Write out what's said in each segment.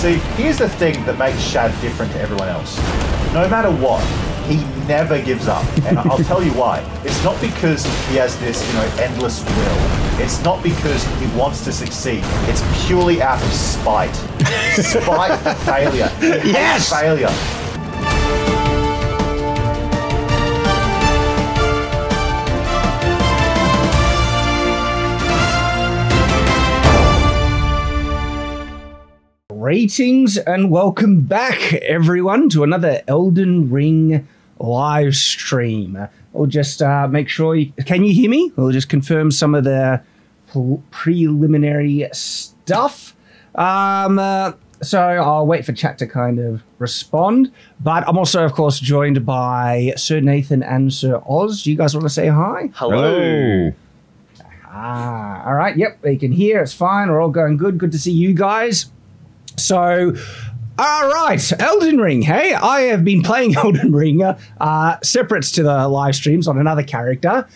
See, here's the thing that makes Shad different to everyone else. No matter what, he never gives up. And I'll tell you why. It's not because he has this, you know, endless will. It's not because he wants to succeed. It's purely out of spite. spite for failure. He Yes! failure. Greetings and welcome back, everyone, to another Elden Ring live stream. We'll just uh, make sure you can you hear me? We'll just confirm some of the preliminary stuff. Um, uh, so I'll wait for chat to kind of respond. But I'm also, of course, joined by Sir Nathan and Sir Oz. Do you guys want to say hi? Hello. Ah, all right. Yep, they can hear. It's fine. We're all going good. Good to see you guys. So, all right, Elden Ring. Hey, I have been playing Elden Ring, uh, separate to the live streams on another character,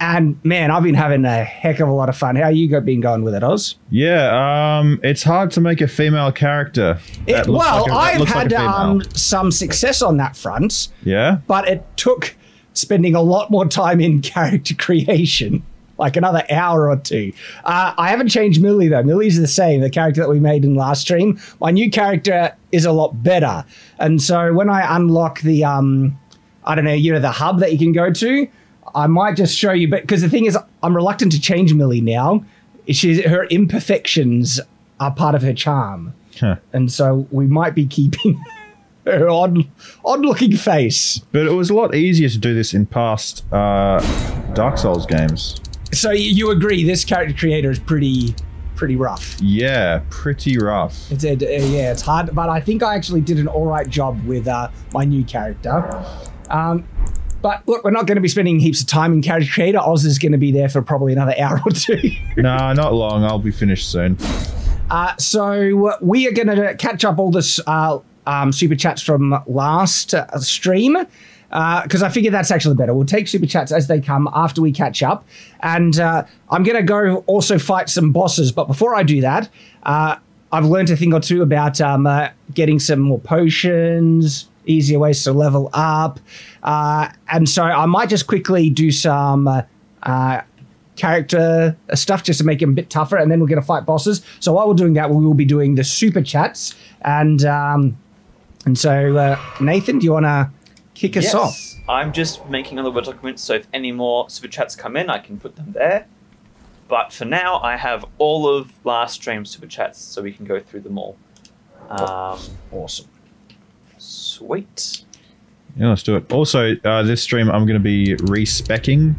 and man, I've been having a heck of a lot of fun. How you got been going with it, Oz? Yeah, um, it's hard to make a female character. It, well, like a- I've looks like had um, some success on that front, yeah. but it took spending a lot more time in character creation. Like another hour or two. Uh, I haven't changed Millie though. Millie's the same, the character that we made in last stream. My new character is a lot better. And so when I unlock the, um, I don't know, you know, the hub that you can go to, I might just show you. But because the thing is, I'm reluctant to change Millie now. She's, her imperfections are part of her charm. Huh. And so we might be keeping her odd, odd looking face. But it was a lot easier to do this in past uh, Dark Souls games. So you agree this character creator is pretty pretty rough. Yeah, pretty rough. It's a, uh, yeah, it's hard, but I think I actually did an all right job with uh, my new character. Um, but look, we're not going to be spending heaps of time in character creator. Oz is going to be there for probably another hour or two. nah, not long. I'll be finished soon. Uh, so we are going to catch up all this uh, um, super chats from last uh, stream because I figure that's actually better. We'll take super chats as they come after we catch up, and uh, I'm going to go also fight some bosses. But before I do that, uh, I've learned a thing or two about um, uh, getting some more potions, easier ways to level up, uh, and so I might just quickly do some. Uh, uh, character stuff just to make him a bit tougher, and then we're going to fight bosses. So while we're doing that, we will be doing the super chats, and um, and so uh, Nathan, do you want to kick us off? I'm just making another Word document, so if any more super chats come in, I can put them there. But for now, I have all of last stream super chats, so we can go through them all. Um, Awesome. sweet. Yeah, let's do it. Also, uh, this stream I'm going to be respecking.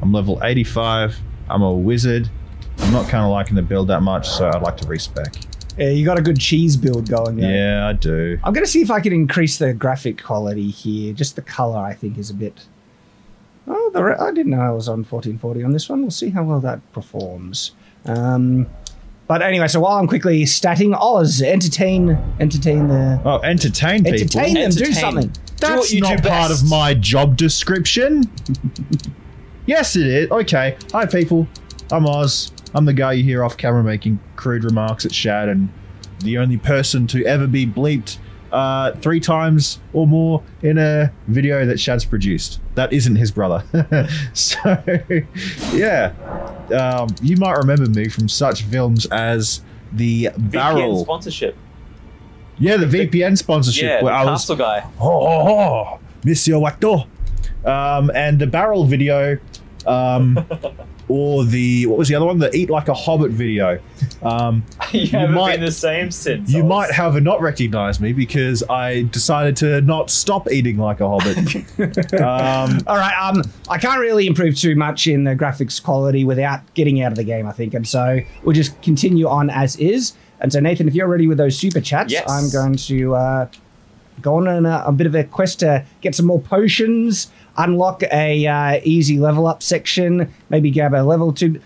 I'm level 85. I'm a wizard. I'm not kind of liking the build that much, so I'd like to respec. Yeah, you got a good cheese build going there. Yeah, I do. I'm going to see if I can increase the graphic quality here. Just the color, I think, is a bit. Oh, the re- I didn't know I was on 1440 on this one. We'll see how well that performs. Um, but anyway, so while I'm quickly statting Oz, entertain, entertain the, Oh, entertain people. entertain them, do something. Do That's what you not do part of my job description. yes, it is. Okay. Hi, people. I'm Oz. I'm the guy you hear off camera making crude remarks at Shad, and the only person to ever be bleeped uh, three times or more in a video that Shad's produced. That isn't his brother. so, yeah. Um, you might remember me from such films as the VPN Barrel. sponsorship. yeah, the VPN sponsorship. Yeah, the where I was castle guy. oh, oh, oh, Monsieur Wacto. Um, and the barrel video, um, or the what was the other one? The eat like a hobbit video. Um, you haven't might- been the same since. you Oz. might have not recognized me because I decided to not stop eating like a hobbit. um, All right. Um, I can't really improve too much in the graphics quality without getting out of the game, I think, and so we'll just continue on as is. And so, Nathan, if you're ready with those super chats, Yes. I'm going to uh, go on a, a bit of a quest to get some more potions, unlock a uh, easy level up section, maybe grab a level two.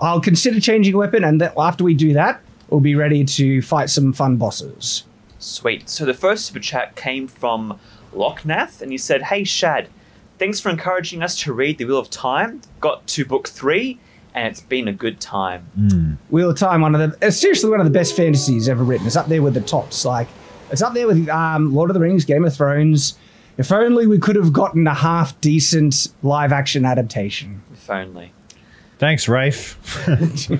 I'll consider changing a weapon, and th- after we do that, we'll be ready to fight some fun bosses. Sweet. So the first super chat came from Lochnath, and he said, "Hey Shad, thanks for encouraging us to read The Wheel of Time. Got to book three, and it's been a good time. Wheel of Time, one of the it's seriously one of the best fantasies ever written. It's up there with the tops. Like it's up there with um, Lord of the Rings, Game of Thrones. If only we could have gotten a half decent live action adaptation. If only. Thanks, Rafe.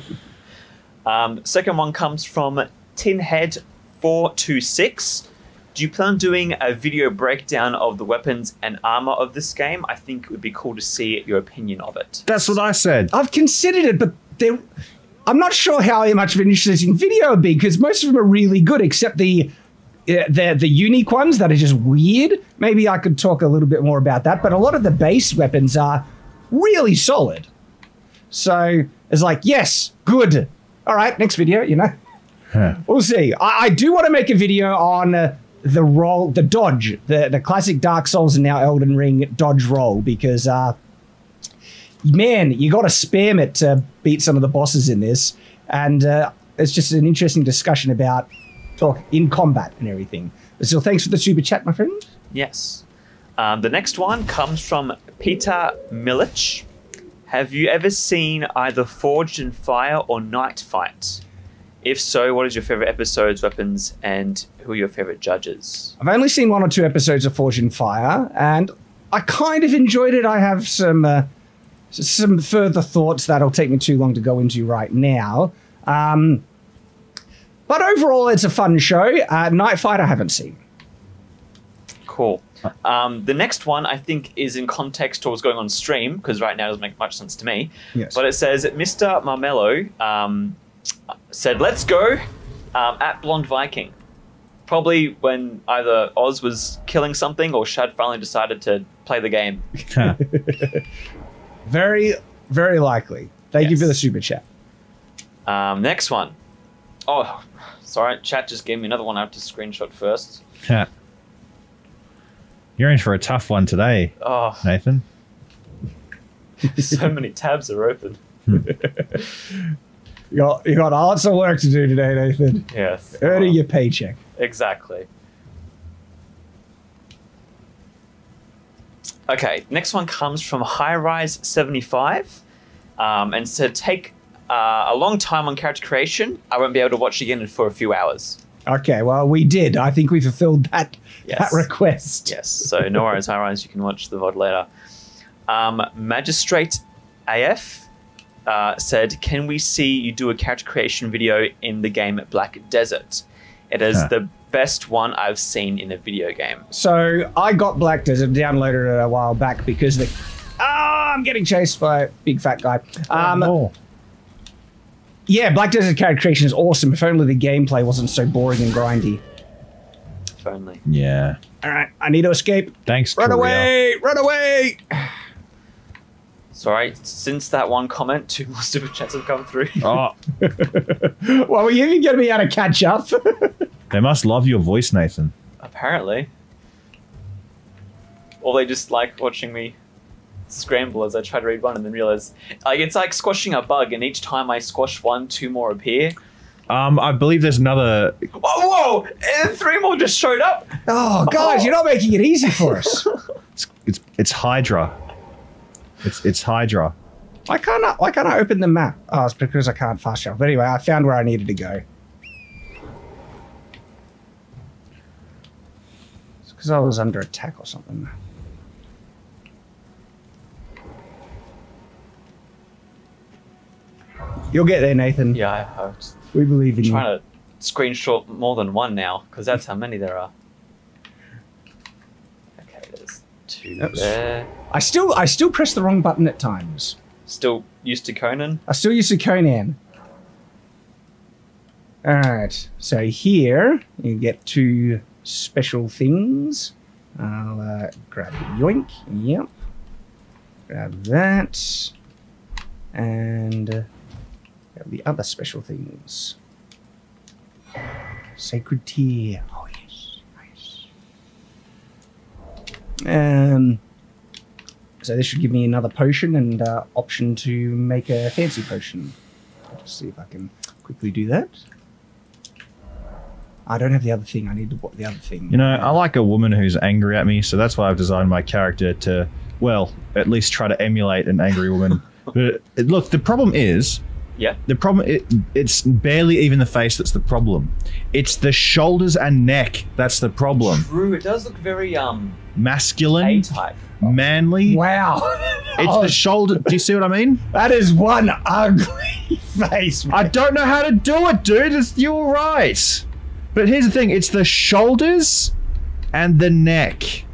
Um, second one comes from Tinhead426. Do you plan on doing a video breakdown of the weapons and armor of this game? I think it would be cool to see your opinion of it. That's what I said. I've considered it, but there, I'm not sure how much of an interesting video would be because most of them are really good, except the the the unique ones that are just weird. Maybe I could talk a little bit more about that, but a lot of the base weapons are really solid. So it's like, yes, good. All right, next video, you know. Huh. We'll see. I, I do want to make a video on uh, the roll, the dodge, the the classic Dark Souls and now Elden Ring dodge roll because, uh, man, you got to spam it to beat some of the bosses in this, and uh, it's just an interesting discussion about talk in combat and everything. So thanks for the super chat, my friend. Yes. Um, the next one comes from Peter Milich. Have you ever seen either Forged in Fire or Night Fight? If so, what is your favorite episodes, weapons, and who are your favorite judges? I've only seen one or two episodes of Forged in Fire, and I kind of enjoyed it. I have some uh, some further thoughts that'll take me too long to go into right now. Um, but overall, it's a fun show. Uh, Night Fight, I haven't seen. Cool. Um, the next one I think is in context to what's going on stream because right now it doesn't make much sense to me. Yes. But it says Mr. Marmello um, said, "Let's go um, at Blonde Viking." Probably when either Oz was killing something or Shad finally decided to play the game. Very, very likely. Thank you for the super chat. Um, next one. Oh, sorry, chat just gave me another one. I have to screenshot first. Huh. You're in for a tough one today, Oh, Nathan. so many tabs are open. You got, you got lots of work to do today, Nathan. Yes. Earning your paycheck. Exactly. Okay, next one comes from High Rise 75 um, and said, Take uh, a long time on character creation. I won't be able to watch again for a few hours. Okay, well, we did. I think we fulfilled that, Yes. that request. Yes, so no worries, High Rise, you can watch the VOD later. Um, Magistrate AF uh, said, Can we see you do a character creation video in the game Black Desert? It is Huh. the best one I've seen in a video game. So I got Black Desert, downloaded it a while back because the. oh, I'm getting chased by a big fat guy. Um, oh. Yeah, Black Desert character creation is awesome. If only the gameplay wasn't so boring and grindy. If only. Yeah. All right, I need to escape. Thanks, Run Korea. away! Run away! Sorry, since that one comment, two more super chats have come through. Oh, Well, we're even going to be able to catch up. they must love your voice, Nathan. Apparently. Or they just like watching me scramble as I try to read one and then realize. Like, it's like squashing a bug, and each time I squash one, two more appear. Um, I believe there's another. Oh, whoa! And three more just showed up! oh, guys, you're not making it easy for us. It's it's, it's Hydra. It's it's Hydra. Why can't I, why can't I open the map? Oh, it's because I can't fast travel. But anyway, I found where I needed to go. It's because I was under attack or something. You'll get there, Nathan. Yeah, I hope. We believe in I'm you. trying to screenshot more than one now, because that's how many there are. Okay, there's two Oops. there. I still I still press the wrong button at times. Still used to Conan. I still use the Conan. Alright, so here you get two special things. I'll uh, grab Yoink, yep. Grab that. And grab the other special things. Sacred Tear. Oh, yes, nice. Um, so this should give me another potion and uh, option to make a fancy potion. Let's see if I can quickly do that. I don't have the other thing. I need to the other thing. You know, I like a woman who's angry at me, so that's why I've designed my character to, well, at least try to emulate an angry woman. But look, the problem is Yeah. the problem. It, it's barely even the face that's the problem. It's the shoulders and neck that's the problem. True. It does look very um Masculine, A type. manly. Wow. It's Oh, the shoulder. Do you see what I mean? that is one ugly face. man. I don't know how to do it, dude. It's, you're right. But here's the thing: it's the shoulders and the neck.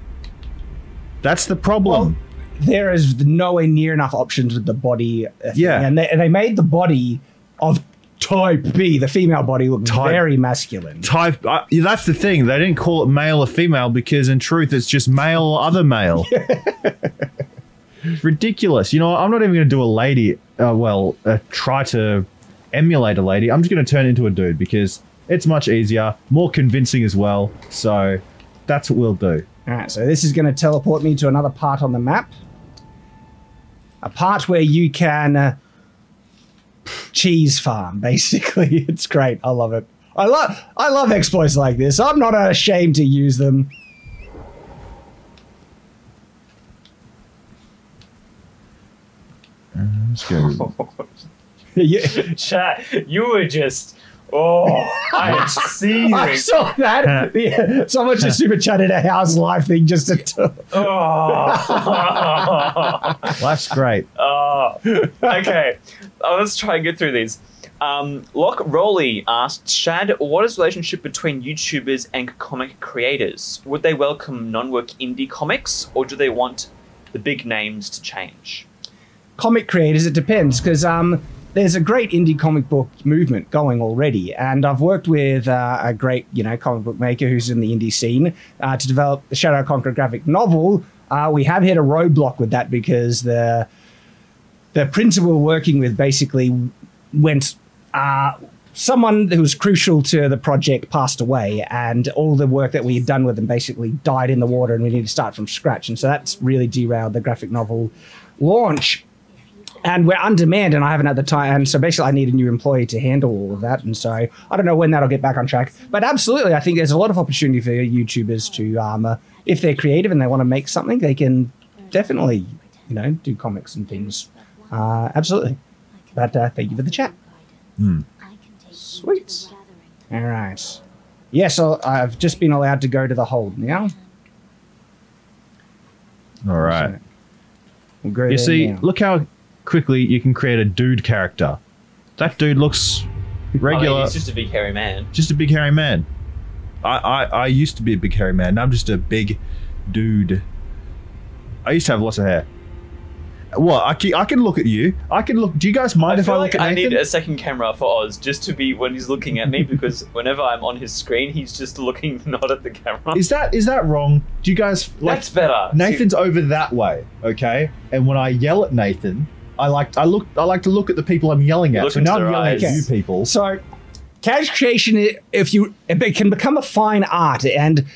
That's the problem. There is nowhere near enough options with the body. uh, thing. Yeah. and they, they made the body of type B, the female body, look Type- very masculine. Type uh, that's the thing. They didn't call it male or female because, in truth, it's just male or other male. Ridiculous. You know, I'm not even going to do a lady. Uh, well, uh, try to emulate a lady. I'm just going to turn into a dude because it's much easier, more convincing as well. So that's what we'll do. All right, so this is going to teleport me to another part on the map. A part where you can uh, cheese farm, basically. It's great. I love it. I love I love exploits like this. I'm not ashamed to use them. Let's go. You- Chat. You were just. Oh, I am I saw that. Yeah, someone just super chatted a house life thing just to. Oh. That's great. Oh, okay. Uh, let's try and get through these. Um, Lock Rowley asked, Shad, what is the relationship between YouTubers and comic creators? Would they welcome non-work indie comics, or do they want the big names to change? comic creators, it depends because um, there's a great indie comic book movement going already, and I've worked with uh, a great you know comic book maker who's in the indie scene uh, to develop the Shadow Conqueror graphic novel. Uh, we have hit a roadblock with that because the the printer we're working with basically went. Uh, someone who was crucial to the project passed away, and all the work that we had done with them basically died in the water, and we need to start from scratch. And so that's really derailed the graphic novel launch and we're on demand and I haven't had the time and so basically I need a new employee to handle all of that and so I don't know when that'll get back on track. But absolutely I think there's a lot of opportunity for YouTubers to um, uh, if they're creative and they want to make something they can definitely you know do comics and things. Uh, absolutely. But uh, thank you for the chat. Sweet. all right. Yes so I've just been allowed to go to the hold now. All right. we'll You see, now. look how quickly you can create a dude character. That dude looks I regular, mean, he's just a big hairy man. just a big hairy man. I, I, I used to be a big hairy man. Now I'm just a big dude. I used to have lots of hair. What? I can, I can look at you. I can look. Do you guys mind I if I look like at I Nathan? need a second camera for Oz just to be when he's looking at me because whenever I'm on his screen, he's just looking not at the camera. Is that is that wrong? Do you guys like That's better. Nathan's over that way, okay? And when I yell at Nathan, I like I look I like to look at the people I'm yelling at. look So into now I'm their yelling at you people. So, character creation, if you it can become a fine art, and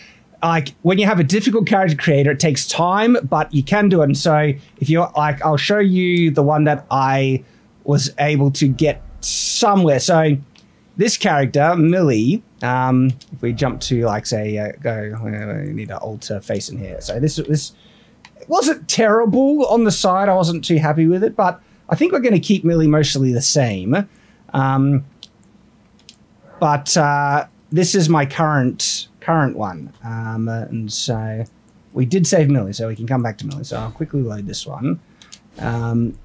like when you have a difficult character creator, it takes time, but you can do it. And so, if you're like, I'll show you the one that I was able to get somewhere. So, this character, Millie, um, if we jump to like say, uh, go, we need to alter face in here. So this this wasn't terrible on the side. I wasn't too happy with it, but I think we're going to keep Millie mostly the same. Um, but uh, this is my current current one, um, and so we did save Millie, so we can come back to Millie. So I'll quickly load this one. Um,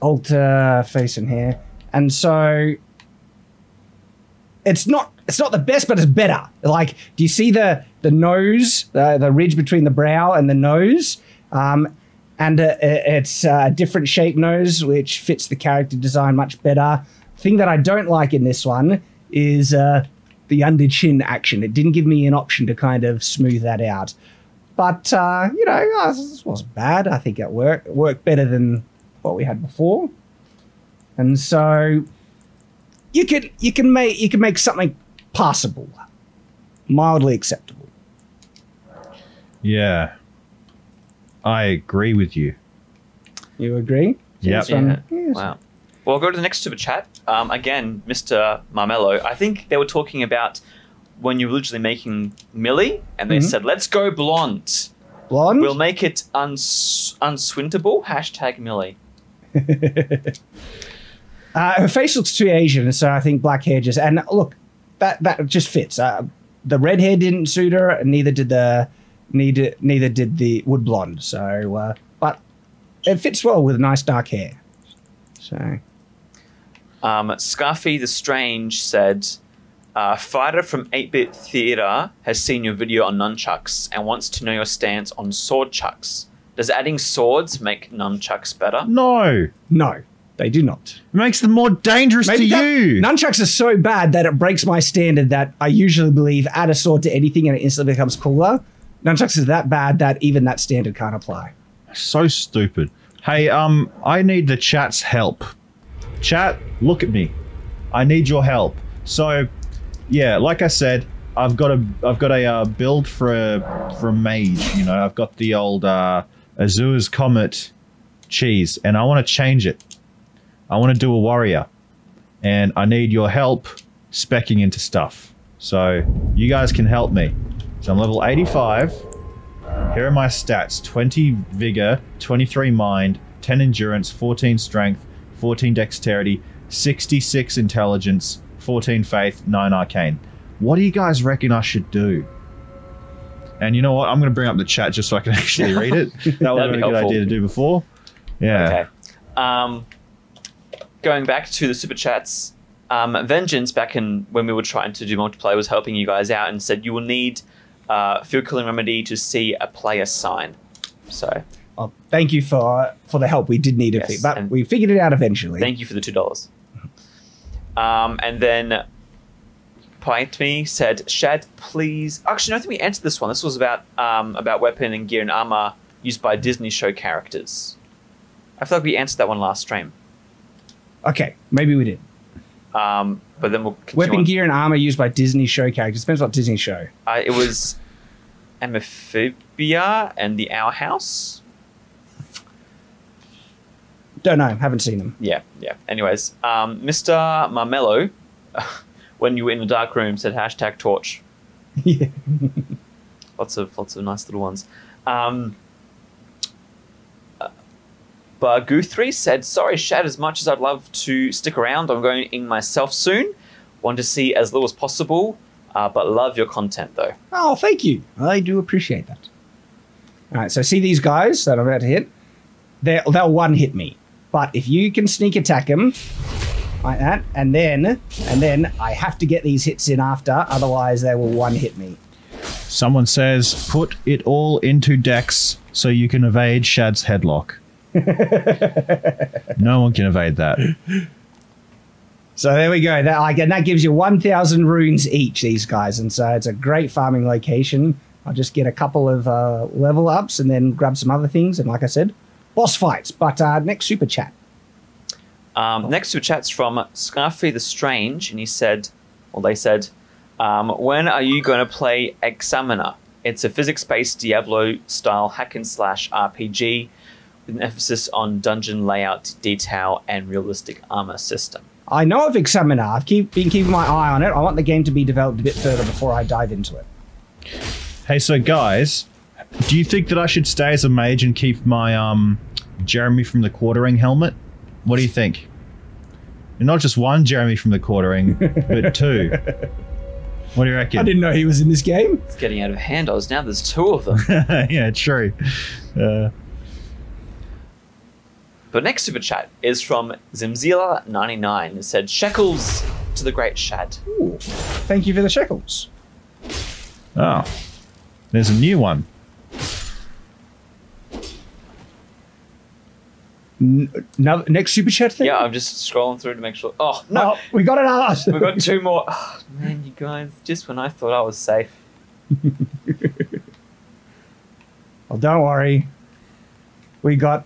alter face in here, and so it's not it's not the best, but it's better. Like, do you see the the nose, the the ridge between the brow and the nose? Um, and uh, it's a different shape nose, which fits the character design much better. Thing that I don't like in this one is uh, the under chin action. It didn't give me an option to kind of smooth that out. But uh, you know, uh, this wasn't bad. I think it worked it worked better than what we had before. And so you can you can make you can make something passable, mildly acceptable. Yeah. I agree with you. You agree? Yep. Yeah. yes. Wow. Well, I'll go to the next super chat. Um, again, Mr. Marmello. I think they were talking about when you were originally making Millie, and they Mhm. said, "Let's go blonde. Blonde. We'll make it uns- unswintable." Hashtag Millie. Uh, her face looks too Asian, so I think black hair just and look that that just fits. Uh, the red hair didn't suit her, and neither did the neither neither did the wood blonde. So, uh, but it fits well with nice dark hair. So Um, Scarfy the Strange said, uh, Fighter from 8-Bit Theater has seen your video on nunchucks and wants to know your stance on sword chucks. Does adding swords make nunchucks better? No. no, they do not. It makes them more dangerous to that- you. Nunchucks are so bad that it breaks my standard that I usually believe add a sword to anything and it instantly becomes cooler. Nunchucks is that bad that even that standard can't apply. So stupid. Hey, um, I need the chat's help. Chat, look at me. I need your help. So, yeah, like I said, I've got a I've got a uh, build for a for a mage. You know, I've got the old uh, Azur's Comet cheese, and I want to change it. I want to do a warrior, and I need your help specking into stuff. So you guys can help me. So I'm level 85. Here are my stats 20 vigor, 23 mind, 10 endurance, 14 strength, 14 dexterity, 66 intelligence, 14 faith, 9 arcane. What do you guys reckon I should do? And you know what? I'm going to bring up the chat just so I can actually read it. That would have be been a good idea to do before. Yeah. Okay. Um, going back to the super chats, um, Vengeance, back in when we were trying to do multiplayer, was helping you guys out and said you will need uh, furlcalling remedy to see a player sign. So Oh, thank you for for the help. We did need it, Yes, but we figured it out eventually. thank you for the two dollars. Um, and then Point Me said, "Shad, please." Actually, no, I think we answered this one. This was about um, about weapon and gear and armor used by Disney show characters. I feel like we answered that one last stream. okay, maybe we did. Um, but then we'll continue Weapon on. gear and armor used by Disney show characters. Depends what Disney show. Uh, it was Amphibia and the Owl House. Don't know. Haven't seen them. Yeah, yeah. Anyways, um, Mr. Marmello, when you were in the dark room, said hashtag torch. yeah. Lots of lots of nice little ones. Um, uh, Bargu3 said, Sorry, Shad, as much as I'd love to stick around, I'm going in myself soon. Want to see as little as possible, uh, but love your content though. Oh, thank you. I do appreciate that. All right, so see these guys that I'm about to hit? They'll, they'll one hit me. But if you can sneak attack them like that, and then and then I have to get these hits in after, otherwise they will one hit me. Someone says, put it all into Dex so you can evade Shad's headlock. no one can evade that. So there we go. That like, and that gives you 1,000 runes each. These guys, and so it's a great farming location. I'll just get a couple of uh, level ups and then grab some other things. And like I said, boss fights. But uh, next super chat. Um, next to chat's from Scarfy the Strange, and he said, well, they said, um, when are you going to play Exanima? It's a physics-based Diablo-style hack and slash RPG with an emphasis on dungeon layout, detail, and realistic armor system. I know of Exanima. I've keep, been keeping my eye on it. I want the game to be developed a bit further before I dive into it. Hey, so guys, do you think that I should stay as a mage and keep my um Jeremy from the Quartering helmet? What do you think? And not just one Jeremy from the Quartering, but two. What do you reckon? I didn't know he was in this game. It's getting out of hand. I was now there's two of them. yeah, true. Uh, but next super chat is from Zimzila99. It said, Shekels to the great Shad. Ooh, thank you for the shekels. oh, there's a new one. N- no, next super chat thing. Yeah, I'm just scrolling through to make sure. Oh, no. no, we got another. We've got two more. Oh, man, you guys, just when I thought I was safe. Well, don't worry. We got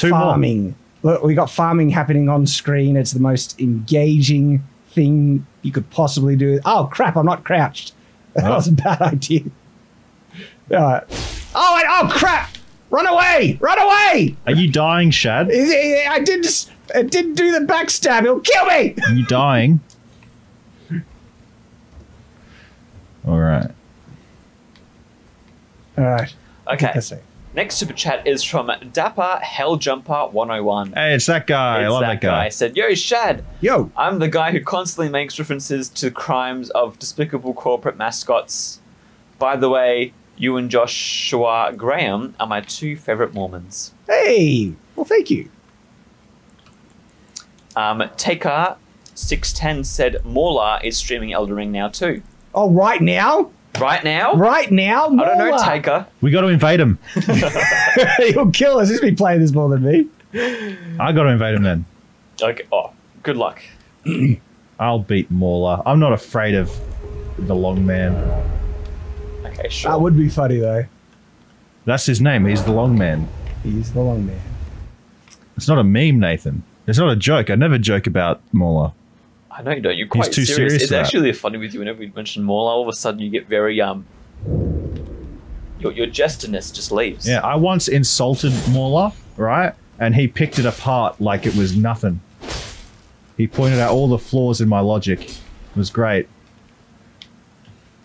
Two more. farming. Look, we got farming happening on screen. It's the most engaging thing you could possibly do. Oh crap! I'm not crouched. That Oh. was a bad idea. All right. Oh, wait, oh crap! Run away! Run away! Are you dying, Shad? I did just. It didn't do the backstab. It'll kill me. Are you dying? All right. All right. Okay. Next super chat is from Dapper Helljumper 101. Hey, it's that guy. I love that, guy. Said, "Yo, Shad, Yo, I'm the guy who constantly makes references to crimes of despicable corporate mascots. By the way, you and Joshua Graham are my two favorite Mormons." hey, well, thank you. Um, Taker 610 said Mauler is streaming Elden Ring now too. Oh, right now, Right now? right now, I don't know, Taker. We got to invade him. He'll kill us. He's been playing this more than me. I got to invade him then. Okay. Oh, good luck. I'll beat Mauler. I'm not afraid of the long man. Okay, sure. That would be funny though. That's his name. He's the long man. He's the long man. It's not a meme, Nathan. It's not a joke. I never joke about Mauler. I know you don't. You're quite too serious. serious It's for that. actually funny with you whenever you mention Mauler. All of a sudden, you get very um. Your your jesterness just leaves. Yeah, I once insulted Mauler, right? And he picked it apart like it was nothing. He pointed out all the flaws in my logic. It was great.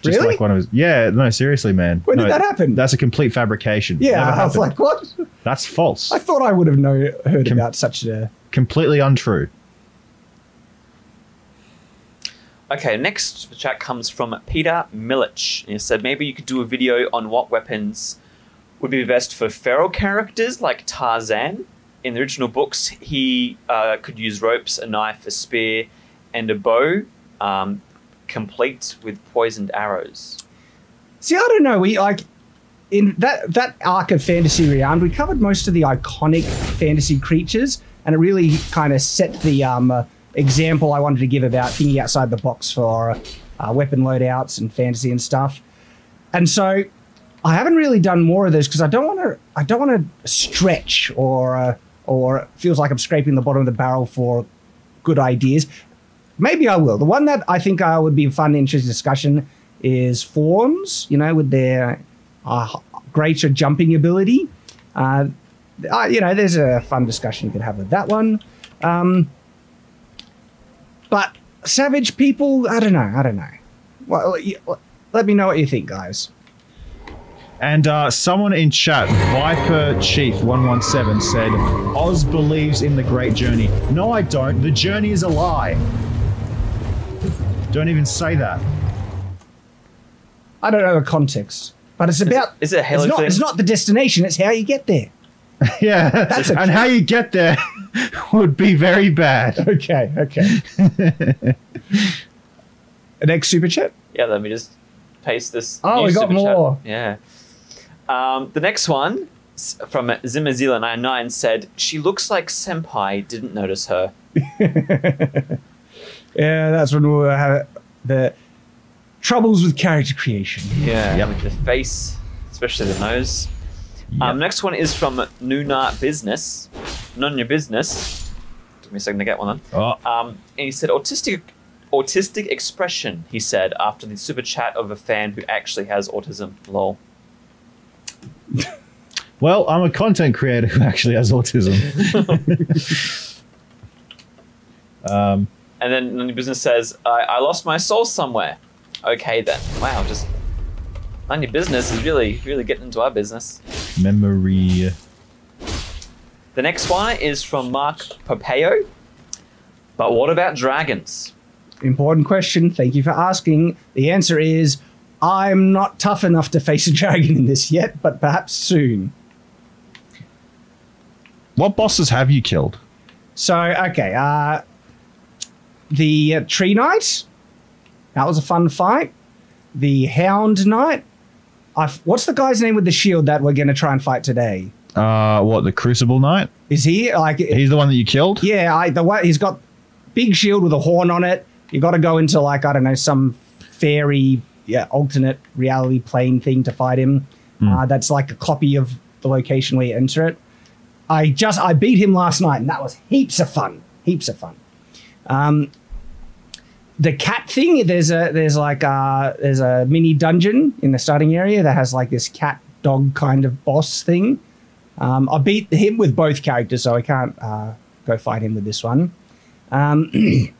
Just Really? like one of his. Yeah, no, seriously, man. When No, did that happen? That's a complete fabrication. Yeah, Never I was happened. like, what? that's false. I thought I would have know, heard Com- about such a. Completely untrue. Okay, next chat comes from Peter Milich. He said maybe you could do a video on what weapons would be best for feral characters like Tarzan. In the original books, he uh, could use ropes, a knife, a spear, and a bow, um, complete with poisoned arrows. See, I don't know. We like in that that arc of Fantasy Rearmed, we covered most of the iconic fantasy creatures, and it really kind of set the um, uh, example I wanted to give about thinking outside the box for uh, weapon loadouts and fantasy and stuff. And so, I haven't really done more of those because I don't want to. I don't want to stretch or uh, or feels like I'm scraping the bottom of the barrel for good ideas. Maybe I will. The one that I think uh, would be a fun, interesting discussion is forms. You know, with their uh, greater jumping ability. Uh, you know, there's a fun discussion you could have with that one. Um, but savage people, I don't know. I don't know. Well, let me know what you think, guys. And uh, someone in chat, Viper Chief one one seven said, "Oz believes in the great journey." No, I don't. The journey is a lie. Don't even say that. I don't know the context, but it's about. is it a Halo it's not, thing? it's not the destination; it's how you get there. yeah, That's a- and how you get there would be very bad. Okay, okay. An Next super chat. Yeah, let me just paste this. Oh, we got super chat. more. Yeah. Um, the next one s- from Zimazila99 said, She looks like Senpai didn't notice her. Yeah, that's when we'll have the troubles with character creation. Yeah. Yep. With the face, especially the nose. Um, next one is from Nuna Business. None your business. Took me a second to get one then. Oh, Um, and he said, autistic, autistic expression, he said, after the super chat of a fan who actually has autism. Lol. well, I'm a content creator who actually has autism. um, And then None Your Business says, I, I lost my soul somewhere. Okay then. Wow, just None Your Business is really, really getting into our business. memory. The next one is from Mark Popeo. But what about dragons? Important question. Thank you for asking. The answer is I'm not tough enough to face a dragon in this yet, but perhaps soon. What bosses have you killed? So, okay, uh, the uh, Tree Knight, that was a fun fight. The Hound Knight, I've, what's the guy's name with the shield that we're going to try and fight today? Uh, what the Crucible Knight? Is he like? He's the one that you killed. Yeah, I, the way he's got big shield with a horn on it. You got to go into like I don't know some fairy, yeah, alternate reality plane thing to fight him. Uh, that's like a copy of the location where you enter it. I just I beat him last night, and that was heaps of fun. Heaps of fun. Um, the cat thing. There's a there's like a, there's a mini dungeon in the starting area that has like this cat dog kind of boss thing. Um, I beat him with both characters, so I can't uh, go fight him with this one. Um,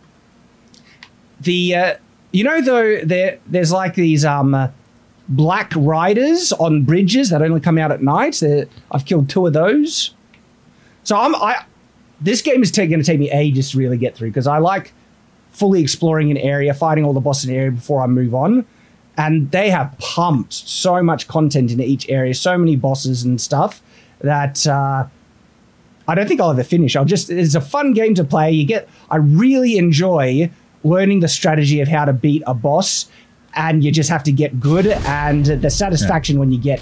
the uh, you know though there there's like these um uh, black riders on bridges that only come out at night. I've killed two of those. So I'm I. This game is going to take me ages to really get through because I like fully exploring an area, fighting all the bosses in an area before I move on. And they have pumped so much content into each area, so many bosses and stuff that uh, I don't think I'll ever finish. I'll just it's a fun game to play. You get I really enjoy learning the strategy of how to beat a boss and you just have to get good and the satisfaction when you get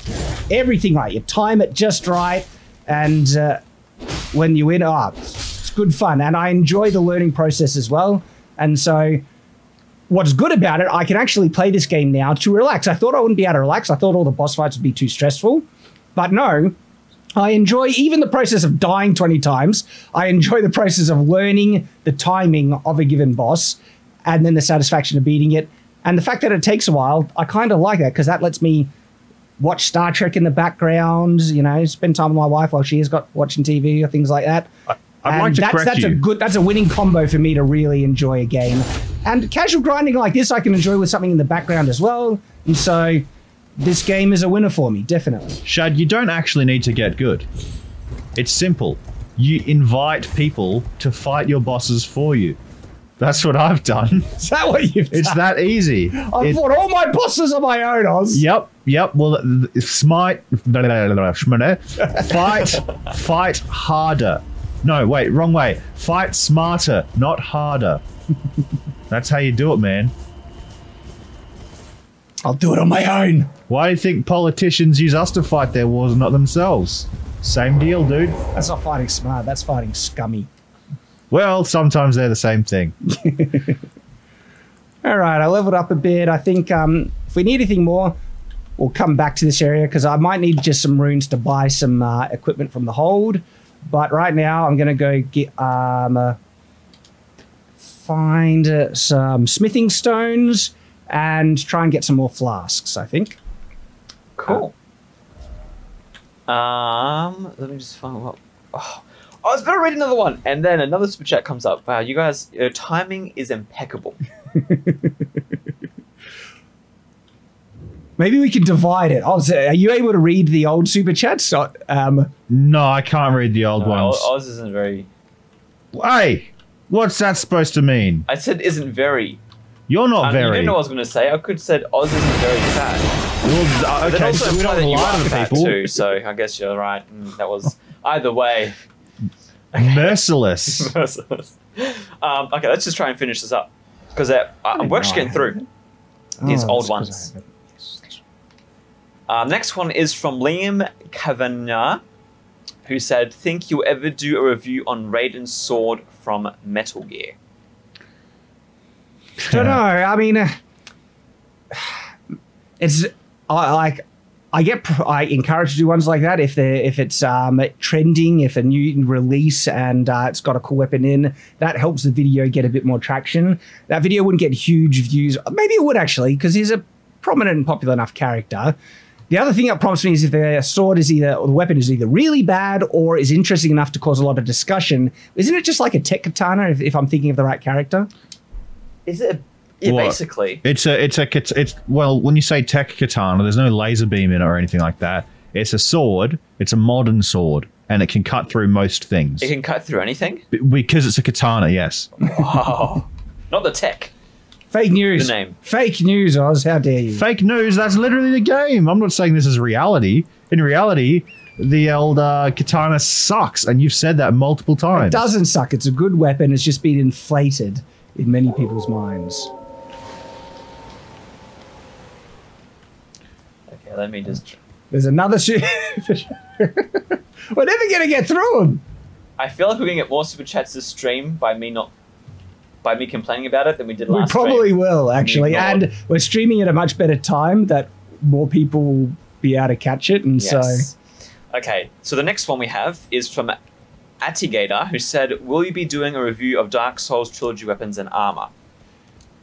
everything right. You time it just right and uh, when you win, ah, it's good fun. And I enjoy the learning process as well. And so what's good about it, I can actually play this game now to relax. I thought I wouldn't be able to relax. I thought all the boss fights would be too stressful. But no, I enjoy even the process of dying 20 times. I enjoy the process of learning the timing of a given boss and then the satisfaction of beating it. And the fact that it takes a while, I kind of like that because that lets me watch Star Trek in the background, you know, spend time with my wife while she has got watching TV or things like that. I'd like to that's, correct that's a good that's a winning combo for me to really enjoy a game. And casual grinding like this I can enjoy with something in the background as well. And so this game is a winner for me, definitely. Shad, you don't actually need to get good. It's simple. You invite people to fight your bosses for you. That's what I've done. Is that what you've done? It's that easy. I It- fought all my bosses on my own, Oz. Yep, yep. Well, smite, fight, fight harder. No, wait, wrong way. Fight smarter, not harder. That's how you do it, man. I'll do it on my own. Why do you think politicians use us to fight their wars and not themselves? Same deal, dude. That's not fighting smart. That's fighting scummy. Well, sometimes they're the same thing. All right, I leveled up a bit. I think um, if we need anything more, we'll come back to this area because I might need just some runes to buy some uh, equipment from the hold. But right now, I'm going to go get um, uh, find uh, some smithing stones and try and get some more flasks. I think. Cool. Um, let me just find what. Oh, I was about to read another one, and then another super chat comes up. Wow, you guys, your timing is impeccable. Maybe we can divide it. Oz, are you able to read the old super chats? So, Um, No, I can't read the old No, ones. Oz isn't very. Hey, what's that supposed to mean? I said isn't very. You're not Um, You didn't know what I was going to say. I could have said Oz isn't very fat. Well, uh, Then okay, also so we imply don't that you lie to the fat people. too. So I guess you're right. Mm, That was either way. Merciless. um, okay, let's just try and finish this up because I'm we're actually getting through these Oh, old that's 'cause ones. I. Um, next one is from Liam Kavanagh, who said, "Think you'll ever do a review on Raiden's sword from Metal Gear?" don't know. I mean, uh, it's I like I get I encourage to do ones like that if they if it's um, trending, if a new release and uh, it's got a cool weapon in, that helps the video get a bit more traction. That video wouldn't get huge views. Maybe it would actually because he's a prominent and popular enough character. The other thing that prompts me is if the sword is either or the weapon is either really bad or is interesting enough to cause a lot of discussion. Isn't it just like a tech katana if, if I'm thinking of the right character? Is it? Yeah, What? basically. It's a, it's a, kat- it's well, when you say tech katana, there's no laser beam in it or anything like that. It's a sword. It's a modern sword, and it can cut through most things It can cut through anything. B- because it's a katana. Yes. Wow. Not the tech. Fake news. The name. Fake news, Oz. How dare you? Fake news. That's literally the game. I'm not saying this is reality. In reality, the old uh, katana sucks, and you've said that multiple times. It doesn't suck. It's a good weapon. It's just been inflated in many people's minds. Okay, let me just. There's another shoe. We're never gonna get through them. I feel like we're gonna get more super chats this stream by me not, by me complaining about it than we did last. We probably stream. will actually, ignored. and we're streaming at a much better time that more people will be able to catch it, and so Okay, so the next one we have is from Atigator, who said, "Will you be doing a review of Dark Souls trilogy weapons and armor?"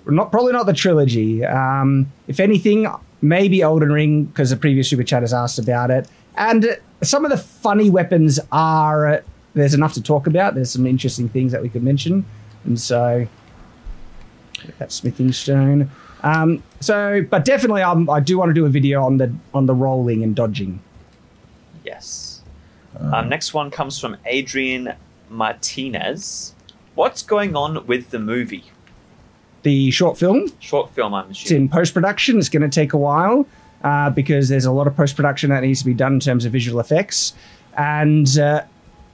not probably not the trilogy. Um, if anything, maybe Elden Ring because the previous super chat has asked about it, and some of the funny weapons are. There's enough to talk about. There's some interesting things that we could mention, and so that smithing stone. Um, so, but definitely, um, I do want to do a video on the on the rolling and dodging. Yes. um, next one comes from Adrian Martinez. What's going on with the movie? The short film, Short film, I'm it's in post production. It's going to take a while uh, because there's a lot of post production that needs to be done in terms of visual effects, and uh,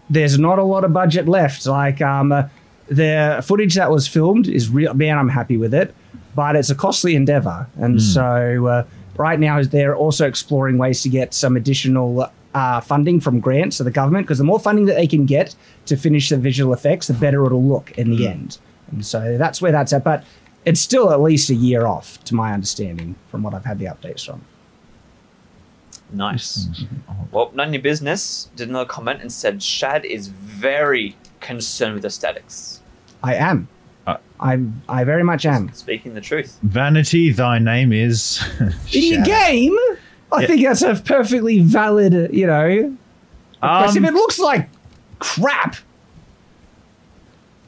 there's not a lot of budget left. Like um, uh, the footage that was filmed is real. Man, I'm happy with it, but it's a costly endeavor, and so uh, right now they're also exploring ways to get some additional. Uh, funding from grants to the government because the more funding that they can get to finish the visual effects, the better it'll look in the end. And so that's where that's at. But it's still at least a year off, to my understanding, from what I've had the updates from. Nice. Well, none of your business did another comment and said Shad is very concerned with aesthetics. I am. Uh, I I very much am. Speaking the truth. Vanity, thy name is. In your game, I Yeah. think that's a perfectly valid, you know. request. Um, if it looks like crap,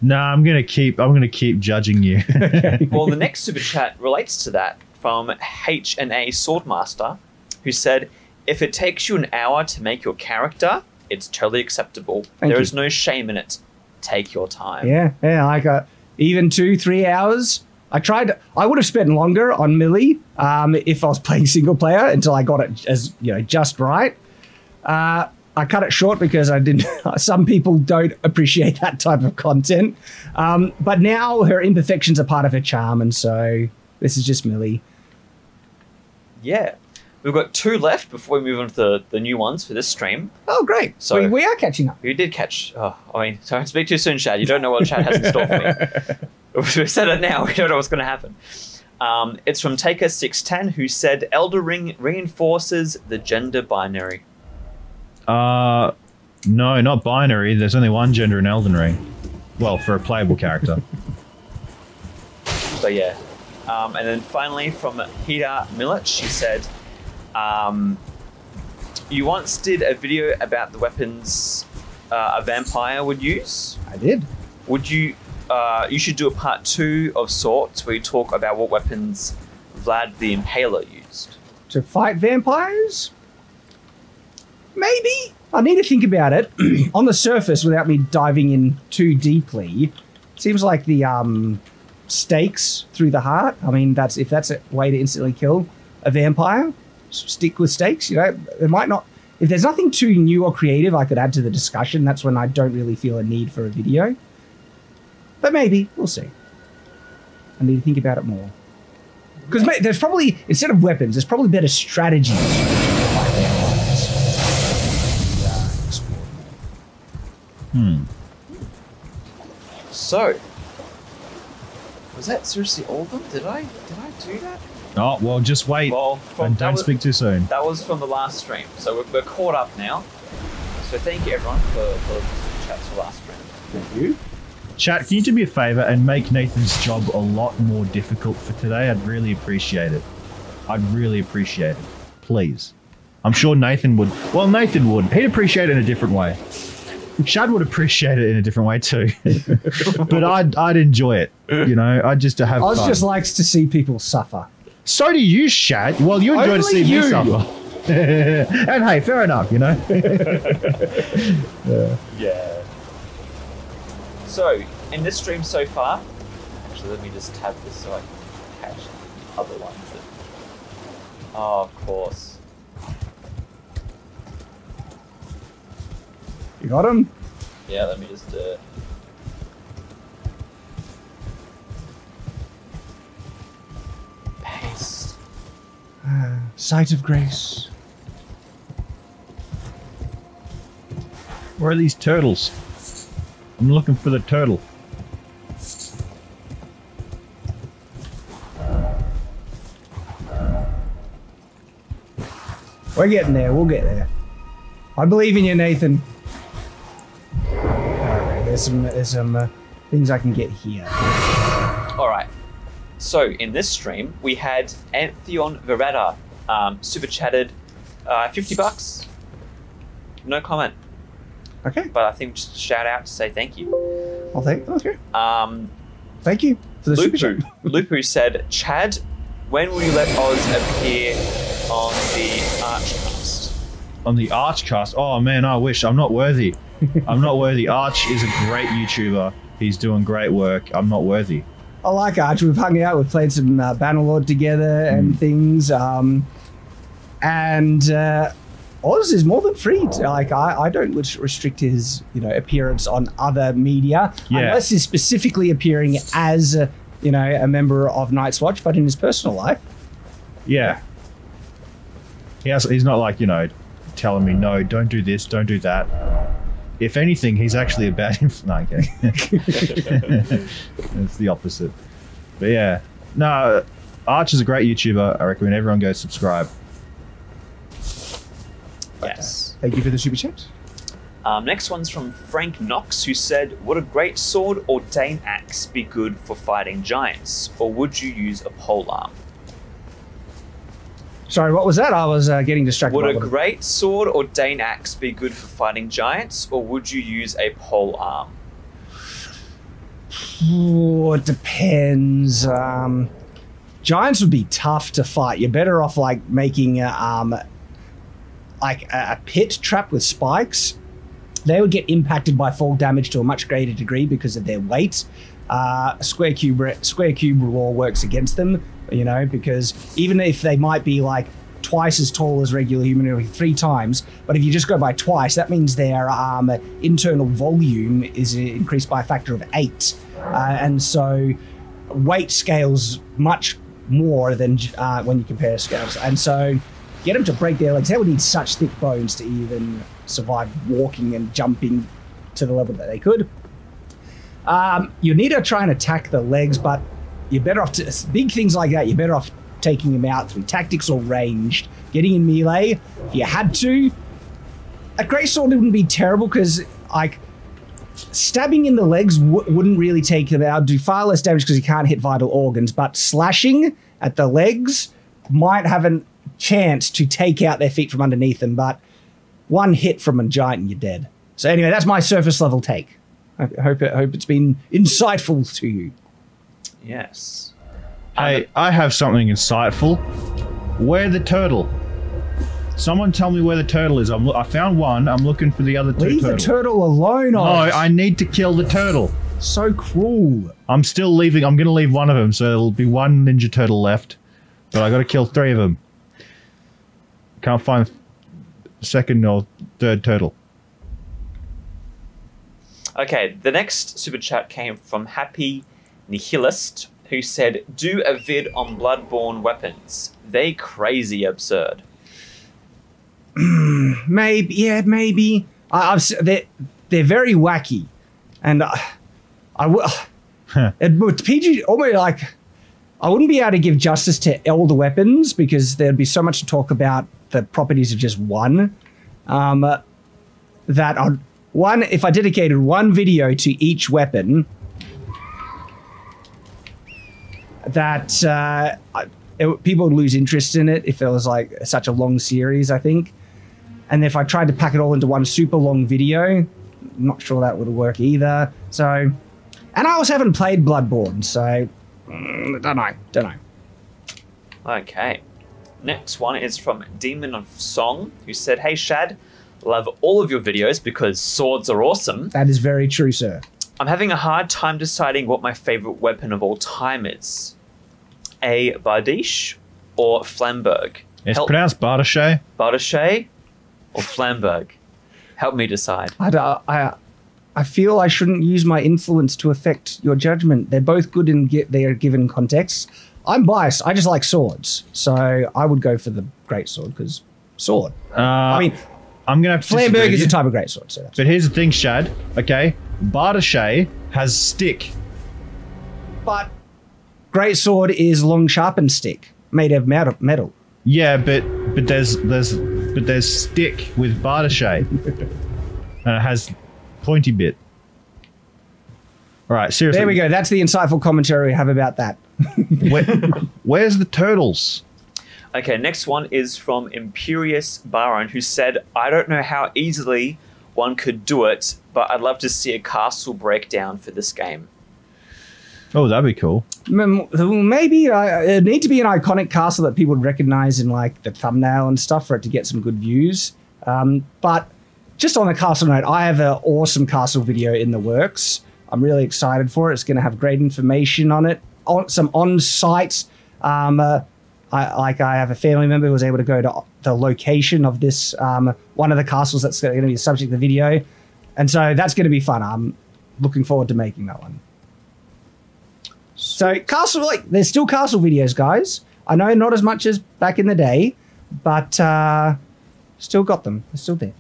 No, I'm gonna keep. I'm gonna keep judging you. Well, the next super chat relates to that from H and A Swordmaster, who said, "If it takes you an hour to make your character, it's totally acceptable. Thank There you. is no shame in it. Take your time." yeah, yeah, like even two, three hours. I tried. I would have spent longer on Millie um, if I was playing single player until I got it as you know just right. Uh, I cut it short because I didn't. Some people don't appreciate that type of content. Um, but now her imperfections are part of her charm, and so this is just Millie. Yeah. We've got two left before we move on to the, the new ones for this stream. Oh, great! So- we, we are catching up. You did catch. Oh, I mean, don't speak too soon, Chad. You don't know what Chad has in store for me. We've said it now. We don't know what's going to happen. Um, it's from Taker610, who said Elden Ring reinforces the gender binary. uh, no, not binary. There's only one gender in Elden Ring. Well, for a playable character. So, yeah. Um, and then finally, from Peter Millett, she said, um, You once did a video about the weapons uh, a vampire would use. I did. Would you? Uh, you should do a part two of sorts where you talk about what weapons Vlad the Impaler used. to fight vampires? Maybe. I need to think about it. On the surface, without me diving in too deeply, seems like the um, stakes through the heart. I mean, that's if that's a way to instantly kill a vampire, stick with stakes. You know, it might not. If there's nothing too new or creative I could add to the discussion, that's when I don't really feel a need for a video. But maybe we'll see. I need to think about it more. Because there's probably instead of weapons, there's probably better strategies. to fight vampires. Yeah, explore more. So, was that seriously all of them? Did I did I do that? Oh well, just wait Well, from, and don't was- speak too soon. That was from the last stream, so we're, we're caught up now. So thank you everyone for for the super chats for last stream. Thank you. Chat, can you do me a favor and make Nathan's job a lot more difficult for today? I'd really appreciate it. I'd really appreciate it. Please. I'm sure Nathan would. Well, Nathan would. He'd appreciate it in a different way. Chad would appreciate it in a different way too. but I'd I'd enjoy it. You know, I'd just to have Oz fun. just likes to see people suffer. So do you, Shad. Well, you enjoy to see you. me suffer. and hey, fair enough, you know. Yeah. So, in this stream so far, actually, let me just tab this so I can catch other ones. That, oh, of course. You got him? Yeah, let me just. Uh, paste. Site of grace. Where are these turtles? I'm looking for the turtle. We're getting there. We'll get there. I believe in you, Nathan. Alright, there's some there's some uh, things I can get here. All right. So in this stream, we had Antheon Veretta um, super chatted uh, 50 bucks. No comment, Okay, but I think just a shout out to say thank you. I'll take. Okay, Um, thank you for the super Lupu, chat. Lupu said, Shad when will you let Oz appear on the Archcast? On the Archcast. Oh man, I wish. I'm not worthy. I'm not worthy. Arch is a great YouTuber. He's doing great work. I'm not worthy. I like Arch. We've hung out. We've played some uh, Bannerlord together and things. Um, and uh, Oz is more than free. To, like I, I don't restrict his you know appearance on other media Yeah. unless he's specifically appearing as uh, you know a member of Knights Watch, but in his personal life. Yeah. He has, he's not like, you know, telling me, no, don't do this, don't do that. If anything, he's actually a bad influence. No, okay. it's the opposite. But yeah. No, Arch is a great YouTuber. I recommend everyone go subscribe. Yes. Thank you for the super chat. Um, next one's from Frank Knox, who said, Would a great sword or Dane axe be good for fighting giants, or would you use a polearm? Sorry, what was that? I was uh, getting distracted. Would a great sword or Dane axe be good for fighting giants, or would you use a polearm? Ooh, it depends. Um, giants would be tough to fight. You're better off like making a, um, like a, a pit trap with spikes. They would get impacted by fall damage to a much greater degree because of their weight. Uh, square cube re- square cube law works against them, you know, because even if they might be like twice as tall as regular human, three times, but if you just go by twice, that means their um, internal volume is increased by a factor of eight, uh, and so weight scales much more than uh, when you compare scales, and so get them to break their legs. They would need such thick bones to even survive walking and jumping to the level that they could. Um, you need to try and attack the legs, but you're better off to big things like that. You're better off taking them out through tactics or ranged. Getting in melee, if you had to, a great sword wouldn't be terrible because like stabbing in the legs wouldn't really take them out. Do far less damage because you can't hit vital organs, but slashing at the legs might have a chance to take out their feet from underneath them. But one hit from a giant and you're dead. So anyway, that's my surface level take. I hope it, hope it's been insightful to you. Yes. Hey, I have something insightful. Where the turtle? Someone tell me where the turtle is. I'm lo- I found one. I'm looking for the other two Leave the turtle alone. no, Oz. I need to kill the turtle. so cruel. I'm still leaving. I'm going to leave one of them, so there'll be one Ninja Turtle left. But I got to kill three of them. Can't find the second or third turtle. Okay, the next super chat came from Happy Nihilist, who said, Do a vid on Bloodborne weapons. They crazy absurd. Maybe, yeah, maybe. I, I've they're they're very wacky, and I, I will. It would PG almost like I wouldn't be able to give justice to all the weapons because there'd be so much to talk about the properties of just one. Um, that I'd, one if I dedicated one video to each weapon, that uh, it, people would lose interest in it if it was like such a long series. I think. And if I tried to pack it all into one super long video, not sure that would work either. So, and I also haven't played Bloodborne, so mm, don't know, don't know. Okay. Next one is from Demon of Song, who said, Hey Shad, love all of your videos because swords are awesome. That is very true, sir. I'm having a hard time deciding what my favorite weapon of all time is. A Bardiche or Flamberg? It's Help pronounced Bardache. Bardiche or Flamberg? Help me decide. I, don't- I, I feel I shouldn't use my influence to affect your judgment. They're both good in get their given contexts. I'm biased. I just like swords, so I would go for the great sword because sword. Uh, I mean, I'm going to have to Flamberg is a type of great sword. So But here's the thing, Shad. Okay, Bardache has stick. but great sword is long sharpened stick made of metal. metal. Yeah, but but there's there's but there's stick with Bardache, and it has pointy bit. All right, seriously. There we go. That's the insightful commentary we have about that. Where, where's the turtles? Okay, next one is from Imperious Baron, who said, I don't know how easily one could do it, but I'd love to see a castle breakdown for this game. Oh, that'd be cool. Maybe uh, it need to be an iconic castle that people would recognize in like the thumbnail and stuff for it to get some good views. Um, but just on the castle note, I have an awesome castle video in the works. I'm really excited for it. It's going to have great information on it, on, some on-site. Um, uh, I, like I have a family member who was able to go to the location of this um, one of the castles that's going to be the subject of the video, and so that's going to be fun. I'm looking forward to making that one. So castle, like there's still castle videos, guys. I know not as much as back in the day, but uh, still got them. They're still there.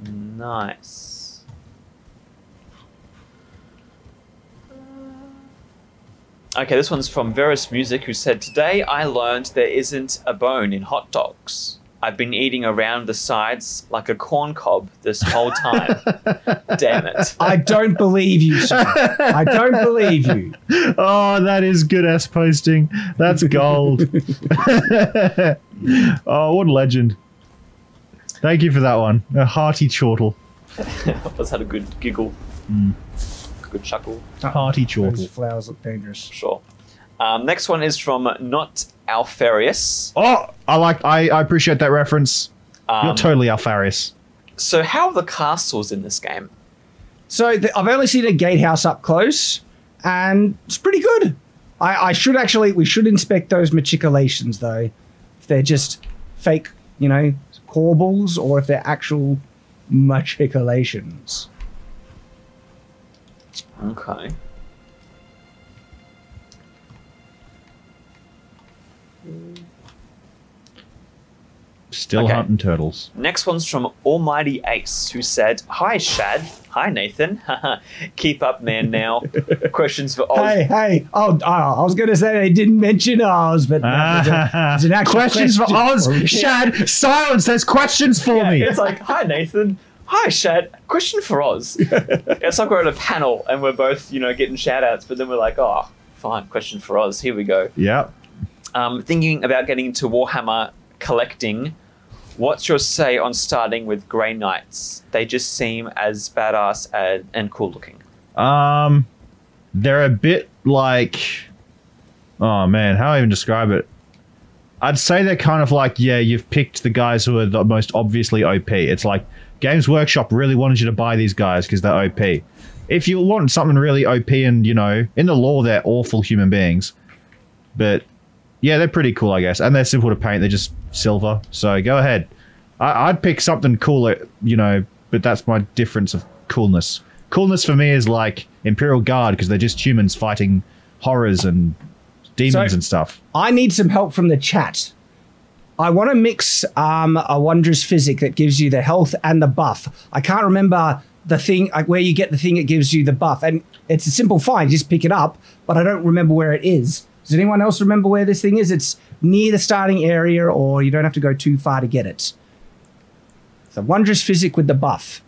Nice. Okay, this one's from Verus Music, who said, Today I learned there isn't a bone in hot dogs. I've been eating around the sides like a corn cob this whole time. Damn it. I don't believe you. Sir. I don't believe you. Oh, that is good ass posting. That's gold. oh, what a legend. Thank you for that one. A hearty chortle. Let's had a good giggle. Good chuckle. A Hearty Those chortle. flowers look dangerous. Sure. Um, next one is from Not Alfarius. Oh, I like. I, I appreciate that reference. You're Um, totally Alfarius. so, how are the castles in this game? So the, I've only seen a gatehouse up close, and it's pretty good. I, I should actually we should inspect those machicolations though, if they're just fake, you know, corbels or if they're actual machicolations. Okay. Still okay. hunting turtles. Next one's from Almighty Ace, who said, Hi, Shad. Hi, Nathan. Keep up, man, now. Questions for Oz. Hey, hey! Oh, oh, I was going to say they didn't mention Oz, but that was a- it's an actual questions for question. Oz. Shad, silence. There's questions for Yeah, me. it's like, Hi, Nathan. Hi, Shad. Question for Oz. it's like we're at a panel and we're both, you know, getting shout outs, but then we're like, Oh, fine. Question for Oz. Here we go. yeah. um, thinking about getting into Warhammer collecting, what's your say on starting with Grey Knights? They just seem as badass and, and cool looking. Um, they're a bit like, oh man, how do I even describe it? I'd say they're kind of like, yeah, you've picked the guys who are the most obviously OP. It's like Games Workshop really wanted you to buy these guys because they're OP. If you want something really OP and you know, in the lore they're awful human beings, but yeah, they're pretty cool, I guess, and they're simple to paint. They're just silver, so go ahead. I, I'd pick something cooler, you know, but that's my difference of coolness. Coolness for me is like Imperial Guard because they're just humans fighting horrors and demons So- and stuff. I need some help from the chat. I want to mix um, a wondrous physic that gives you the health and the buff. I can't remember the thing like where you get the thing that gives you the buff, and it's a simple find. You just pick it up, but I don't remember where it is. Does anyone else remember where this thing is? It's near the starting area, or you don't have to go too far to get it. It's a wondrous physic with the buff.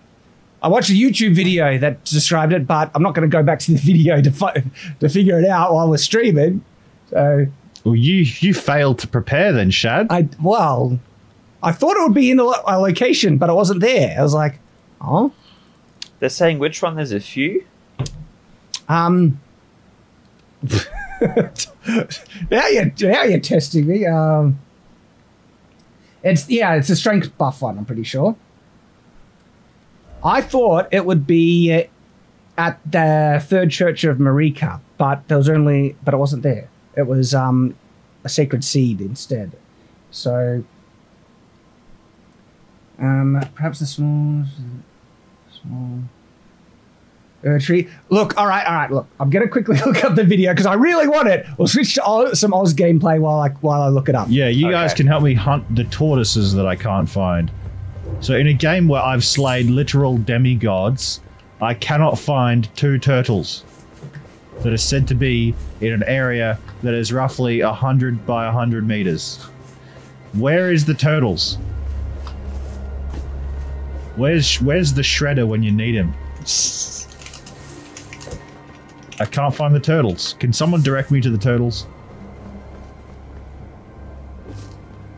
I watched a YouTube video that described it, but I'm not going to go back to the video to fi- to figure it out while we're streaming. So Well, you you failed to prepare then, Shad. I well, I thought it would be in the lo- a location, but it wasn't there. I was like, oh, They're saying which one there's a few. um. now you now you're testing me. Um, it's yeah, it's a strength buff one. I'm pretty sure. I thought it would be at the Third Church of Marika, but there was only, but it wasn't there. It was um, a sacred seed instead. So, um, perhaps the small, small uh, tree. Look, all right, all right. Look, I'm gonna quickly look up the video because I really want it. We'll switch to Oz, some Oz gameplay while I while I look it up. Yeah, you guys can help me hunt the tortoises that I can't find. So, in a game where I've slayed literal demigods, I cannot find two turtles that are said to be in an area that is roughly 100 by 100 meters. Where is the turtles? Where's where's the shredder when you need him? I can't find the turtles. Can someone direct me to the turtles?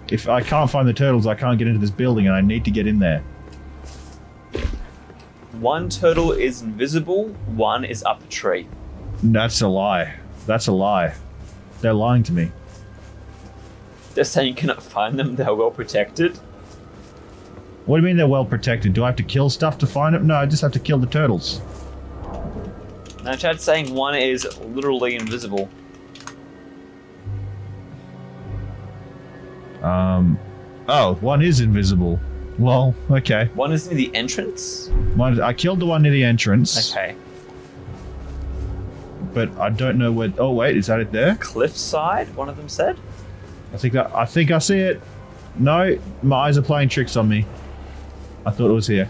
If I can't find the turtles, I can't get into this building and I need to get in there. One turtle is invisible, one is up a tree. That's a lie. That's a lie. They're lying to me. They're saying you cannot find them, they're well protected. What do you mean they're well protected? Do I have to kill stuff to find them? No, I just have to kill the turtles. Now, Chad's saying one is literally invisible. Um, oh, one is invisible. Lol. Okay. One is near the entrance. One, I killed the one near the entrance, Okay. but I don't know where. Oh wait, is that it there? Cliffside, one of them said. I think that I think I see it. No, my eyes are playing tricks on me. I thought it was here.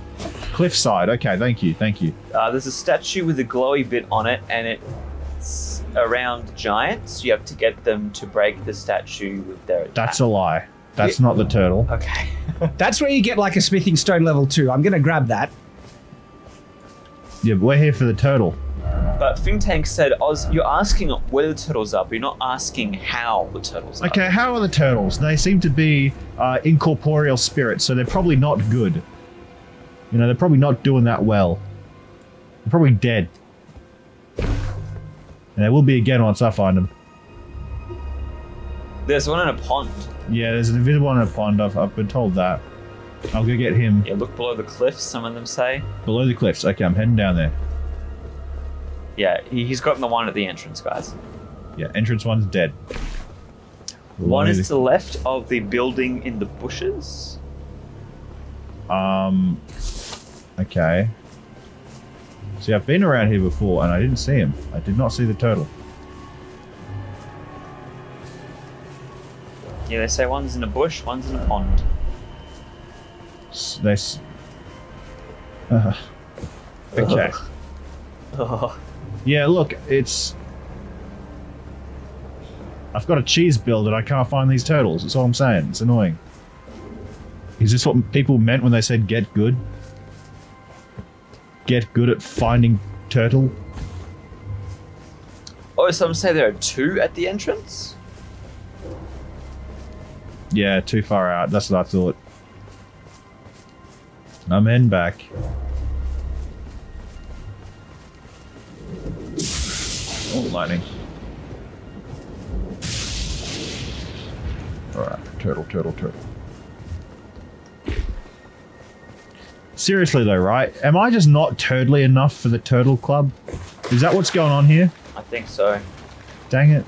Cliffside. Okay, thank you, thank you. Uh, there's a statue with a glowy bit on it, and it's around giants. You have to get them to break the statue with their attack. That's a lie. That's not the turtle. Okay. That's where you get like a smithing stone level two. I'm gonna grab that. Yeah, but we're here for the turtle. But Think Tank said, Oz, you're asking where the turtles are, but you're not asking how the turtles are. Okay, how are the turtles? They seem to be uh, incorporeal spirits, so they're probably not good. You know, they're probably not doing that well. They're probably dead. And they will be again once I find them. There's one in a pond. Yeah, there's an invisible one in a pond. I've, I've been told that. I'll go get him Yeah, look below the cliffs, some of them say. below the cliffs. Okay, I'm heading down there. Yeah, he, he's gotten the one at the entrance, guys. Yeah, entrance one's dead. One is to the left of the building in the bushes. Um. Okay. See, I've been around here before and I didn't see him. I did not see the turtle. Yeah, they say one's in a bush, one's in a pond. S- They. Uh, okay. Ugh. Yeah, look, it's. I've got a cheese build and I can't find these turtles. That's all I'm saying. It's annoying. Is this what people meant when they said get good? Get good at finding turtle? Oh, some say there are two at the entrance? Yeah, too far out. That's what I thought. I'm in back. Oh, lightning. Alright, turtle, turtle, turtle. Seriously though, right? Am I just not turtly enough for the turtle club? Is that what's going on here? I think so. Dang it.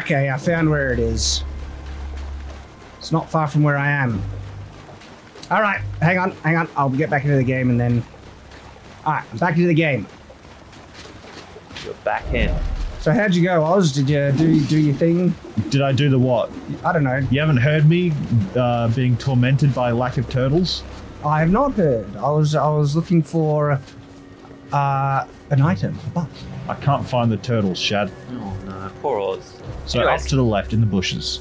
Okay, I found where it is. It's not far from where I am. All right, hang on, hang on. I'll get back into the game and then. All right, I'm back into the game. You're back in. So how'd you go, Oz? Did you do do your thing? Did I do the what? I don't know. You haven't heard me uh, being tormented by lack of turtles? I have not heard. I was I was looking for uh, an item, a buff. I can't find the turtles, Shad. Oh no, poor Oz. So Anyways. up to the left in the bushes.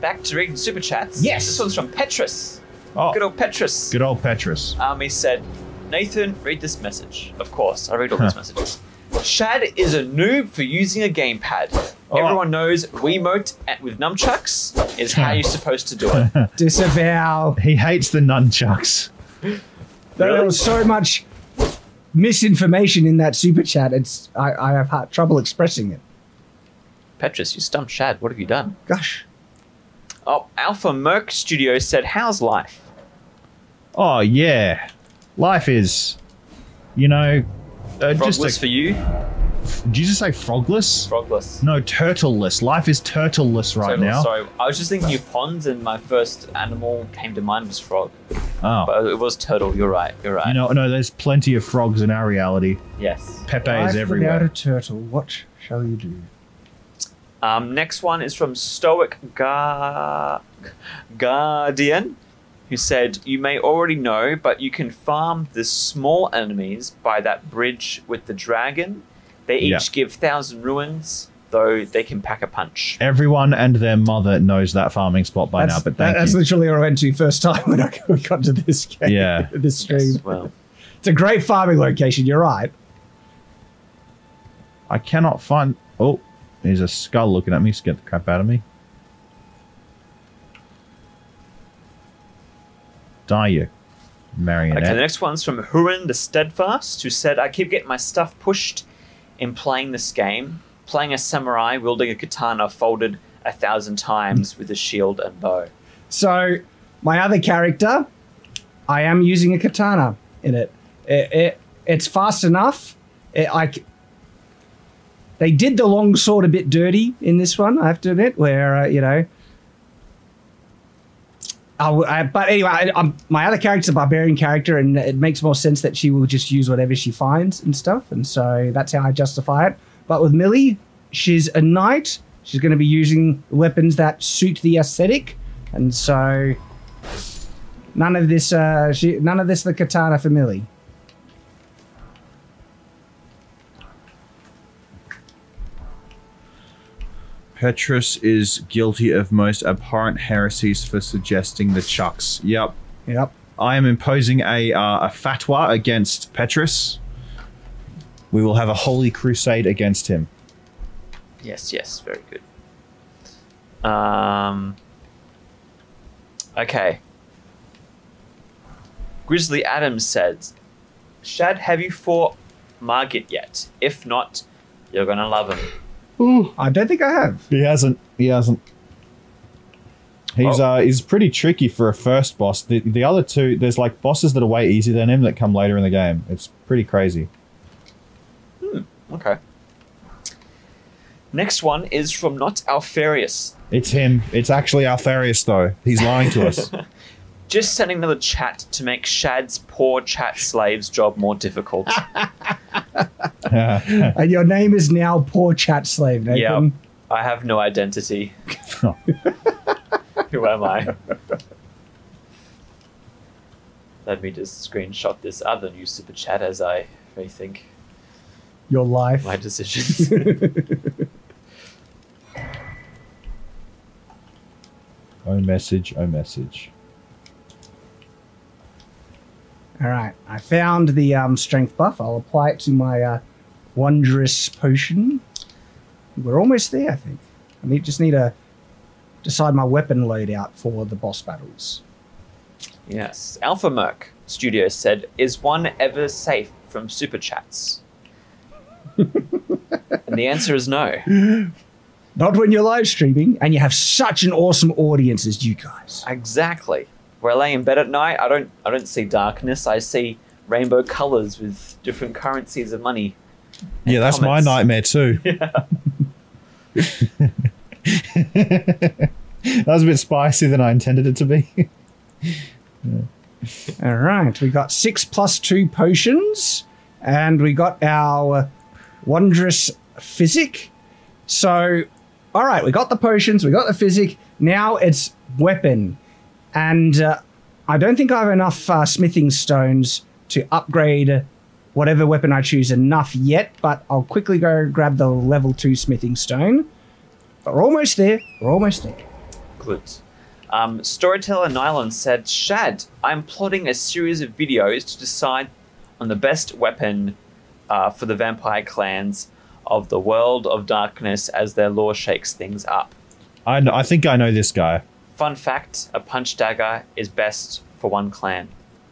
Back to reading super chats. Yes. This one's from Petrus. Oh, Good old Petrus. good old Petrus. Um, he said, Nathan, read this message. Of course, I read all these messages. Shad is a noob for using a gamepad. Oh. Everyone knows Wiimote at- with nunchucks is how you're supposed to do it. Disavow. He hates the nunchucks. There was so much misinformation in that super chat. It's I, I have had trouble expressing it. Petrus, you stumped Shad. What have you done? Gosh. Oh, Alpha Merc Studio said, How's life? Oh yeah, life is, you know, uh, just Frogless a, for you? did you just say frogless? Frogless. No, turtleless. Life is turtleless right So- now. Sorry, I was just thinking of ponds, and my first animal came to mind was frog. Oh, But it was turtle. You're right. You're right. you know, no, there's plenty of frogs in our reality. yes. Pepe Life is without a everywhere. turtle. What shall you do? Um, next one is from Stoic Gar- Guardian, who said, You may already know, but you can farm the small enemies by that bridge with the dragon. They each Yeah. give thousand runes, though they can pack a punch. Everyone and their mother knows that farming spot by now, but thank that's you. literally where I went to first time when I got to this game. Yeah. this stream. Yes, well, It's a great farming location. You're right. I cannot find. Oh, there's a skull looking at me. Scared the crap out of me. Die you. Marionette. Okay, the next one's from Hurin the Steadfast, who said, I keep getting my stuff pushed in playing this game. Playing a samurai wielding a katana folded a thousand times with a shield and bow. So, my other character, I am using a katana in it. It, it it's fast enough. It, I c- they did the long sword a bit dirty in this one. I have to admit, where uh, you know. I I- but anyway, I, my other character's a barbarian character, and it makes more sense that she will just use whatever she finds and stuff, and so that's how I justify it. But with Millie, she's a knight. She's going to be using weapons that suit the aesthetic, and so none of this. Uh, she, none of this. The katana for Millie. Petrus is guilty of most abhorrent heresies for suggesting the chucks. Yep. Yep. I am imposing a, uh, a fatwa against Petrus. We will have a holy crusade against him. Yes, yes, very good. Um, okay. Grizzly Adams says, Shad, have you fought Margit yet? If not, you're gonna love him. I don't think I have. He hasn't. He hasn't. He's Oh. uh he's pretty tricky for a first boss. The the other two, there's like bosses that are way easier than him that come later in the game. It's pretty crazy. Hmm. Okay. Next one is from Not Alfarius. It's him. It's actually Altharius though. He's lying to us. Just sending another chat to make Shad's poor chat slave's job more difficult. And uh, your name is now Poor Chat Slave, yep. I have no identity. Who am I? Let me just screenshot this other new super chat as I rethink Your life. my decisions. oh message. Oh message. All right. I found the um, strength buff. I'll apply it to my uh, wondrous potion. We're almost there, I think. I need, just need to decide my weapon loadout for the boss battles. yes. Alpha Merc Studio said, Is one ever safe from super chats? and the answer is no. Not when you're live streaming and you have such an awesome audience as you guys. Exactly. Where I lay in bed at night, I don't I don't see darkness. I see rainbow colors with different currencies of money. Yeah, that's my nightmare too. Yeah. that was a bit spicier than I intended it to be. All right. We got six plus two potions and we got our wondrous physic. So, all right, we got the potions, we got the physic. Now it's weapon. And uh, I don't think I have enough uh, smithing stones to upgrade whatever weapon I choose enough yet, but I'll quickly go grab the level two smithing stone. But we're almost there. We're almost there. Good. Um, Storyteller Nylon said, Shad, I'm plotting a series of videos to decide on the best weapon uh, for the vampire clans of the world of darkness as their lore shakes things up. I, kn- I think I know this guy. Fun fact a punch dagger is best for one clan.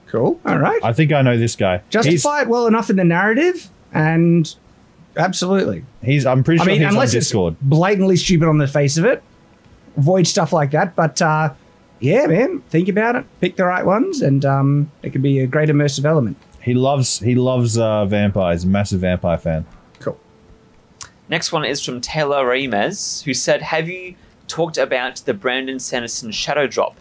Cool. All right. I think I know this guy. Justify it well enough in the narrative, and absolutely. He's, he's I'm pretty I sure mean, he's on Discord. it's blatantly stupid on the face of it, avoid stuff like that. But uh, yeah, man, think about it, pick the right ones, and um, it could be a great immersive element. He loves he loves uh, vampires. Massive vampire fan. Cool. Next one is from Taylor Reimez, who said, Have you talked about the Brandon Sanderson Shadow Drop?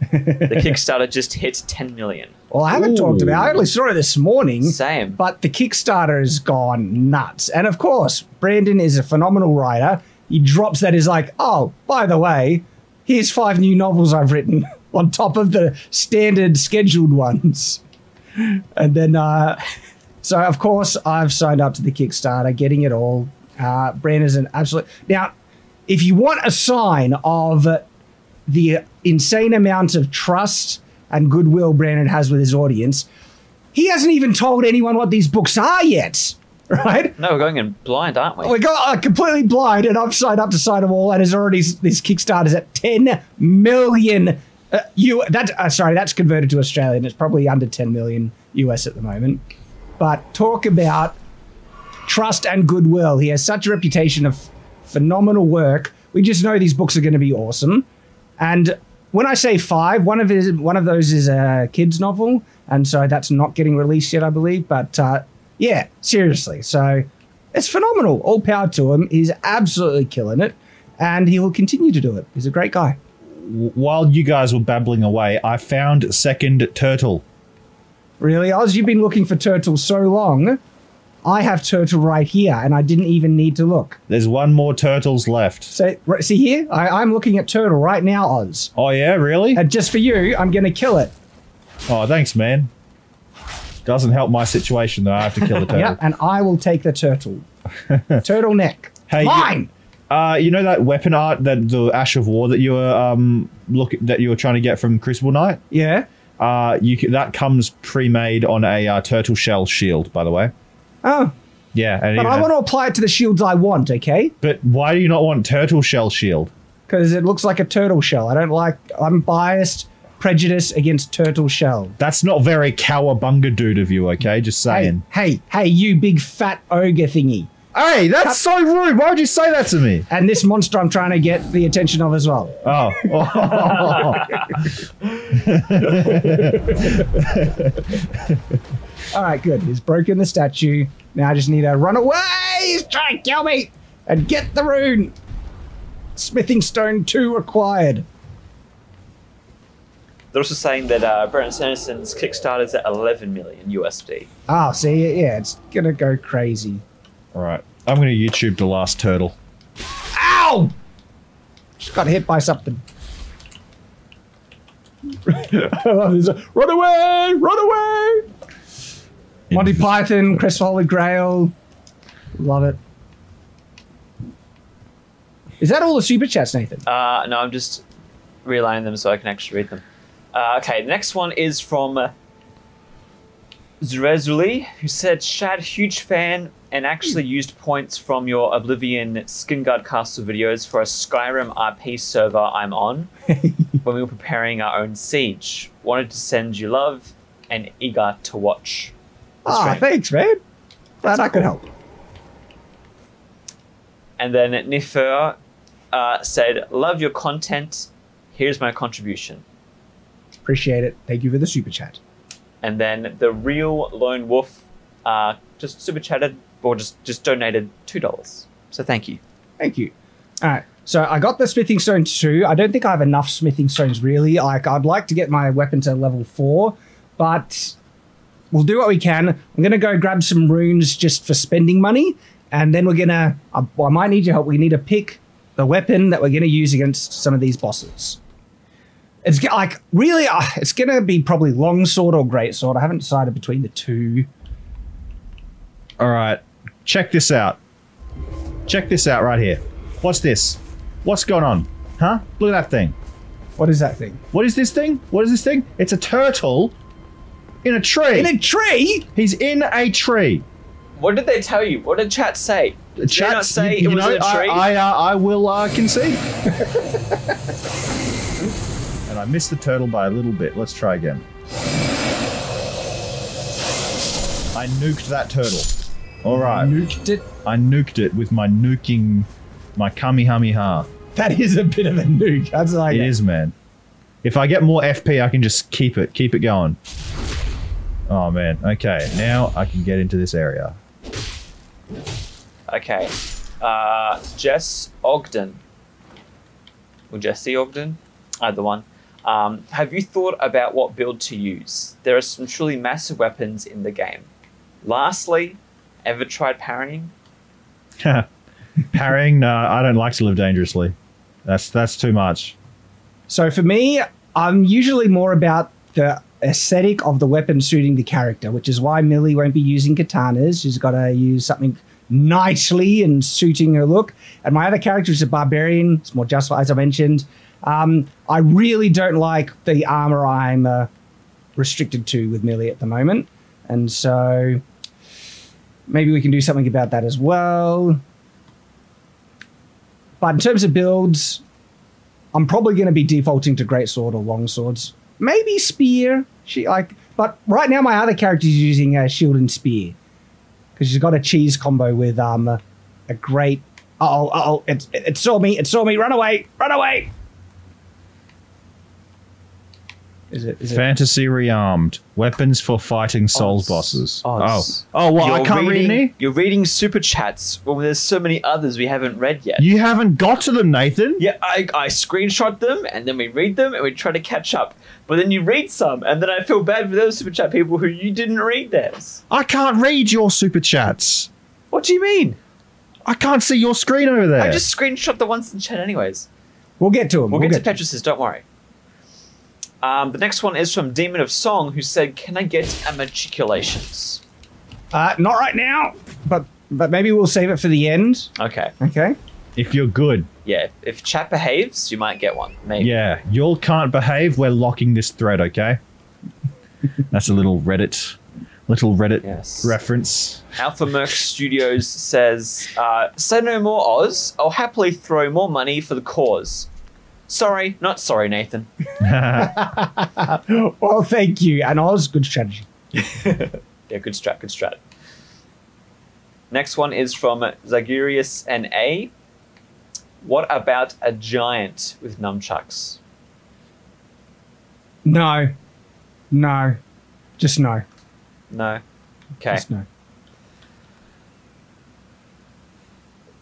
the Kickstarter just hit 10 million. Well, I haven't Ooh. talked about. it. I only saw it this morning. Same. But the Kickstarter has gone nuts. And of course, Brandon is a phenomenal writer. He drops that as like, oh, by the way, here's five new novels I've written on top of the standard scheduled ones. And then, uh, so of course, I've signed up to the Kickstarter, getting it all. Uh, Brandon's an absolute. Now, if you want a sign of the insane amount of trust and goodwill Brandon has with his audience, he hasn't even told anyone what these books are yet, right? No, we're going in blind, aren't we? We got uh, completely blind, and I've signed up to sign them all, and is already this Kickstarter's at ten million Uh, you that uh, sorry, that's converted to Australian. It's probably under 10 million US at the moment. But talk about trust and goodwill. He has such a reputation of phenomenal work. We just know these books are going to be awesome. And when I say five, one of his one of those is a kids novel, and so that's not getting released yet, I believe. But uh, yeah, seriously, so it's phenomenal. All power to him. He's absolutely killing it, and he will continue to do it. He's a great guy. While you guys were babbling away, I found second turtle. Really, Oz, you've been looking for turtle so long. I have turtle right here, and I didn't even need to look. There's one more turtles left. So, right, see here, I, I'm looking at turtle right now, Oz. Oh yeah, really? And just for you, I'm going to kill it. Oh, thanks, man. Doesn't help my situation though. I have to kill the turtle. Yeah, and I will take the turtle. turtle neck. Hey, you- Mine. Uh, you know that weapon art, that the Ash of War that you were um look that you were trying to get from Crucible Knight. Yeah. Uh, you that comes pre-made on a uh, turtle shell shield, by the way. Oh, Yeah, and but I want to apply it to the shields I want, okay? But why do you not want turtle shell shield? Because it looks like a turtle shell. I don't like. I'm biased, prejudice against turtle shell. That's not very cowabunga dude of you, okay? Just Hey, saying. hey, hey, you big fat ogre thingy. Hey, that's so rude. Why would you say that to me? And this monster I'm trying to get the attention of as well. Oh. oh. All right, good. He's broken the statue. Now I just need to run away. He's trying to kill me and get the rune. Smithing stone two required. They're also saying that uh, Brandon Sanderson's Kickstarter is at 11 million USD. Oh, see, yeah, it's gonna go crazy. All right. I'm going to YouTube the last turtle. Ow! Just got hit by something. I love this. Run away! Run away! Monty Python, Chris Holy Grail. Love it. Is that all the super chats, Nathan? Uh, no, I'm just relaying them so I can actually read them. Uh, okay, the next one is from uh, Zrezuli, who said, Shad, huge fan, and actually used points from your Oblivion Skingrad Castle videos for a Skyrim RP server I'm on when we were preparing our own siege. Wanted to send you love and eager to watch. The Ah, thanks, man. Glad I could help. And then Nifer uh, said, Love your content. Here's my contribution. Appreciate it. Thank you for the super chat. And then the real lone wolf uh, just super chatted or just just donated two dollars. So thank you. Thank you. All right. So I got the smithing stone two. I don't think I have enough smithing stones really. Like I'd like to get my weapon to level four, but we'll do what we can. I'm gonna go grab some runes just for spending money, and then we're gonna. I, I might need your help. We need to pick the weapon that we're gonna use against some of these bosses. It's like really, uh, it's gonna be probably long sword or great sword. I haven't decided between the two. All right. Check this out. Check this out right here. What's this? What's going on? Huh? Look at that thing. What is that thing? What is this thing? What is this thing? It's a turtle in a tree. In a tree? He's in a tree. What did they tell you? What did chat say? Did they not say you- it was know, in a tree? I, I, uh, I will uh, concede. and I missed the turtle by a little bit. Let's try again. I nuked that turtle. All right. Nuked it. I nuked it with my nuking, my Kamehameha. That is a bit of a nuke. That's like It is, man. If I get more FP, I can just keep it, keep it going. Oh man. Okay, now I can get into this area. Okay. Uh, Jess Ogden. Or Jesse Ogden? Either one. Um, have you thought about what build to use? There are some truly massive weapons in the game. Lastly, ever tried parrying? Parrying? No, I don't like to live dangerously. That's that's too much. So for me, I'm usually more about the aesthetic of the weapon suiting the character, which is why Millie won't be using katanas. She's got to use something nicely and suiting her look. And my other character is a barbarian. It's more justified, as I mentioned. Um, I really don't like the armor I'm uh, restricted to with Millie at the moment. And so maybe we can do something about that as well. But in terms of builds, I'm probably going to be defaulting to greatsword or longswords. Maybe spear. She like, but right now my other character is using a shield and spear because she's got a cheese combo with um a, a great. Oh, oh, it, it, it saw me! It saw me! Run away! Run away! Is it? Is it? Fantasy rearmed. Weapons for fighting Souls Oz. bosses. Oz. Oh. Oh, well, I You're can't read reading, any? You're reading super chats when there's so many others we haven't read yet. You haven't got to them, Nathan. Yeah, I, I screenshot them and then we read them and we try to catch up. But then you read some and then I feel bad for those super chat people who you didn't read theirs. I can't read your super chats. What do you mean? I can't see your screen over there. I just screenshot the ones in chat anyways. We'll get to them. We'll, We'll, get, get to Petrus's, don't worry. Um, the next one is from Demon of Song who said, Can I get a? Uh, not right now, but but maybe we'll save it for the end. Okay. Okay. If you're good. Yeah, if chat behaves, you might get one. Maybe. Yeah, Y'all can't behave. We're locking this thread, okay? That's a little Reddit, little Reddit Yes. reference. Alpha Merc Studios says, uh, "Say no more, Oz. I'll happily throw more money for the cause." Sorry, not sorry, Nathan. Well, thank you. And Oz, good strategy. Yeah, good strat, good strat. Next one is from Zagurius NA. What about a giant with nunchucks? No. No. Just no. No. Okay. Just no.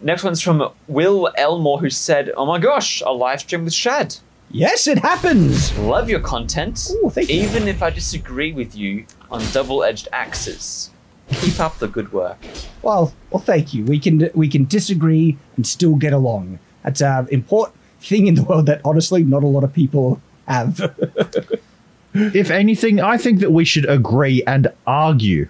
Next one's from Will Elmore, who said, "Oh my gosh, a live stream with Shad. Yes, it happens. Love your content, Ooh, thank you. even if I disagree with you on double-edged axes. Keep up the good work." Well, well, thank you. We can we can disagree and still get along. That's an important thing in the world that honestly not a lot of people have. If anything, I think that we should agree and argue.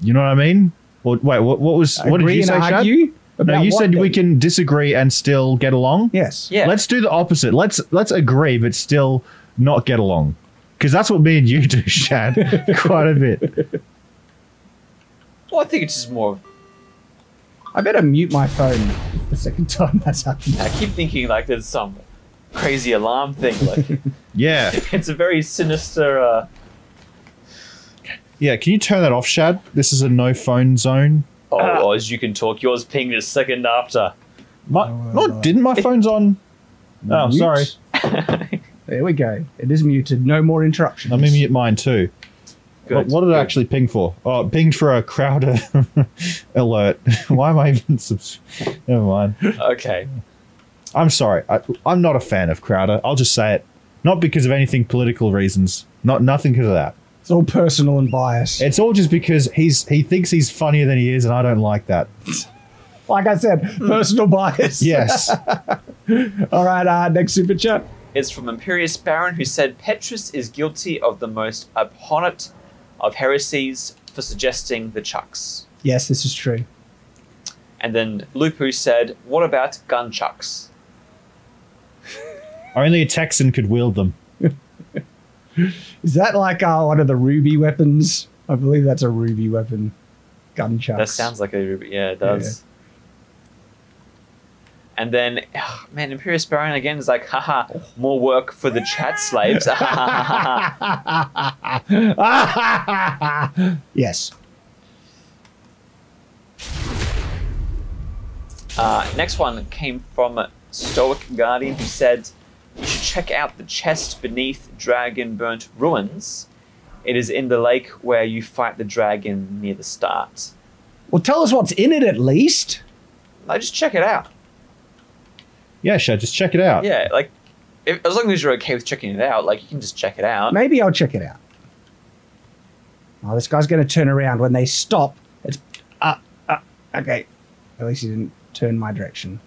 You know what I mean? Or, wait, what, what was what did you and say, Shad? argue No, you what said we can disagree and still get along. Yes. Yeah. Let's do the opposite. Let's let's agree but still not get along. Because that's what me and you do, Shad, quite a bit. Well, I think it's just more. I better mute my phone the second time that's happened. I keep thinking like there's some crazy alarm thing. Like Yeah, it's a very sinister. Uh, yeah. Can you turn that off, Shad? This is a no phone zone. oh, Oz, you can talk. Yours pinged a second after. My, Oh, no, uh, didn't my phone's on? Oh, sorry. There we go. It is muted. No more interruptions. Let me mute mine too. Good. What, what did it actually ping for? Oh, it pinged for a Crowder alert. Why am I even subs? Never mind. Okay. I'm sorry. I, I'm not a fan of Crowder. I'll just say it. Not because of anything political reasons. Not nothing because of that. It's all personal and biased. It's all just because he's he thinks he's funnier than he is, and I don't like that. like I said, personal bias. Yes. All right. Uh, next super chat. It's from Imperious Baron, who said Petrus is guilty of the most abhorrent of heresies for suggesting the chucks. Yes, this is true. And then Lupu said, What about gun chucks? Only a Texan could wield them. Is that like uh, one of the RWBY weapons? I believe that's a RWBY weapon. Gun chucks. That sounds like a RWBY. yeah, it does. And then, ah, man, Imperious Baron again is like, haha, more work for the chat slaves. yes. Uh, next one came from Stoic Guardian, who said, "You should check out the chest beneath Dragon Burnt Ruins. It is in the lake where you fight the dragon near the start. Well, tell us what's in it at least. I just check it out. Yeah, sure, just check it out. Yeah, like if, as long as you're okay with checking it out, like you can just check it out. Maybe I'll check it out. Oh, this guy's going to turn around when they stop. It's uh, uh, okay. At least he didn't turn my direction.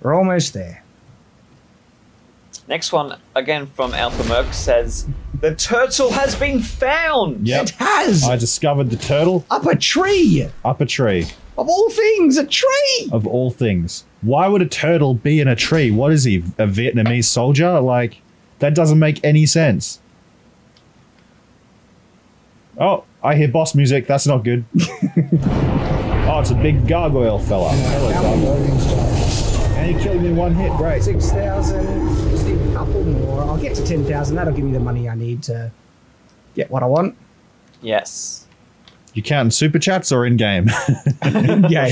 We're almost there. Next one again from Alpha Merc says, "The turtle has been found." Yep. It has I discovered the turtle up a tree up a tree, of all things, a tree. of all things. Why would a turtle be in a tree? What is he, a Vietnamese soldier? Like, that doesn't make any sense. Oh, I hear boss music. That's not good. oh, it's a big gargoyle fella. Hello, gargoyle. man, you killed me in one hit. Great. 6,000. Just need a couple more. I'll get to 10,000. That'll give me the money I need to get what I want. Yes. You counting super chats or in game? Yeah.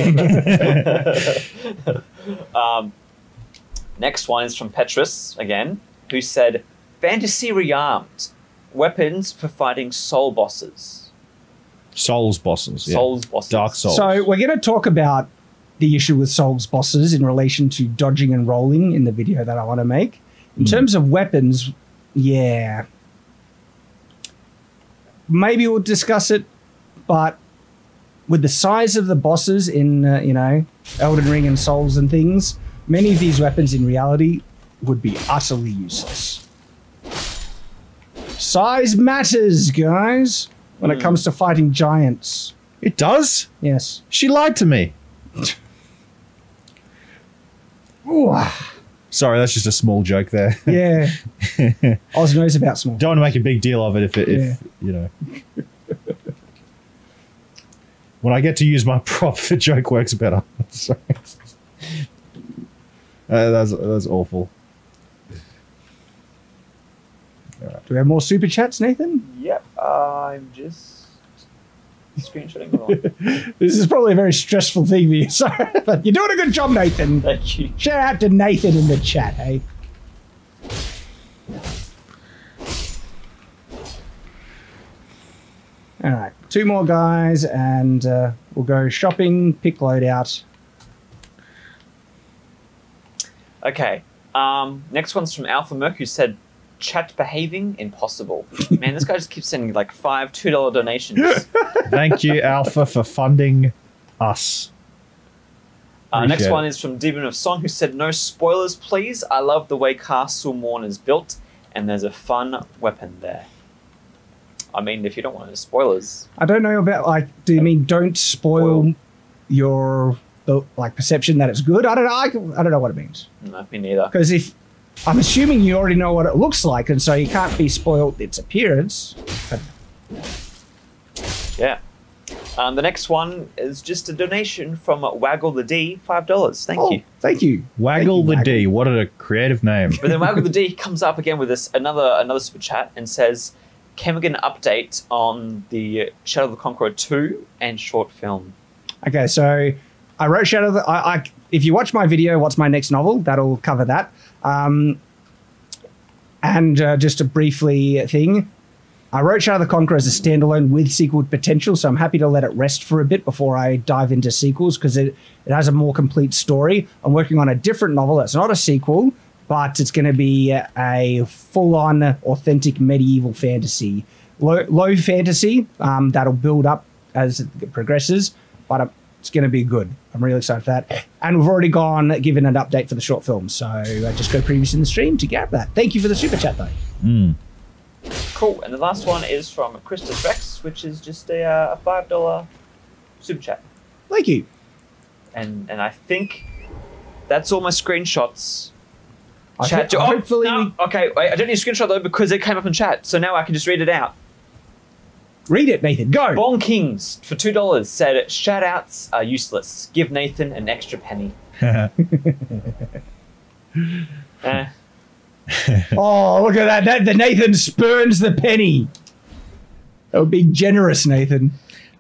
Um, next one is from Petrus again, who said, "Fantasy rearmed, weapons for fighting soul bosses, Souls bosses. Yeah. souls bosses, Dark Souls. so we're going to talk about the issue with Souls bosses in relation to dodging and rolling in the video that I want to make. In terms of weapons, yeah. Maybe we'll discuss it, but with the size of the bosses in, uh, you know, Elden Ring and Souls and things, many of these weapons in reality would be utterly useless. Size matters, guys, when it hmm. comes to fighting giants. It does? Yes. She lied to me. Ooh, Sorry, that's just a small joke there. yeah. Oz knows about small. Don't want to make a big deal of it if it, if Yeah. you know. When I get to use my prop, the joke works better. Sorry. Uh, that's that's awful. Do we have more super chats, Nathan? Yep, I'm just screenshotting them all. This is probably a very stressful thing for you, sorry, but you're doing a good job, Nathan. Thank you. Shout out to Nathan in the chat, hey. All right, two more guys, and uh, we'll go shopping, pick loadout. Okay. Um, next one's from Alpha Merc, who said, "Chat behaving impossible." Man, this guy just keeps sending like five two dollar donations. Thank you, Alpha, for funding us. Uh, next one is from Demon of Song, who said, "No spoilers, please. I love the way Castle Morne is built, and there's a fun weapon there." I mean, if you don't want any spoilers, I don't know about like. Do you mean don't spoil Spoil. your the, like perception that it's good? I don't know. I, I don't know what it means. no, me neither. Because if I'm assuming you already know what it looks like, and so you can't be spoiled its appearance. But Yeah. Um, the next one is just a donation from Waggle the D, five dollars. Thank oh, you. thank you. Waggle Thank you, the Waggle. D. What a creative name. But then Waggle the D comes up again with this another another super chat and says, "Can we get an update on the Shadow of the Conqueror two and short film?" Okay, so I wrote Shadow. Of the, I, I, if you watch my video, what's my next novel? That'll cover that. Um, and uh, just a briefly thing, I wrote Shadow of the Conqueror as a standalone with sequel potential, so I'm happy to let it rest for a bit before I dive into sequels because it, it has a more complete story. I'm working on a different novel that's not a sequel, but it's going to be a full on authentic medieval fantasy. Low, low fantasy um, that'll build up as it progresses, but it's going to be good. I'm really excited for that. And we've already gone, given an update for the short film, so uh, just go previous in the stream to get that. Thank you for the super chat, though. Cool. And the last one is from Christus Rex, which is just a, uh, a five dollar super chat. Thank you. And and I think that's all my screenshots. I Chat. thi- oh, hopefully, no, okay. Wait, I don't need a screenshot though because it came up in chat, so now I can just read it out. read it, Nathan. Go. Bon Kings for two dollars said shoutouts are useless. Give Nathan an extra penny. Eh, Oh, look at that. that. The Nathan spurns the penny. That would be generous, Nathan.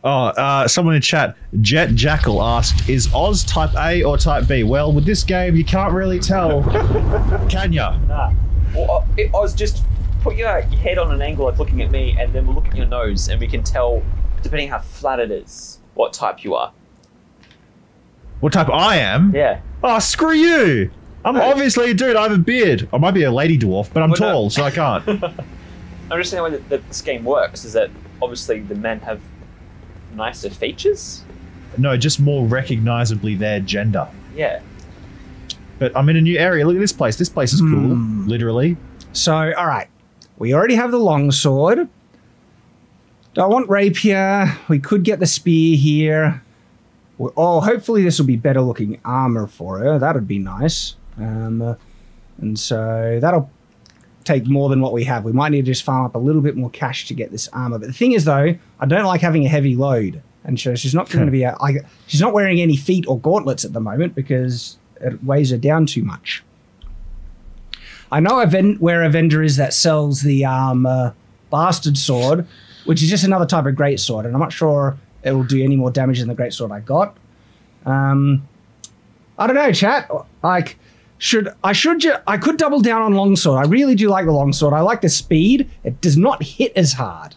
Oh, uh, someone in chat, Jet Jackal asked, "Is Oz Type A or Type B?" Well, with this game, you can't really tell, can ya? nah. Well, I, I was just put your head on an angle like looking at me, and then we'll look at your nose, and we can tell, depending how flat it is, what type you are. What type I am? Yeah. Oh, screw you! I'm Hey. obviously a dude. I have a beard. I might be a lady dwarf, but I'm Well, no. tall, so I can't. I'm just saying the way that, that this game works is that obviously the men have nicer features. no, just more recognizably their gender. Yeah. But I'm in a new area. Look at this place. This place is cool. Hmm. Literally. So, all right. We already have the longsword. Do I want rapier? We could get the spear here. We- Oh, hopefully this will be better looking armor for her. That would be nice. Um, and so that'll take more than what we have. We might need to just farm up a little bit more cash to get this armor. But the thing is, though, I don't like having a heavy load, and so she's not going to be. A, I, she's not wearing any feet or gauntlets at the moment because it weighs her down too much. I know a ven- where a vendor is that sells the um, uh, bastard sword, which is just another type of great sword, and I'm not sure it will do any more damage than the great sword I got. Um, I don't know, chat. Like, should I should ju- I could double down on longsword. I really do like the longsword. I like the speed. It does not hit as hard.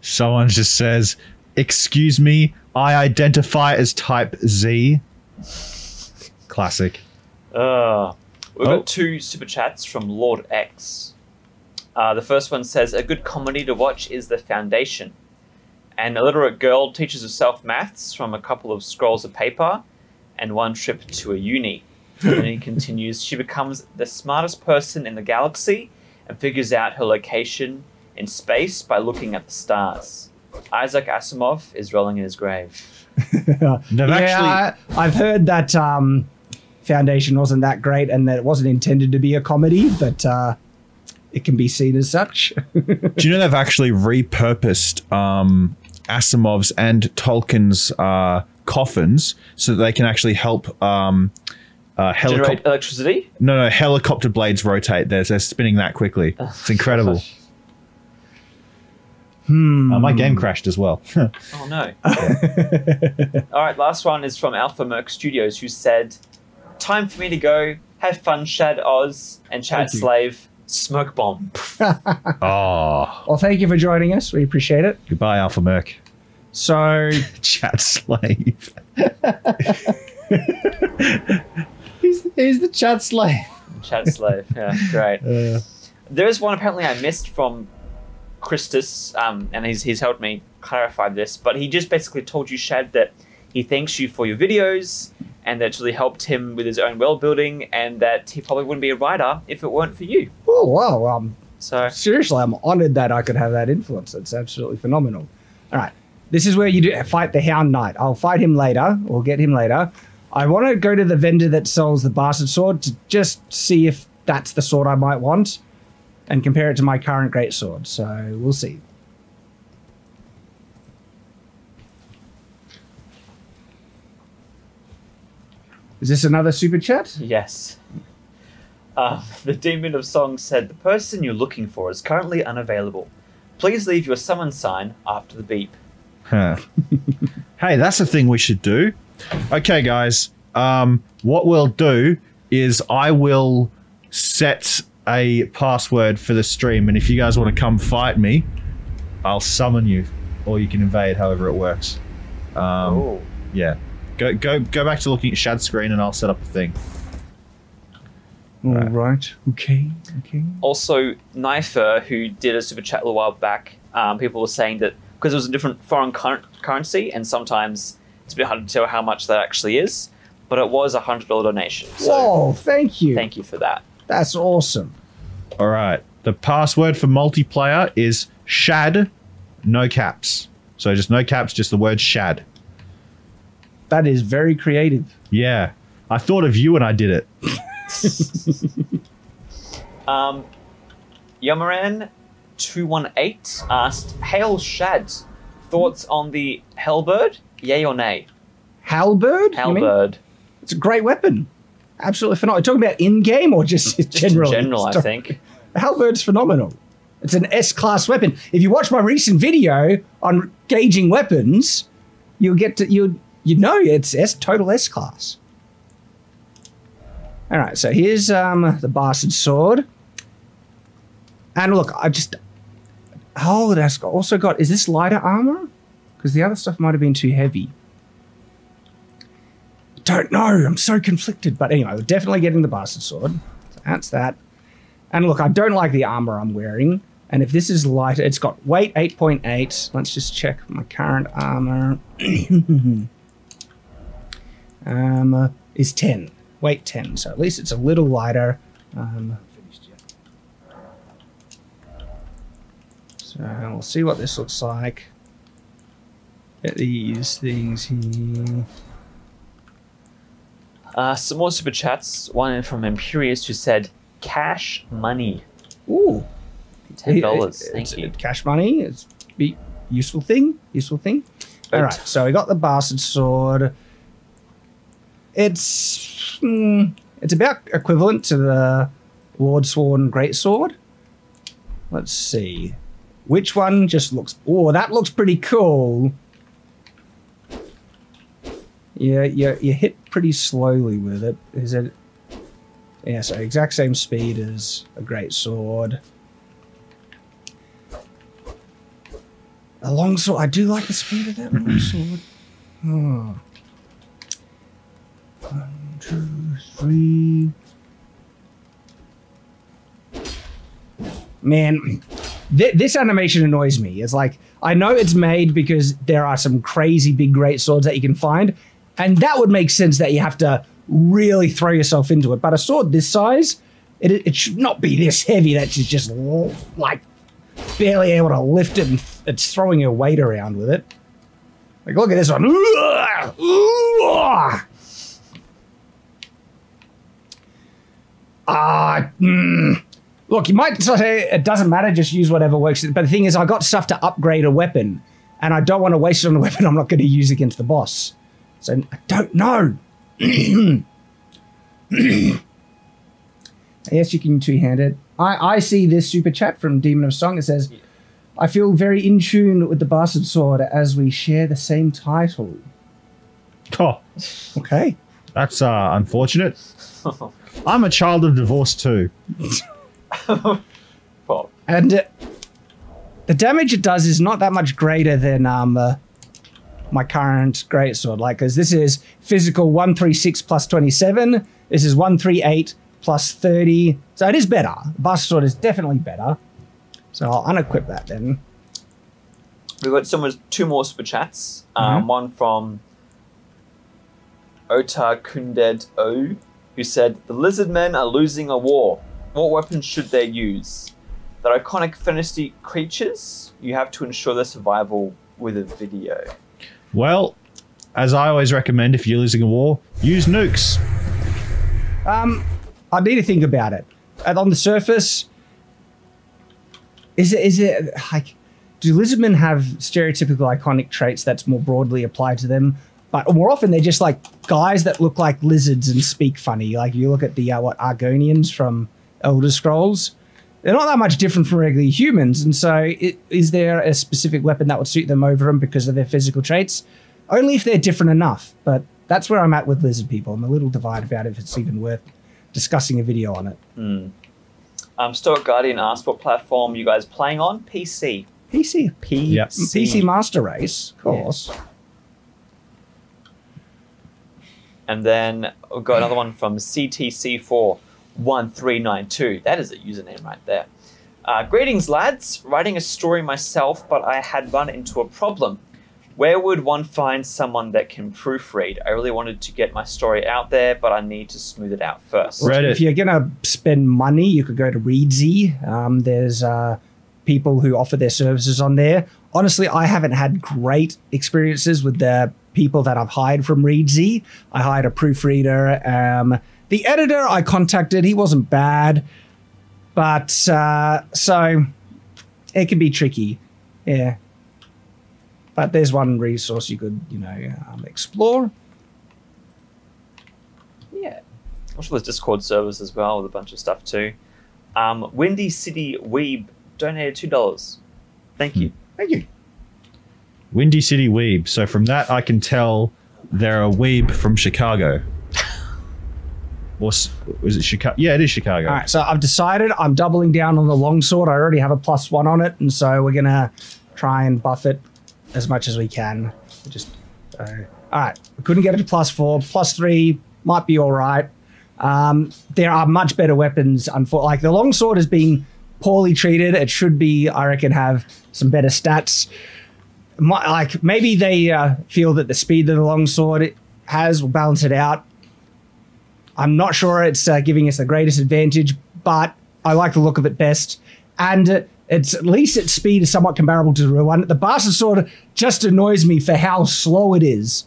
Someone just says, "Excuse me, I identify as Type Z." Classic. Uh, we've Oh. got two super chats from Lord X. Uh, the first one says, A good comedy to watch is The Foundation. An illiterate girl teaches herself maths from a couple of scrolls of paper and one trip to a uni. And he continues, She becomes the smartest person in the galaxy and figures out her location in space by looking at the stars. Isaac Asimov is rolling in his grave. They've yeah, actually. I, I've heard that um, Foundation wasn't that great and that it wasn't intended to be a comedy, but uh, it can be seen as such. Do you know they've actually repurposed um, Asimov's and Tolkien's uh, coffins so that they can actually help um, uh, Generate electricity? No, no, helicopter blades rotate. They're, they're spinning that quickly. It's incredible. Hmm. Uh, my game crashed as well. Oh no. All right, last one is from Alpha Merc Studios, who said, "Time for me to go. Have fun, Shad Oz and Chad Thank you. Slave. Smoke bomb." oh, well, thank you for joining us. We appreciate it. goodbye, Alpha Merc. So, Chad slave. He's, he's the chat slave. Chat Slave. Yeah, great. Uh, There is one apparently I missed from Christus, um, and he's he's helped me clarify this. But he just basically told you, Shad, that he thanks you for your videos. And that's really helped him with his own world building, and that he probably wouldn't be a writer if it weren't for you. oh wow, um, So seriously, I'm honored that I could have that influence. It's absolutely phenomenal. All right, this is where you do fight the Hound Knight. I'll fight him later. We'll get him later. I want to go to the vendor that sells the bastard sword to just see if that's the sword I might want, and compare it to my current great sword. So we'll see. Is this another super chat? Yes. Um, the Demon of Song said, The person you're looking for is currently unavailable. Please leave your summon sign after the beep. Huh. hey, that's a thing we should do. Okay, guys. Um, what we'll do is I will set a password for the stream, and if you guys want to come fight me, I'll summon you, or you can invade, however it works. Um, oh. yeah. Go go go back to looking at Shad's screen, and I'll set up a thing. All right. Okay. Okay. Also, Knifer, who did a super chat a little while back, um, people were saying that because it was a different foreign cur- currency, and sometimes it's a bit hard to tell how much that actually is, but it was a $100 donation. So Whoa! Thank you. thank you for that. That's awesome. All right. The password for multiplayer is Shad, no caps. So just no caps, just the word Shad. That is very creative. Yeah. I thought of you when I did it. Um, Yamaran218 asked, Hail Shad, thoughts on the Hellbird? Yay or nay? Halberd? Halberd. It's a great weapon. Absolutely phenomenal. Talking about in game or just, Just generally? in general, I think. Halberd's phenomenal. It's an S class weapon. If you watch my recent video on gauging weapons, you'll get to you you know it's S total S class. All right, so here's um, the bastard sword. And look, I just oh, that's also got is this lighter armor? Because the other stuff might have been too heavy. Don't know. I'm so conflicted. But anyway, we're definitely getting the bastard sword. So that's that. And look, I don't like the armor I'm wearing. And if this is lighter, it's got weight 8.8. Let's just check my current armor. um, is 10. Weight 10. So at least it's a little lighter. Um, so we'll see what this looks like. Get these things here. Uh, some more super chats. One from Imperious who said, Cash money. Ooh. $10. Thank it's- you. Cash money. It's be useful thing. Useful thing. All right. So we got the bastard sword. It's mm, it's about equivalent to the Lord Sworn Greatsword. Let's see. Which one just looks oh that looks pretty cool. Yeah, you, you hit pretty slowly with it. Is it Yeah, so exact same speed as a great sword. A long sword. I do like the speed of that long sword. Oh. One, two, three. Man, th- this animation annoys me. It's like I know it's made because there are some crazy big great swords that you can find, and that would make sense that you have to really throw yourself into it. But a sword this size, it, it should not be this heavy that you're just like barely able to lift it and it's throwing your weight around with it. Like, look at this one. Ah, mm. look, you might say it doesn't matter, just use whatever works. But the thing is, I got stuff to upgrade a weapon, and I don't want to waste it on a weapon I'm not going to use against the boss. So I don't know. yes, you can two hand it. I, I see this super chat from Demon of Song. It says, I feel very in tune with the Bastard Sword as we share the same title. Oh, Okay. that's uh, unfortunate. I'm a child of divorce too. And uh, the damage it does is not that much greater than um, uh, my current greatsword. Like, because this is physical 136 plus 27. This is 138 plus 30. So it is better. Bastard Sword is definitely better. So I'll unequip that then. we've got someone two more super chats. Um, One from Ota Kunded O, who said, The lizard men are losing a war. What weapons should they use? They're iconic fantasy creatures. You have to ensure their survival with a video. Well, as I always recommend, if you're losing a war, use nukes. Um, I need to think about it. And on the surface, is it is it like do lizardmen have stereotypical iconic traits that's more broadly applied to them? But more often they're just like guys that look like lizards and speak funny. Like you look at the uh, what Argonians from Elder Scrolls, they're not that much different from regular humans. And so, i is there a specific weapon that would suit them over them because of their physical traits? Only if they're different enough. But that's where I'm at with lizard people. I'm a little divided about if it's even worth discussing a video on it. Mm. Um, Stoic Guardian asked what platform you guys playing on? PC. PC, PC. Yep. PC Master Race, of course. And then we've got another one from CTC41392. That is a username right there. Uh, greetings, lads. Writing a story myself, but I had run into a problem. Where would one find someone that can proofread? I really wanted to get my story out there, but I need to smooth it out first. Reddit. If you're gonna spend money, you could go to Reedsy. Um, there's uh, people who offer their services on there. Honestly, I haven't had great experiences with the people that I've hired from Reedsy. I hired a proofreader. Um, the editor I contacted, he wasn't bad, but uh, so it can be tricky. Yeah. But there's one resource you could, you know, um, explore. Yeah. I'm sure there's Discord servers as well with a bunch of stuff too. Um, Windy City Weeb donated two dollars. Thank you. Thank you. Windy City Weeb. So from that, I can tell they're a weeb from Chicago. Or s- was it Chicago? Yeah, it is Chicago. All right, so I've decided I'm doubling down on the longsword. I already have a plus one on it, and so we're gonna try and buff it as much as we can. Just uh, all right. We couldn't get it to plus four. Plus three might be all right. Um, there are much better weapons. Unfor- like the longsword is being poorly treated. It should be, I reckon, have some better stats. My, like maybe they uh, feel that the speed that the longsword has will balance it out. I'm not sure it's uh, giving us the greatest advantage, but I like the look of it best. And uh, it's at least its speed is somewhat comparable to the real one. The bastard sword just annoys me for how slow it is.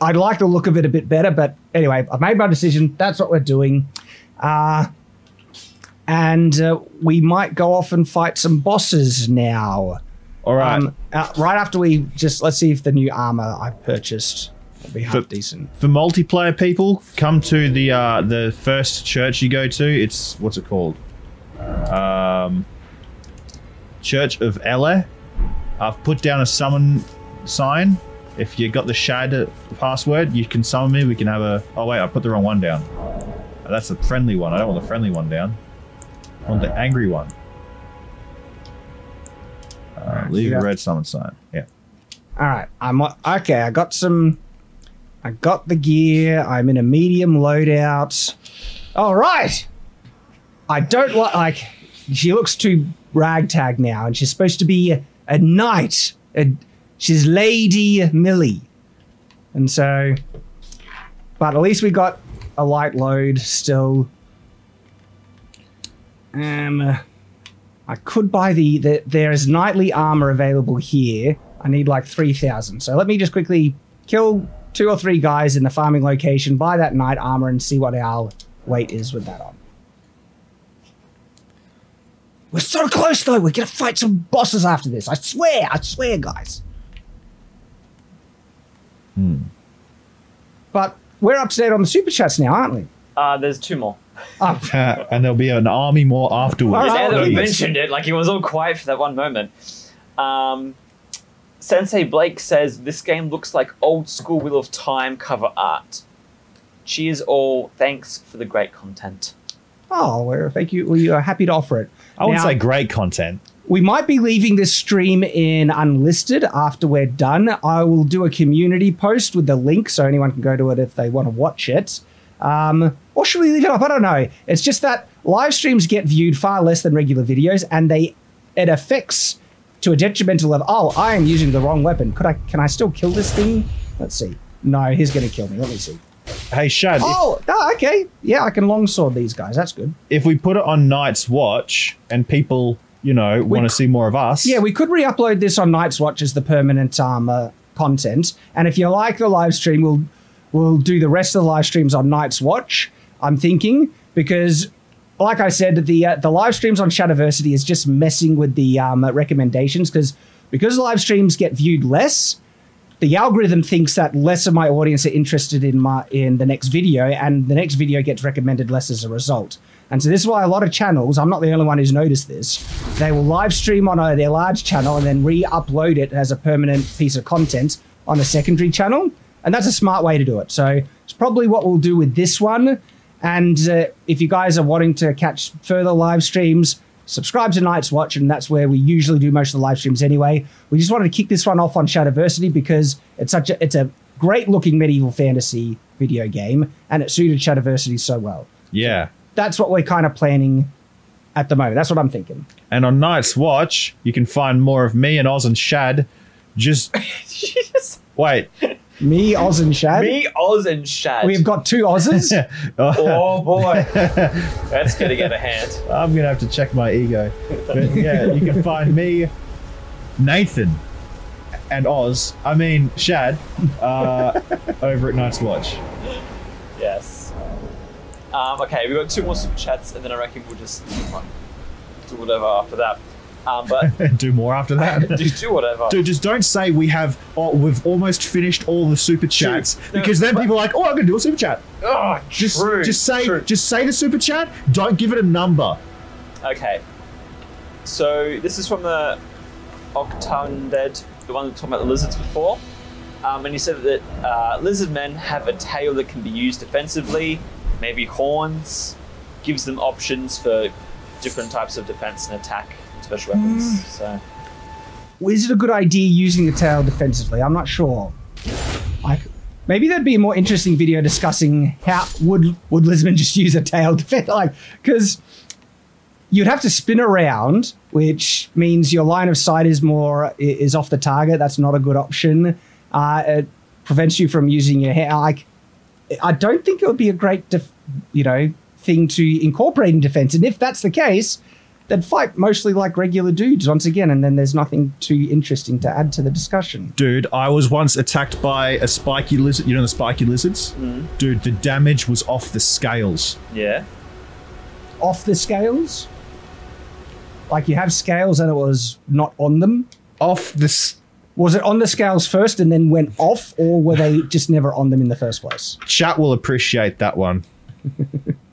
I'd like the look of it a bit better, but anyway, I've made my decision. That's what we're doing. Uh, and uh, we might go off and fight some bosses now. All right. Um, uh, right after we just let's see if the new armor I purchased. Be half For- decent. For multiplayer people, come to the uh, the first church you go to. It's what's it called? Um, church of Elleh. I've put down a summon sign. If you got the shad password, you can summon me. We can have a. Oh wait, I put the wrong one down. That's the friendly one. I don't want the friendly one down. I want the angry one. Uh, leave a red summon sign. Yeah. All right, I'm okay. I got some. I got the gear. I'm in a medium loadout. All right. I don't like like. She looks too ragtag now, and she's supposed to be a, a knight. A, she's Lady Millie, and so. But at least we got a light load still. Um, I could buy the, the there is knightly armor available here. I need like 3,000. So let me just quickly kill two or three guys in the farming location, buy that knight armor, and see what our weight is with that on. We're so close though. We're gonna fight some bosses after this. I swear. I swear, guys. Hmm. But we're up to date on the super chats now, aren't we? Uh, there's two more. Oh, and there'll be an army more afterwards. All right, Now we mentioned it, like he was all quiet for that one moment. Um, Sensei Blake says this game looks like old school Wheel of Time cover art. Cheers all. Thanks for the great content. oh, we're, thank you. We are happy to offer it. I would Now- say great content. We might be leaving this stream in unlisted after we're done. I will do a community post with the link so anyone can go to it if they want to watch it. Um, or should we leave it up? I don't know. It's just that live streams get viewed far less than regular videos, and they it affects to a detrimental level. Oh, I am using the wrong weapon. Could I? Can I still kill this thing? Let's see. No, he's going to kill me. Let me see. Hey, Shad, if- Oh, oh, okay. Yeah, I can longsword these guys. That's good. if we put it on Knights Watch and people, you know, want to see more of us, Yeah, we could re-upload this on Knights Watch as the permanent um, uh, content. And if you like the live stream, we'll we'll do the rest of the live streams on Knights Watch. I'm thinking because, like I said, the uh, the live streams on Shadiversity is just messing with the um, recommendations because because live streams get viewed less. The algorithm thinks that less of my audience are interested in my in the next video, and the next video gets recommended less as a result. And so this is why a lot of channels, I'm not the only one who's noticed this, they will live stream on a, their large channel and then re-upload it as a permanent piece of content on a secondary channel. And that's a smart way to do it. So it's probably what we'll do with this one. And uh, if you guys are wanting to catch further live streams, subscribe to Knights Watch, and that's where we usually do most of the live streams anyway. We just wanted to kick this one off on Shadiversity because it's such a it's a great looking medieval fantasy video game, and it suited Shadiversity so well. yeah. That's what we're kind of planning at the moment. That's what I'm thinking. And on Knights Watch, you can find more of me and Oz and Shad. Just wait. Me, Oz, and Shad. Me, Oz, and Shad. We've got two Oz's. Oh boy, that's gonna get a hand. I'm gonna have to check my ego. But yeah, you can find me, Nathan, and Oz. I mean Shad, uh, over at Knights Watch. Yes. Um, okay, we've got two more super chats, and then I reckon we'll just do whatever after that. Um, but Do more after that. do, do whatever. Dude, just don't say we have. Oh, we've almost finished all the super chats no, because then but- people are like, "Oh, I'm gonna do a super chat." Oh, Just, true, just say, true. just say the super chat. Don't give it a number. Okay. So this is from the Octunded, the one that talked about the lizards before. Um, and he said that uh, lizard men have a tail that can be used defensively, maybe horns, gives them options for different types of defense and attack special weapons. So is it a good idea using the tail defensively? I'm not sure. Like, maybe there'd be a more interesting video discussing how would would Lisbon just use a tail defense, like because you'd have to spin around, which means your line of sight is more is off the target. That's not a good option. Uh, it prevents you from using your hair. Like, I don't think it would be a great, def- you know, thing to incorporate in defense. And if that's the case, they'd fight mostly like regular dudes once again, and then there's nothing too interesting to add to the discussion. Dude, I was once attacked by a spiky lizard. You know the spiky lizards? Mm-hmm. Dude, the damage was off the scales. yeah, Off the scales, like you have scales and it was not on them. Off the. S- Was it on the scales first and then went off, or were they just never on them in the first place? Chat will appreciate that one.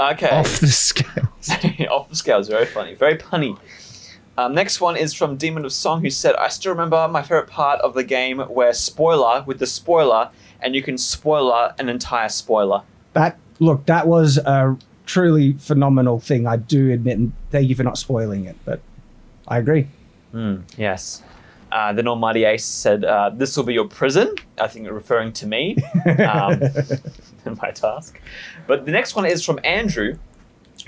Okay. Off the scales. Off the scales, very funny, very punny. Um, next one is from Demon of Song, who said, "I still remember my favorite part of the game where spoiler with the spoiler, and you can spoiler an entire spoiler." That look, that was a truly phenomenal thing. I do admit, and thank you for not spoiling it, but I agree. Yes. Uh, then Almighty Ace said, uh, "This will be your prison." I think referring to me, um, my task. But the next one is from Andrew,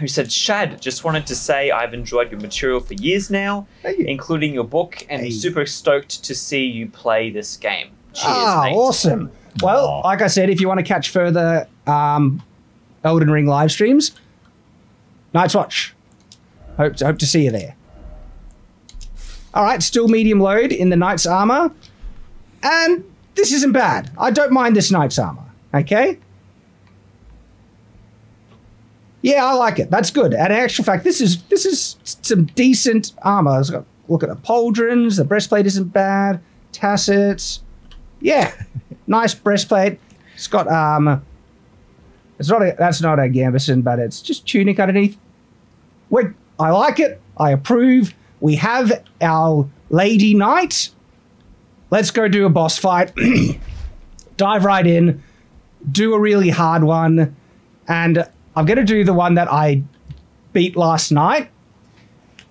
who said, "Shad, just wanted to say I've enjoyed your material for years now, including your book, and Hey. super stoked to see you play this game." Cheers, ah, mate. awesome. Well, Aw. like I said, if you want to catch further um, Elden Ring live streams, Knights Watch. Hope hope to see you there. All right, still medium load in the Knight's armor, and this isn't bad. I don't mind this Knight's armor. Okay. Yeah, I like it. That's good. And in actual fact, this is this is some decent armor. Look at the pauldrons. The breastplate isn't bad. Tassets. Yeah, nice breastplate. It's got um. It's not a that's not a gambeson, but it's just tunic underneath. I like it. I approve. We have our lady knight. Let's go do a boss fight. Dive right in. Do a really hard one, and I'm gonna do the one that I beat last night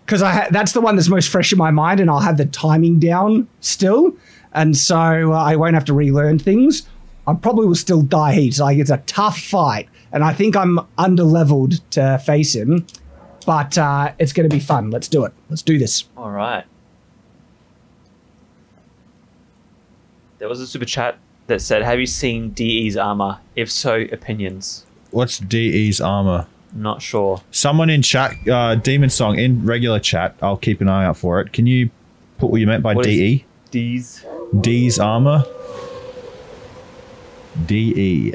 because I ha- that's the one that's most fresh in my mind, and I'll have the timing down still, and so uh, I won't have to relearn things. I probably will still die heat. Like it's a tough fight, and I think I'm under leveled to face him, but uh, it's going to be fun. Let's do it. Let's do this. All right. There was a super chat that said, "Have you seen DE's armor? If so, opinions." What's DE's armor? Not sure. Someone in chat, uh, Demon Song, in regular chat, I'll keep an eye out for it. Can you put what you meant by What is- DE? D's. D's armor? DE.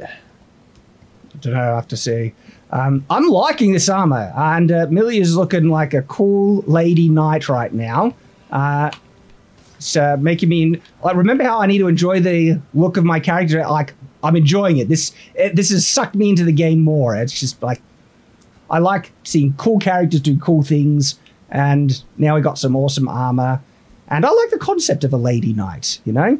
don't know. I have to see. Um, I'm liking this armor, and uh, Millie is looking like a cool lady knight right now. Uh, it's uh, making me like remember how I need to enjoy the look of my character. Like I'm enjoying it. This it, this has sucked me into the game more. It's just like I like seeing cool characters do cool things, and now we got some awesome armor, and I like the concept of a lady knight. You know.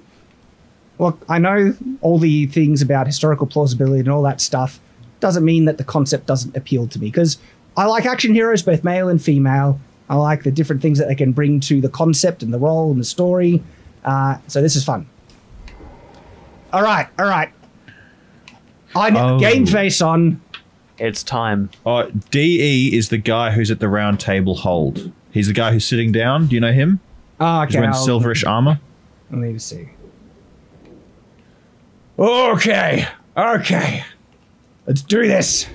Look, I know all the things about historical plausibility and all that stuff doesn't mean that the concept doesn't appeal to me because I like action heroes, both male and female. I like the different things that they can bring to the concept and the role and the story. Uh, so this is fun. All right, all right. I Oh. game face on. It's time. Oh, DE is the guy who's at the round table hold. He's the guy who's sitting down. Do you know him? Oh, He's okay. wearing I'll- silverish armor. I need to see. Okay, okay. Let's do this.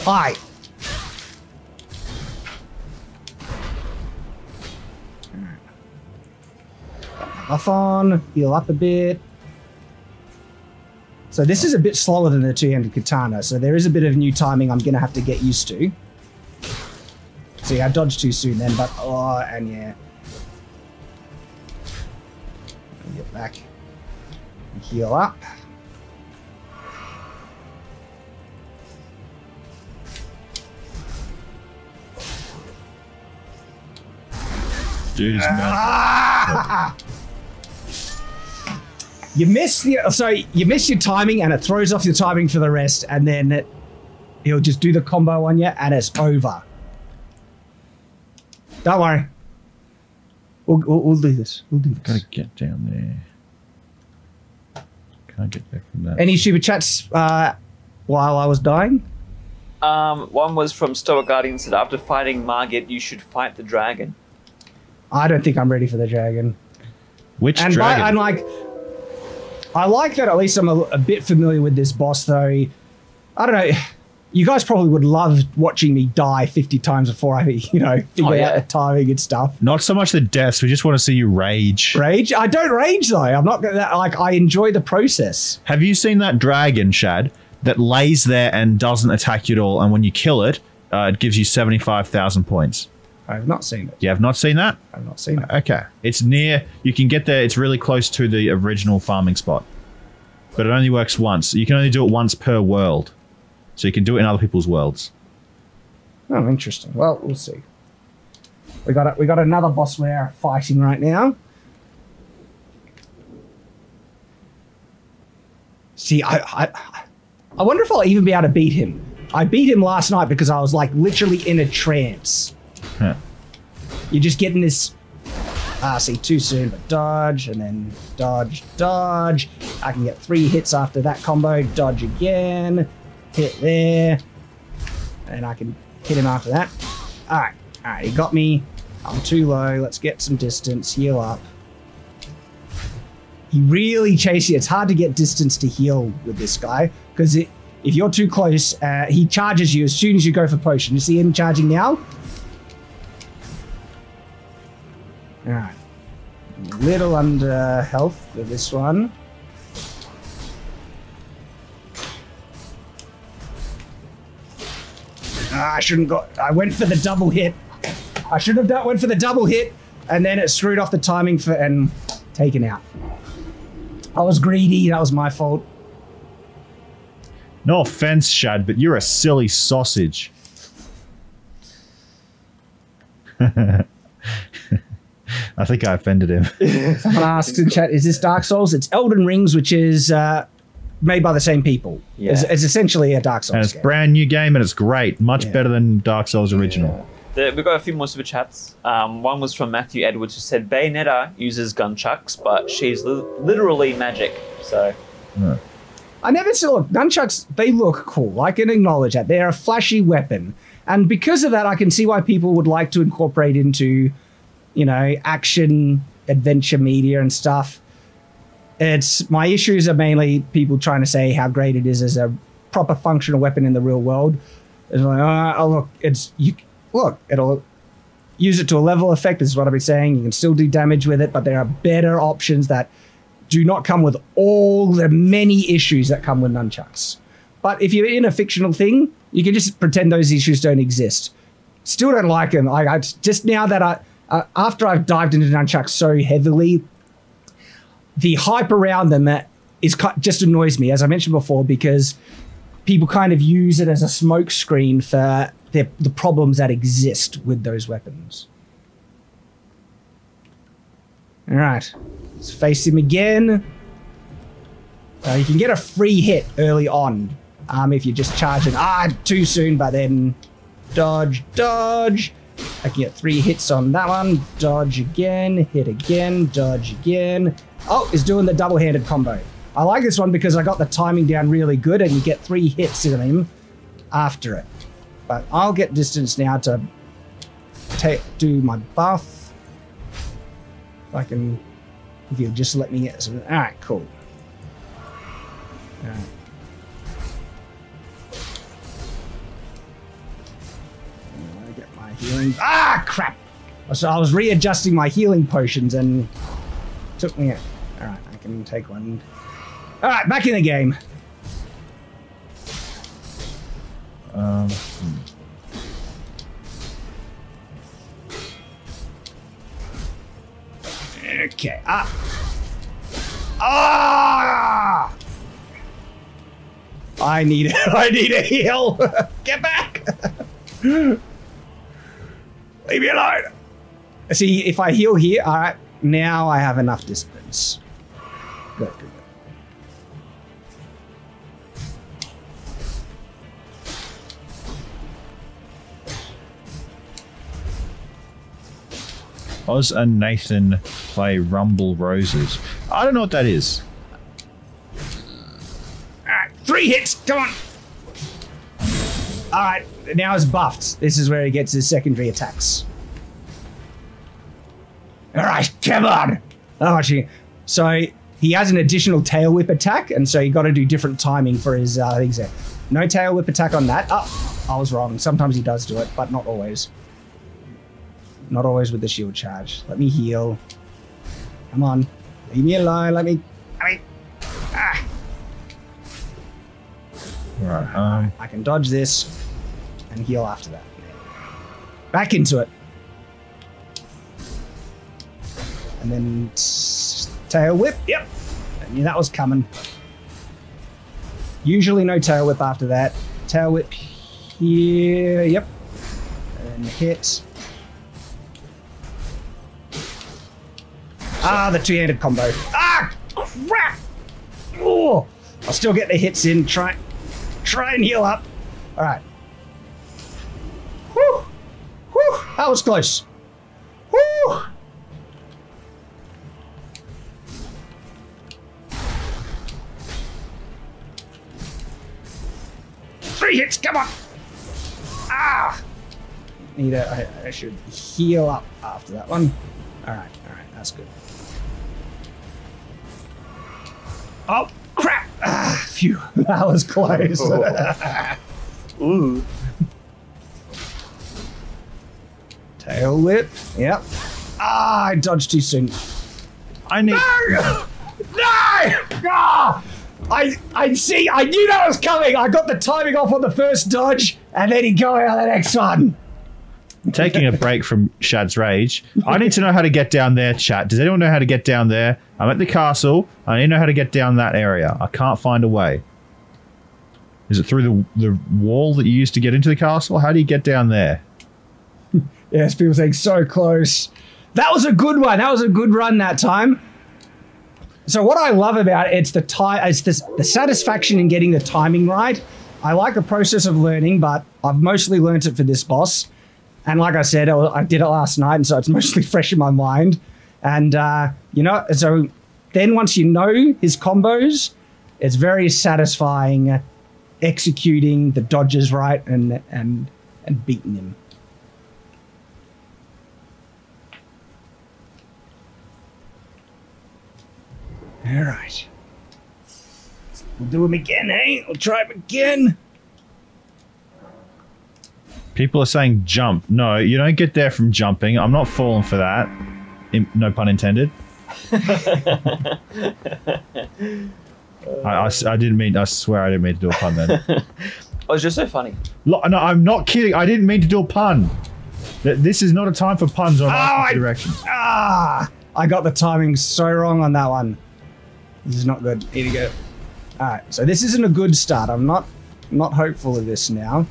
Hi. Buff on, heal up a bit. So this is a bit slower than the two-handed katana, so there is a bit of new timing I'm gonna have to get used to. See, I dodged too soon then, but oh, and yeah. Get back. Heal up. Dude is Ah! mad. You miss the so you miss your timing and it throws off your timing for the rest, and then it, he'll just do the combo on you and it's over. Don't worry. We'll, we'll, we'll do this. We'll do this. Gotta get down there. Can't get back from that. Any super chats uh, while I was dying? Um, one was from Stoic Guardian said, "After fighting Margit, you should fight the dragon." I don't think I'm ready for the dragon. Which And dragon? I'm like, I like that at least I'm a, a bit familiar with this boss, though. I don't know. You guys probably would love watching me die 50 times before I, you know, figure yeah. out the timing and stuff. Not so much the deaths. We just want to see you rage. Rage? I don't rage, though. I'm not gonna, like, I enjoy the process. Have you seen that dragon, Shad, that lays there and doesn't attack you at all? And when you kill it, uh, it gives you seventy-five thousand points. I have not seen it. You have not seen that? I have not seen it. Okay. It's near, you can get there, it's really close to the original farming spot. But it only works once. You can only do it once per world. So you can do it in other people's worlds. Oh, interesting. Well, we'll see. We got a, we got another boss we're fighting right now. See, I, I I wonder if I'll even be able to beat him. I beat him last night because I was like literally in a trance. Huh. You're just getting this. Ah, see, too soon, but dodge, and then dodge, dodge. I can get three hits after that combo. Dodge again, hit there, and I can hit him after that. All right, all right, he got me. I'm too low. Let's get some distance. Heal up. He really chases you. It's hard to get distance to heal with this guy because if you're too close, uh, he charges you as soon as you go for potion. You see him charging now? All right. Little under health for this one. Ah, I shouldn't got. I went for the double hit. I should have done, went for the double hit, and then it screwed off the timing for and taken out. I was greedy. That was my fault. No offense, Shad, but you're a silly sausage. I think I offended him. Someone asks in chat, "Is this Dark Souls?" It's Elden Rings, which is uh, made by the same people. Yeah. It's, it's essentially a Dark Souls and it's game. brand new game and it's great. Much Yeah. better than Dark Souls original. The, we've got a few more super chats. Um, one was from Matthew Edwards who said Bayonetta uses gunchucks, but she's li- literally magic. So I never saw nunchucks. They look cool. I can acknowledge that they're a flashy weapon, and because of that, I can see why people would like to incorporate into, you know, action adventure media and stuff. It's my issues are mainly people trying to say how great it is as a proper functional weapon in the real world. It's like, oh, oh, look, it's you. Look, it'll use it to a level effect. This is what I've been saying. You can still do damage with it, but there are better options that do not come with all the many issues that come with nunchucks. But if you're in a fictional thing, you can just pretend those issues don't exist. Still don't like them. I, I just now that I uh, after I've dived into nunchucks so heavily, the hype around them uh, is just annoys me, as I mentioned before, because people kind of use it as a smokescreen for the, the problems that exist with those weapons. All right, let's face him again. Uh, you can get a free hit early on um, if you're just charging. Ah, too soon, but then dodge, dodge. I get three hits on that one. Dodge again, hit again, dodge again. Oh, he's doing the double-handed combo. I like this one because I got the timing down really good, and you get three hits in him after it. But I'll get distance now to take do my buff. If I can, if you'll just let me get some. All right, cool. All right. Healing. Ah, crap! So I was readjusting my healing potions and took me. out. All right, I can take one. All right, back in the game. Um, Okay. Ah. Ah. I need I need a heal. Get back. Leave me alone. See, if I heal here, all right, now I have enough distance. Good, good, good. Oz and Nathan play Rumble Roses. I don't know what that is. All right, three hits. Come on. All right, now he's buffed. This is where he gets his secondary attacks. All right, come on. Oh, actually, so he has an additional tail whip attack, and so you got to do different timing for his uh, things there. No tail whip attack on that. Oh, I was wrong. Sometimes he does do it, but not always. Not always with the shield charge. Let me heal. Come on, leave me alone. Let me. Let me. Ah. Right. Um, I can dodge this and heal after that. Back into it. And then tail whip. Yep. I knew that was coming. Usually no tail whip after that. Tail whip here. Yep. And hit. Ah, the two-handed combo. Ah, crap! Oh, I'll still get the hits in. Try, try and heal up. All right. Whew. Whew. That was close. Whew. Three hits. Come on. Ah. Need a. I, I should heal up after that one. All right. All right. That's good. Oh crap! Ah, phew. That was close. Ooh. Tail whip. Yep. Ah, I dodged too soon. I need. No! No! Ah! I I see. I knew that was coming. I got the timing off on the first dodge, and then he going on the next one. taking a break from Shad's rage. I need to know how to get down there, chat. Does anyone know how to get down there? I'm at the castle. I need to know how to get down that area. I can't find a way. Is it through the the wall that you used to get into the castle? How do you get down there? Yes, people saying so close. That was a good one. That was a good run that time. So what I love about it, it's the time, it's this, the satisfaction in getting the timing right. I like the process of learning, but I've mostly learnt it for this boss. And like I said, I I did it last night, and so it's mostly fresh in my mind. And uh, you know, so then once you know his combos, it's very satisfying executing the dodges right and and and beating him. All right. We'll do him again, eh? We'll try him again. People are saying jump. No, you don't get there from jumping. I'm not falling for that. Im- no pun intended. I didn't mean. I swear I didn't mean to do a pun then. Oh, it's just so funny. Lo- no, I'm not kidding. I didn't mean to do a pun. This is not a time for puns or I- directions. Ah! I got the timing so wrong on that one. This is not good. Here we go. All right. So this isn't a good start. I'm not not hopeful of this now.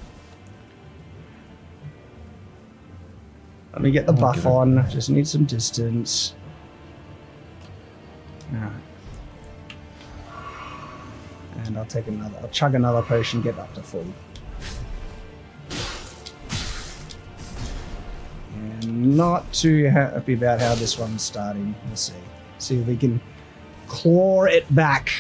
Let me get the buff on. Just need some distance. All right. And I'll take another. I'll chug another potion. Get up to full. And not too happy about how this one's starting. We'll see. See if we can claw it back.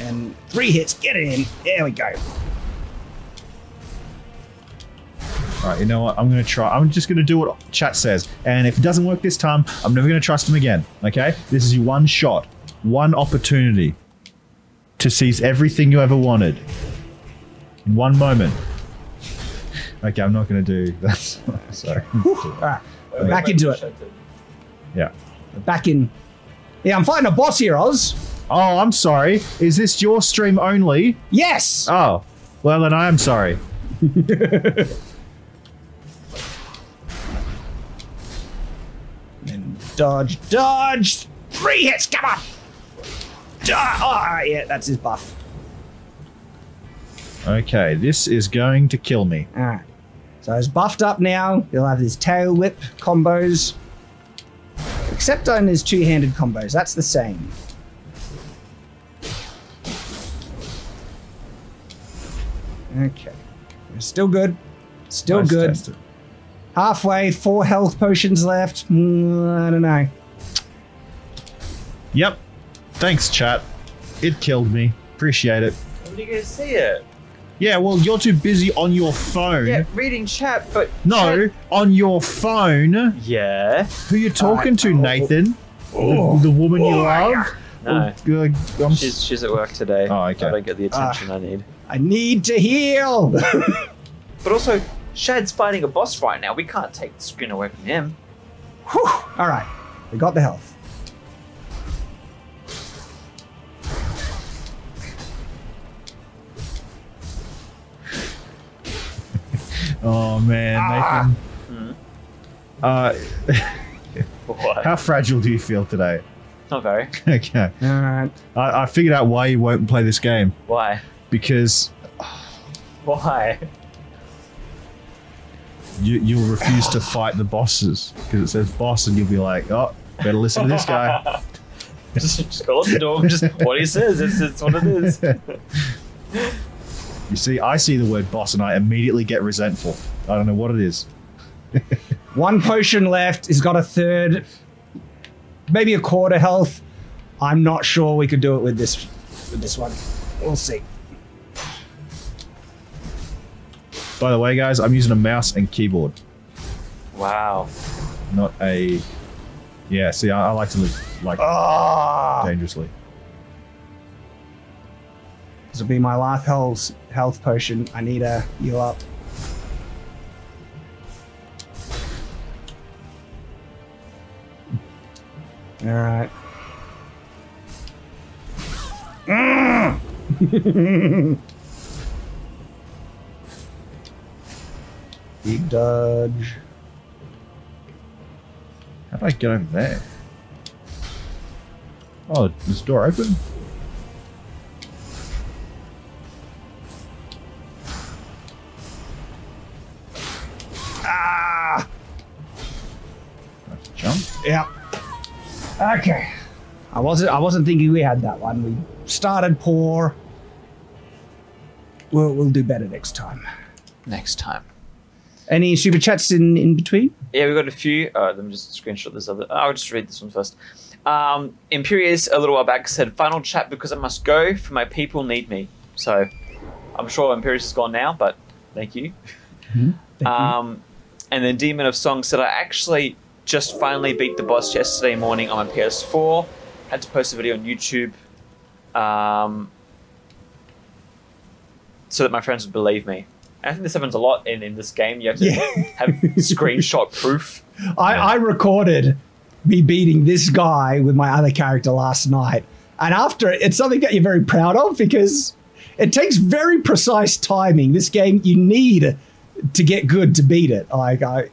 And three hits, get it in. There we go. All right, you know what? I'm gonna try. I'm just gonna do what chat says, and if it doesn't work this time, I'm never gonna trust him again. Okay? This is your one shot, one opportunity to seize everything you ever wanted one moment. Okay, I'm not gonna do that. Sorry. Alright. Back into it. Yeah. Back in. Yeah, I'm fighting a boss here, Oz. Oh, I'm sorry. Is this your stream only? Yes! Oh, well then I am sorry. And dodge, dodge! Three hits, come on! Dodge! Oh, yeah, that's his buff. Okay, this is going to kill me. Alright. So he's buffed up now. He'll have his tail whip combos. Except on his two handed combos. That's the same. Okay. Still good. Still Nice good. test it. Halfway, four health potions left. Mm, I don't know. Yep. Thanks, chat. It killed me. Appreciate it. When are you going to see it? Yeah, well, you're too busy on your phone. Yeah, reading chat, but. No, chat- on your phone. Yeah. Who you talking to, Nathan? Oh. The, the woman you love? No. Oh, uh, She's, she's at work today. Oh, okay. I don't get the attention I need. I need to heal. But also, Shad's fighting a boss right now. We can't take the screen away from him. Whew. All right. We got the health. Oh man, Ah. Nathan. Uh, What? how fragile do you feel today? Not very. okay, All right. I, I figured out why you won't play this game Why? because Why? you, you'll refuse to fight the bosses because it says boss, and you'll be like, oh, better listen to this guy. just, just go listen to him. Just what he says. It's, it's what it is. You see, I see the word boss, and I immediately get resentful. I don't know what it is. One potion left. He's got a third, maybe a quarter health. I'm not sure we could do it with this with this one. We'll see. By the way, guys, I'm using a mouse and keyboard, Wow. not a. Yeah, see, I, I like to live like Ah, dangerously. this will be my life health health potion. I need a heal up. All right. Big dodge. How do I get over there? Oh, is this door open? Yeah. Okay. I wasn't. I wasn't thinking we had that one. We started poor. We'll we'll do better next time. Next time. Any super chats in in between? Yeah, we've got a few. Uh, let me just screenshot this other. I'll just read this one first. Um, Imperius a little while back said, "Final chat because I must go, for my people need me." So, I'm sure Imperius is gone now, but thank you. Thank you. Um, and then Demon of Song said, "I actually just finally beat the boss yesterday morning on my PS4. Had to post a video on YouTube, um, so that my friends would believe me." I think this happens a lot in, in this game. You have to Yeah. have screenshot proof. I, I recorded me beating this guy with my other character last night, and after it, it's something that you're very proud of because it takes very precise timing. This game you need to get good to beat it. Like I,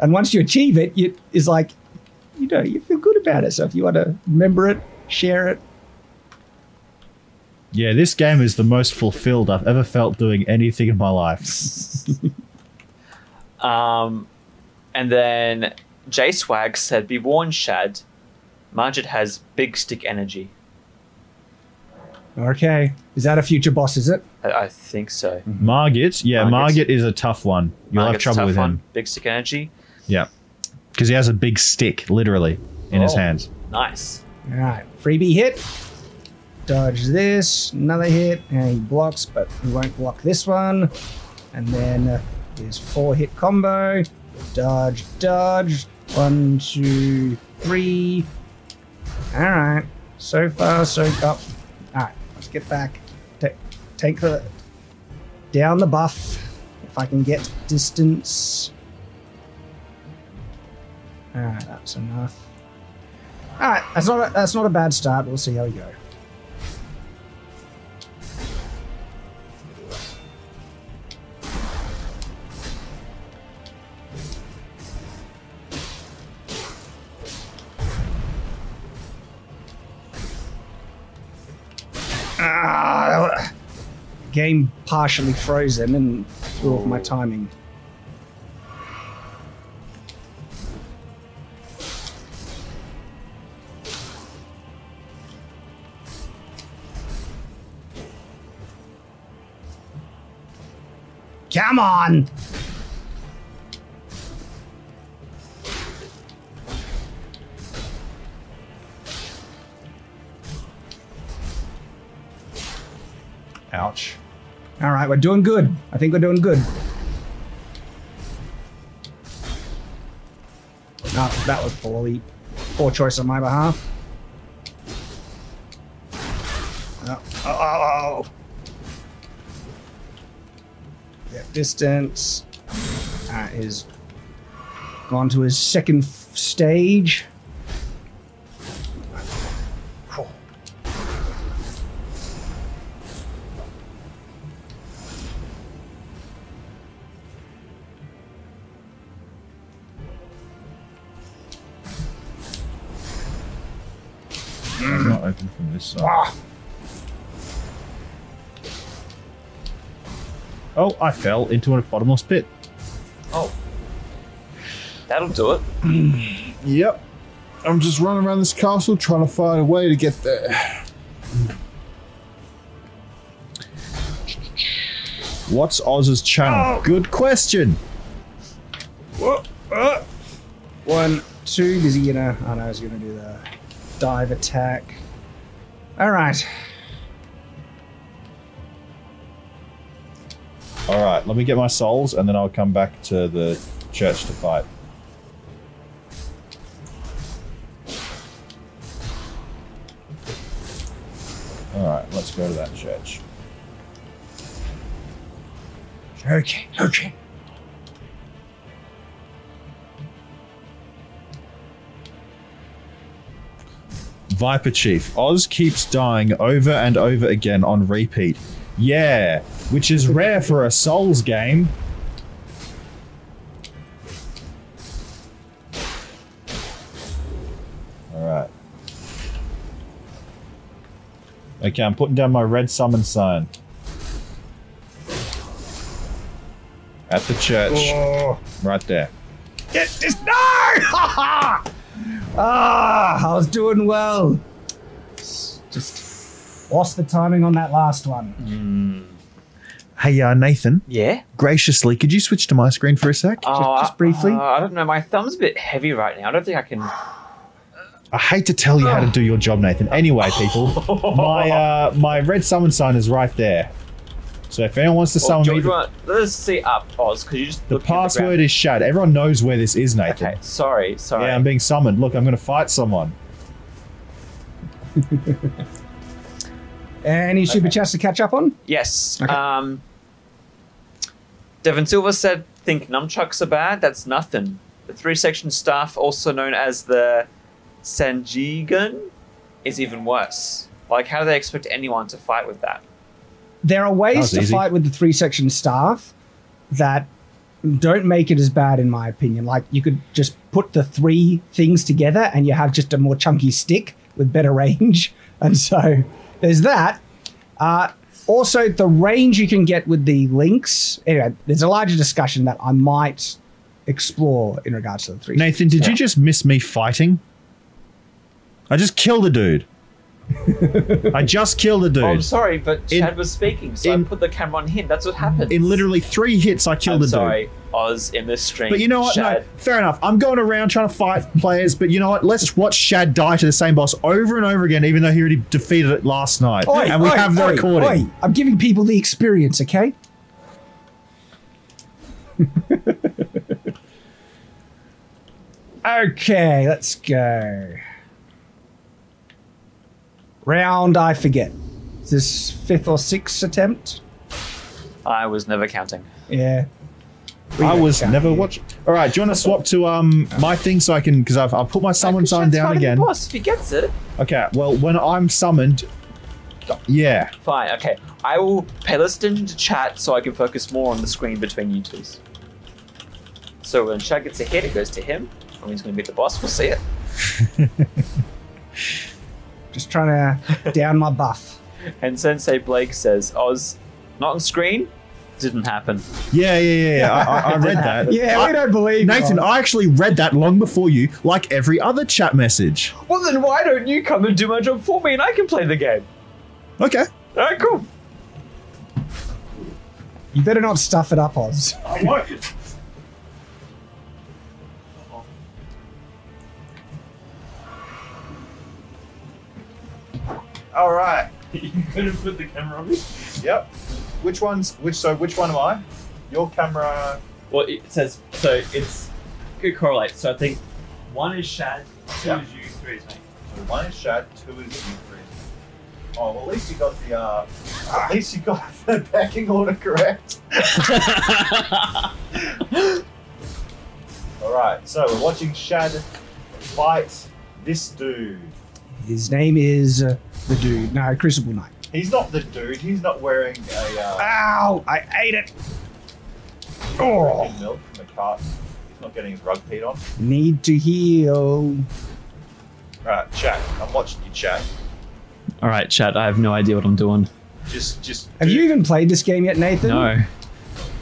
and once you achieve it, you is like, you know, you feel good about it. So if you want to remember it, share it. Yeah, this game is the most fulfilled I've ever felt doing anything in my life. Um, and then J Swag said, "Be warned, Shad. Margit has big stick energy." Okay, is that a future boss? Is it? I, I think so. Margit, yeah, Margit. Margit is a tough one. You'll Margit's have trouble tough with one. him. Big stick energy. Yeah, because he has a big stick, literally, in his Oh. hands. Nice. All right, freebie hit. Dodge this, another hit, and he blocks, but he won't block this one. And then uh, his four hit combo. Dodge, dodge. One, two, three. All right. So far, so up. All right, let's get back. Ta- take the down the buff. If I can get distance. All right, that's enough. All right, that's not a, that's not a bad start. We'll see how we go. Ah, game partially frozen and threw off my timing. Come on! Ouch. All right, we're doing good. I think we're doing good. Oh, that was poorly. Poor choice on my behalf. Uh, uh, uh, oh, oh, oh, distance. That is gone to his second f- stage. Cool. Not open from this side. Ah. Oh, I fell into a bottomless pit. Oh. That'll do it. Yep. I'm just running around this castle trying to find a way to get there. What's Oz's channel? Oh. Good question. whoa, ah. One, two. Is he gonna? Oh no, he's gonna do the dive attack. All right. All right, let me get my souls and then I'll come back to the church to fight. All right, let's go to that church. Okay. Okay. Viper Chief. Oz keeps dying over and over again on repeat. Yeah, which is rare for a Souls game. Alright. Okay, I'm putting down my red summon sign. At the church. Oh. Right there. Get this! No! ah, I was doing well. Just lost the timing on that last one. Hey, uh, Nathan, Yeah. graciously, could you switch to my screen for a sec? Oh, just briefly? uh, I don't know. My thumb's a bit heavy right now. I don't think I can. I hate to tell you how to do your job, Nathan. Anyway, people, my uh, my red summon sign is right there. So if anyone wants to summon George, me, want- let's see up, Oz. Could you just the look at ground? password is Shad. Everyone knows where this is, Nathan. Okay, sorry, sorry. Yeah, I'm being summoned. Look, I'm going to fight someone. Any super chats to catch up on? Yes. Okay. Um, Devon Silver said, "Think nunchucks are bad? That's nothing. The three-section staff, also known as the Sanjiegun, is even worse. Like, how do they expect anyone to fight with that? There are ways to easy. fight with the three section staff that don't make it as bad, in my opinion. Like you could just put the three things together and you have just a more chunky stick with better range. And so there's that. Uh, also, the range you can get with the links. Anyway, there's a larger discussion that I might explore in regards to the three. Nathan, did Yeah. you just miss me fighting? I just killed a dude. I just killed a dude. Oh, I'm sorry, but In- Shad was speaking, so in- I put the camera on him. That's what happened. In literally three hits, I killed I'm a dude. Sorry, Oz, in this stream. But you know what? Shad, No, fair enough. I'm going around trying to fight players, but you know what? Let's watch Shad die to the same boss over and over again, even though he already defeated it last night. Oi, and we oi, have the oi, recording. oi. I'm giving people the experience, okay? okay, let's go. Round, I forget. Is this fifth or sixth attempt? I was never counting. Yeah. We I was count never you. watching. All right, do you want to swap to um my thing so I can because I've I've put my summon Because sign Shad's down fighting the again. Boss, if he gets it, Okay, well when I'm summoned, yeah, fine. Okay, I will pay less attention to chat so I can focus more on the screen between you two. So when chat gets a hit, it goes to him. When he's going to beat the boss, we'll see it. Just trying to down my buff. And Sensei Blake says, "Oz, not on screen, didn't happen." yeah, yeah, yeah. yeah. I, I, I read that. Yeah, I- we don't believe Nathan, Oz. I actually read that long before you, like every other chat message. Well, then why don't you come and do my job for me, and I can play the game? Okay. All right, cool. You better not stuff it up, Oz. I won't. All right. you couldn't put the camera on me. Yep. Which one's which? So which one am I? Your camera. Well, it says so. It's could correlate. So I think one is Shad, two Yeah. is you, three is me. So one is Shad, two is you three. is me. Oh, well, at least you got the uh, at least you got the packing order correct. All right. So we're watching Shad fight this dude. His name is uh, the dude. No, Crucible Knight. He's not the dude. He's not wearing a uh, Ow! I ate it. Oh. drinking milk from a carton. He's not getting his rug peed on. Need to heal. Alright, chat. I'm watching you chat. All right, chat. I have no idea what I'm doing. Just, just. Have do- you even played this game yet, Nathan? No.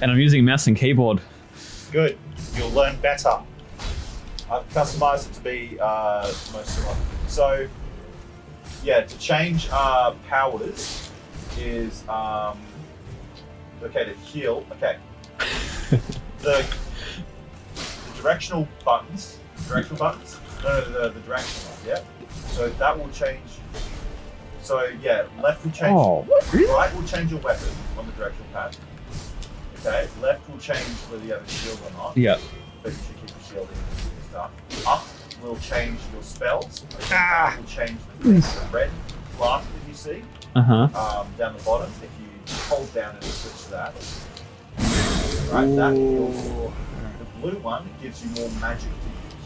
And I'm using mouse and keyboard. Good. You'll learn better. I've customized it to be uh, most similar. So, yeah, to change uh, powers is um, okay to heal. Okay, the, the directional buttons, directional buttons. No, no, the, the directional one. Yeah. So that will change. So yeah, left will change. Oh, what? Really? Right will change your weapon on the directional pad. Okay, left will change whether you have a shield or not Yeah. but you should keep the shield in and stuff. Up will change your spells. Ah. Will change the, the red flask that you see Uh huh. um, down the bottom. If you hold down and switch to that, right, that heals. The blue one gives you more magic to use.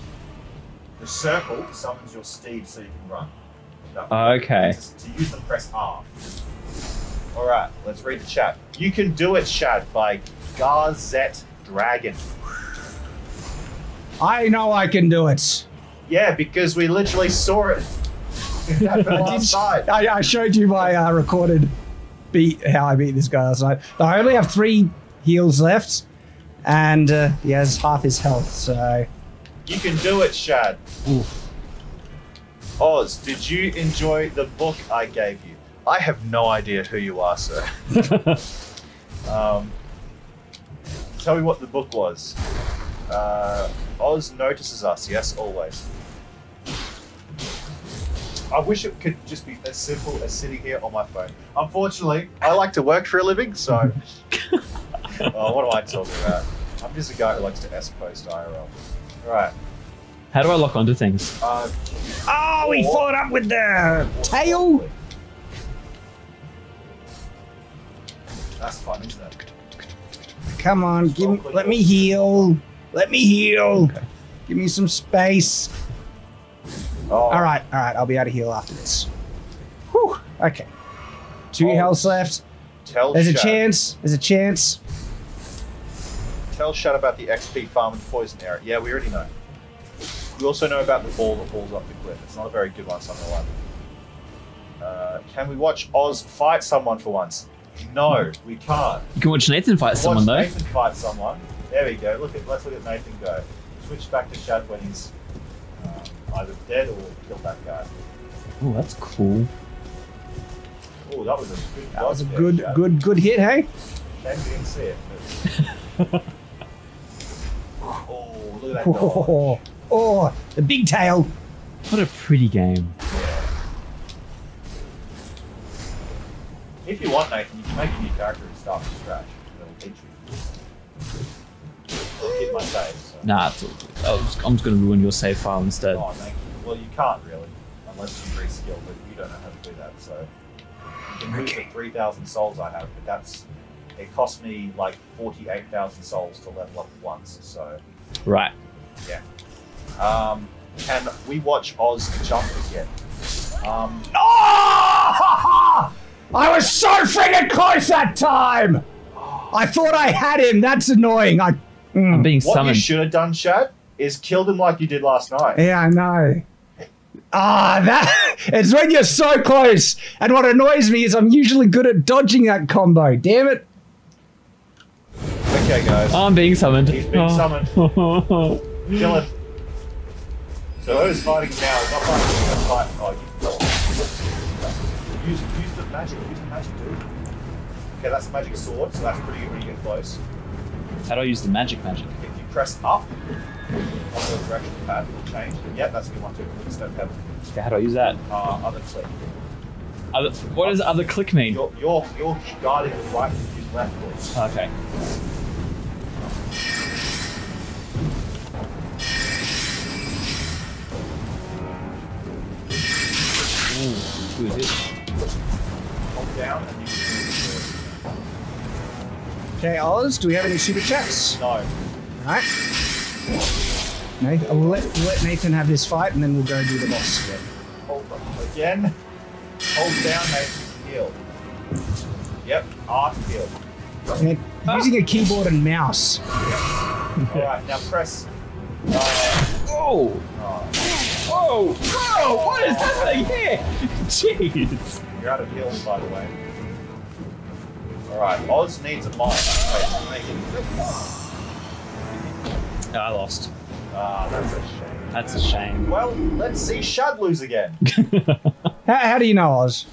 The circle summons your steed so you can run. That one. Okay. To, to use them, press R. All right, let's read the chat. You can do it, Shad, by Garzette Dragon. I know I can do it. Yeah, because we literally saw it. Night. I, I showed you my uh, recorded beat, how I beat this guy last night. I only have three heals left, and uh, he has half his health, so. You can do it, Shad. Oz, did you enjoy the book I gave you? I have no idea who you are, sir. um, tell me what the book was. Uh, Oz notices us, yes, always. I wish it could just be as simple as sitting here on my phone. Unfortunately, I like to work for a living, so. oh, what am I talking about? I'm just a guy who likes to S post IRL. Right. How do I lock onto things? Uh, Oh, he followed up with the tail. That's fun, isn't it? Come on, give me, let me heal. Let me heal. Give me some space. Oh, All right, all right. I'll be out of heal after this. Whew. Okay. Two Oh. health left. Tell There's a chance. There's a chance. Tell Shad about the XP farm and poison area. Yeah, we already know. We also know about the ball that falls off the cliff. It's not a very good one, so I'm gonna lie. Uh, can we watch Oz fight someone for once? No, we can't. You can watch Nathan fight Watch someone though. Nathan fight someone. There we go. Look at let's look at Nathan go. Switch back to Shad when he's either dead or killed that guy. Oh, that's cool. Oh, that was a good. That was a dodge there, good, good, good hit. Hey. Ken didn't see it. oh, look at that dodge. Oh, oh, the big tail. What a pretty game. If you want, Nathan, you can make a new character and start from scratch. It'll teach you. I'll keep my save. So. Nah, it's all good. I was, I'm just gonna ruin your save file instead. Oh, thank you. Well, you can't really, unless you reskill, but you don't know how to do that. So you can move Okay. the 3,000 souls I have, but that's it cost me like 48,000 souls to level up once. So Right. yeah. Um, can we watch Oz jump again? Um, Oh! I was so freaking close that time. I thought I had him. That's annoying. I. I'm Mm. being what you should have done, Shad, is killed him like you did last night. Yeah, I know. Ah, that. It's when you're so close. And what annoys me is I'm usually good at dodging that combo. Damn it. Okay, guys. Oh, I'm being summoned. He's being summoned. summoned. Kill him. So who's fighting now? He's not fighting. He's gonna fight. Oh, you use, use the magic. Use the magic, dude. Okay, that's the magic sword, so that's pretty good when close. How do I use the magic magic? If you press up on the direction pad, it'll change. Yep, that's a good one too. Glintstone Pebble. Okay, how do I use that? Uh, other click. Other, what does other click mean? You're, you're, you're guarding the right, you use left click. Okay. Ooh, who is it? Hold down and you Okay, Oz, do we have any super chats? No. Alright. Nathan, we'll let, let Nathan have this fight and then we'll go do the boss again. Hold again. Hold down, mate. Heal. Yep, R to heal. And Using a keyboard and mouse. Alright, now press. Uh, Oh! oh, Whoa! Whoa! What is happening here? Jeez. You're out of heals, by the way. Alright, Oz needs a mine. Wait, make it. I lost. Ah, that's a shame. That's a shame. Well, let's see Shad lose again. How, how do you know, Oz?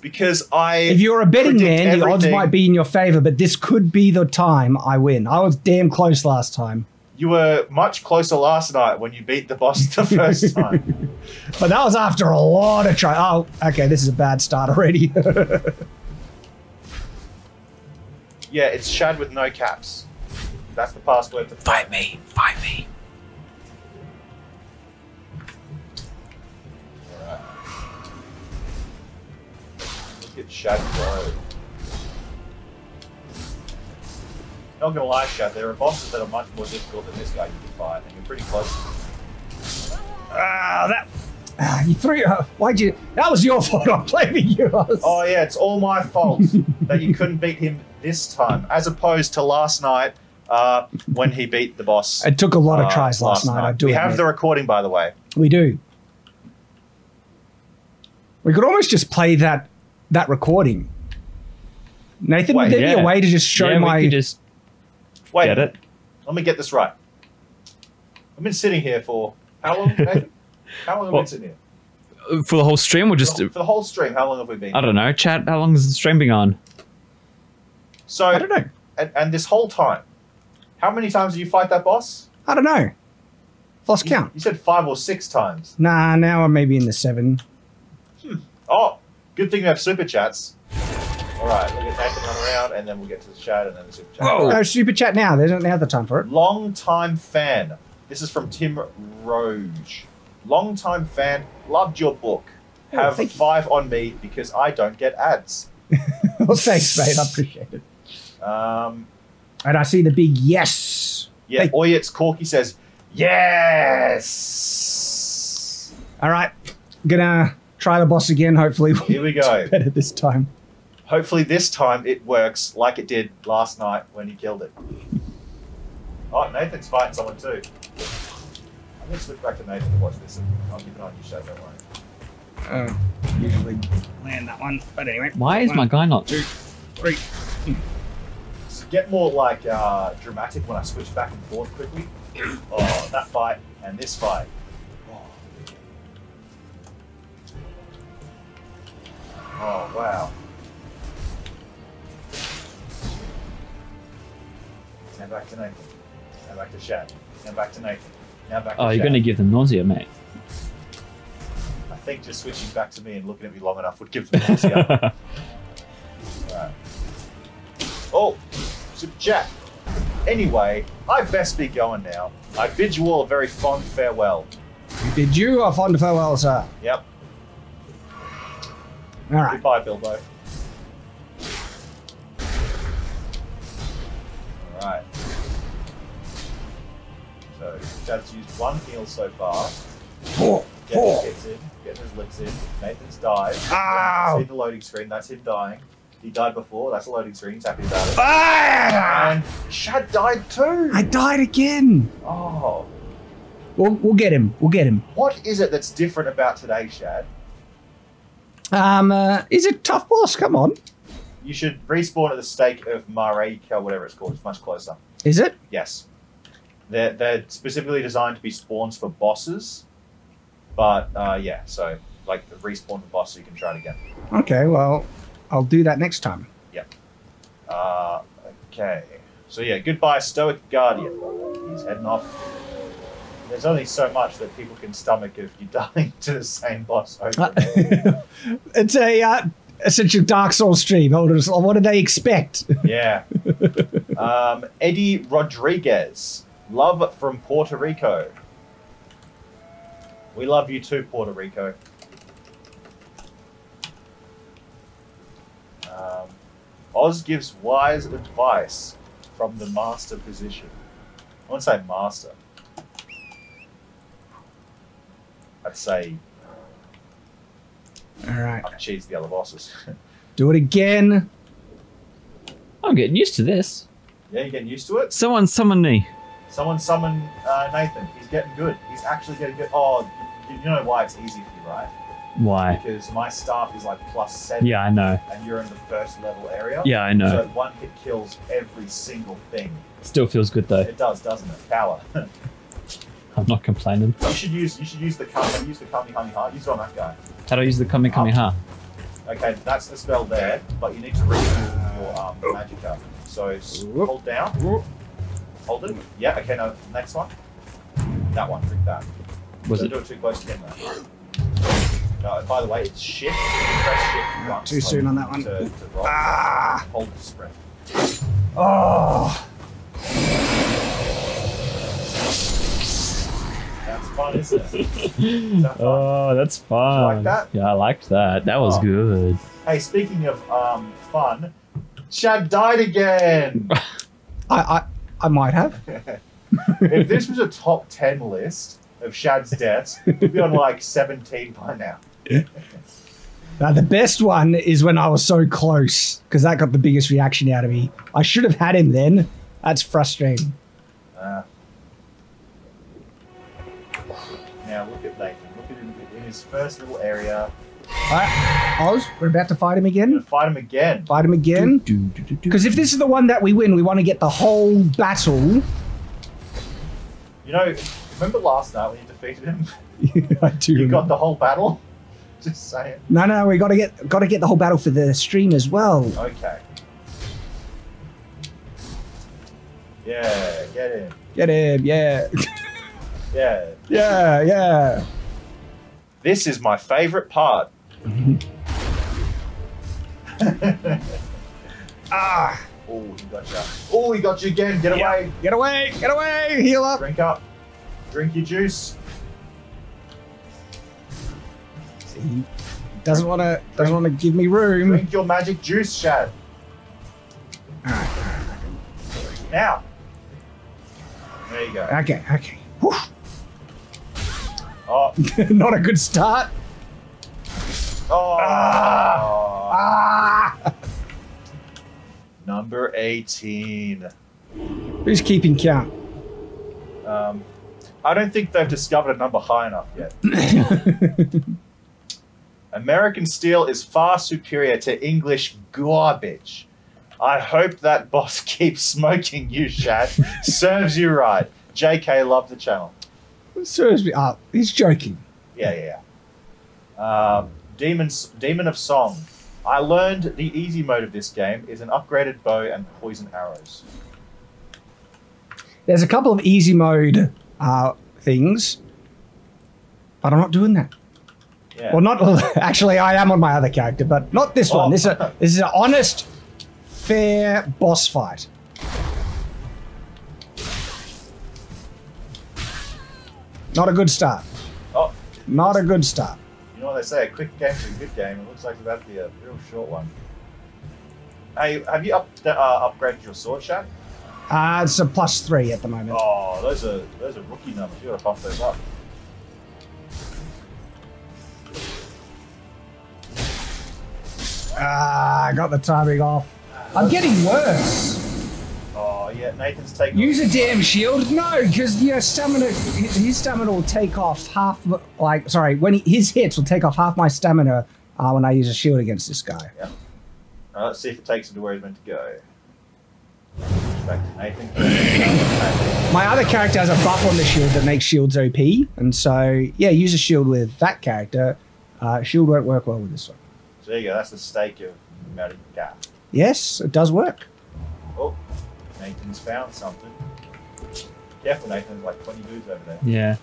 Because I. If you're a betting predict man, the odds might be in your favor, but this could be the time I win. I was damn close last time. You were much closer last night when you beat the boss the first time. But that was after a lot of try. Oh, okay, this is a bad start already. yeah, it's Shad with no caps. That's the password to Fight me. Fight me. Alright. Look at Shad go. Not gonna lie, Shad, there are bosses that are much more difficult than this guy you can fight, and you're pretty close. Ah, that. Ah, you threw. Uh, why'd you? That was your fault. I'm blaming you. Oz. Oh yeah, it's all my fault that you couldn't beat him this time, as opposed to last night uh, when he beat the boss. It took a lot of uh, tries last, night. I do. We have admit. the recording, by the way. We do. We could almost just play that that recording. Nathan, Wait, would there be a way to just show yeah, my? we could just Wait, get it. let me get this right. I've been sitting here for how long? Nathan? How long have we Well, been sitting here? For the whole stream, or just For the whole stream, how long have we been? I don't know. Chat. How long has the stream been on? So, I don't know. And, and this whole time, how many times did you fight that boss? I don't know. Lost You- count. You said five or six times. Nah, now I'm maybe in the seven. Hmm. Oh, good thing we have super chats. All right, look at Nathan run around, and then we'll get to the chat, and then the super chat. Whoa. Oh, super chat now. There's not now the time for it. Long time fan. This is from Tim Roge. Long time fan. Loved your book. Oh, Have thank you. five on me because I don't get ads. well, thanks, mate. I appreciate it. Um, And I see the big yes. yeah, Hey. Oyets Corky says yes. All right, gonna try the boss again. Hopefully, we'll Here we go. do better this time. Hopefully this time it works like it did last night when you killed it. Oh, Nathan's fighting someone too. I'm gonna switch back to Nathan to watch this. And I'll keep an eye on your show. Don't worry. Uh, usually land that one, but anyway. Why is my guy not? Two, Three. So get more like uh, dramatic when I switch back and forth quickly. Oh, that fight and this fight. Oh, oh wow. Now back to Nathan. Now back to Shad. Now back to Nathan. Now back to Oh, you're going to give them nausea, mate. I think just switching back to me and looking at me long enough would give them nausea. Right. Oh, super chat. Anyway, I best be going now. I bid you all a very fond farewell. We bid you a fond farewell, sir? Yep. All right. Goodbye, Bilbo. Alright. So, Shad's used one heal so far. Four. Getting his hits in, getting his licks in. Nathan's died. Ow. See the loading screen, that's him dying. He died before, that's a loading screen, he's happy about it. Ah! And Shad died too! I died again. Oh. We'll, we'll get him. We'll get him. What is it that's different about today, Shad? Um, uh, is it tough boss? Come on. You should respawn at the stake of Marika, whatever it's called. It's much closer. Is it? Yes. They're, they're specifically designed to be spawns for bosses. But, uh, yeah, so, like, the respawn the boss so you can try it again. Okay. Well, I'll do that next time. Uh, okay. So, yeah, goodbye, Stoic Guardian. He's heading off. There's only so much that people can stomach if you're dying to the same boss over and over. it's a uh, essential Dark Souls stream. What do they expect? Yeah. Um, Eddie Rodriguez. Love from Puerto Rico. We love you too, Puerto Rico. Um, Oz gives wise advice from the master position. I wouldn't say master. I'd say All right. I've cheesed the other bosses. Do it again. I'm getting used to this. yeah, you're getting used to it? Someone summon me. Someone summon uh, Nathan. He's getting good. He's actually getting good. Oh, you, you know why it's easy for you, right? Why? Because my staff is like plus seven, Yeah, I know. and you're in the first level area. Yeah, I know. So one hit kills every single thing. Still feels good though. It does, doesn't it? Power. I'm not complaining. you should use you should use the kami use the kami kami ha. Use it on that guy. How do I use the Kami Kami Ha? Okay, that's the spell there, but you need to read your um, magic up. So hold down. Hold it. Yeah. Okay. Now next one. That one. Drink that. Was Don't it? do it too close again though. No, by the way, it's shift. Press shift once. Too soon on that one. To, to roll. Ah! Hold the spread. Oh! That's fun, isn't it? Is that fun? Oh, that's fun. like that? Yeah, I liked that. That was Oh. good. Hey, speaking of um, fun, Shad died again. I, I, I might have. if this was a top 10 list of Shad's deaths, we'd be on like 17 by now. Now, the best one is when I was so close, because that got the biggest reaction out of me. I should have had him then. That's frustrating. Uh, now look at Nathan. Look at him in his first little area. Alright, Oz, we're about to fight him again. fight him again. Fight him again. Because if this is the one that we win, we want to get the whole battle. You know, remember last night when you defeated him? I do. You got the whole battle? Just say it. No, no, we got to get got to get the whole battle for the stream as well. Okay. Yeah, get in. Get him, yeah, Yeah. yeah, yeah. This is my favorite part. Ah, Oh, he got you. Oh, he got you again. Get Yeah. away. get away, get away, heal up. Drink up. Drink your juice. He doesn't want to doesn't want to give me room. Drink your magic juice, Shad. Alright. Now. There you go. Okay, okay. Whew. Oh. Not a good start. Oh. Ah! Number 18. Who's keeping count? Um, I don't think they've discovered a number high enough yet. American steel is far superior to English garbage. I hope that boss keeps smoking you, Shad. Serves you right. JK, love the channel. Serves me up. He's joking. Yeah, yeah, yeah. Um, Demons, Demon of Song. I learned the easy mode of this game is an upgraded bow and poison arrows. There's a couple of easy mode uh, things, but I'm not doing that. Yeah. Well, not actually. I am on my other character, but not this one. Oh. This is a, this is an honest, fair boss fight. Not a good start. oh, Not a good start. You know what they say, a quick game's a good game. It looks like it's about to be a real short one. Hey, have you up, uh, upgraded your sword, Shad? Uh, it's a plus three at the moment. Oh, those are those are rookie numbers. You gotta bump those up. Ah, I got the timing off. I'm getting worse. Oh yeah, Nathan's taking. Use a damn shield. No, because your stamina, his his stamina will take off half. Like, sorry, when he, his hits will take off half my stamina uh, when I use a shield against this guy. Uh, let's see if it takes him to where he's meant to go. Back to Nathan. My other character has a buff on the shield that makes shields OP, and so yeah, use a shield with that character. Uh, shield won't work well with this one. So there you go. That's the stake of Marika. Yes, it does work. Oh, Nathan's found something. Careful, Nathan. There's like 20 dudes over there. Yeah.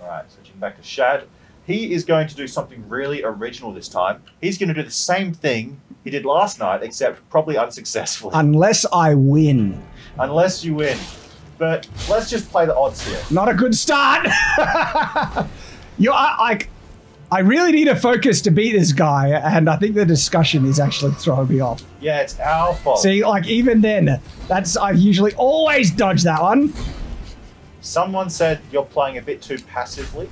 All right, switching back to Shad. He is going to do something really original this time. He's going to do the same thing he did last night, except probably unsuccessfully, Unless I win. unless you win. But let's just play the odds here. Not a good start. you, I, I, I really need a focus to beat this guy, and I think the discussion is actually throwing me off. Yeah, it's our fault. See, like even then, that's I've usually always dodged that one. Someone said you're playing a bit too passively.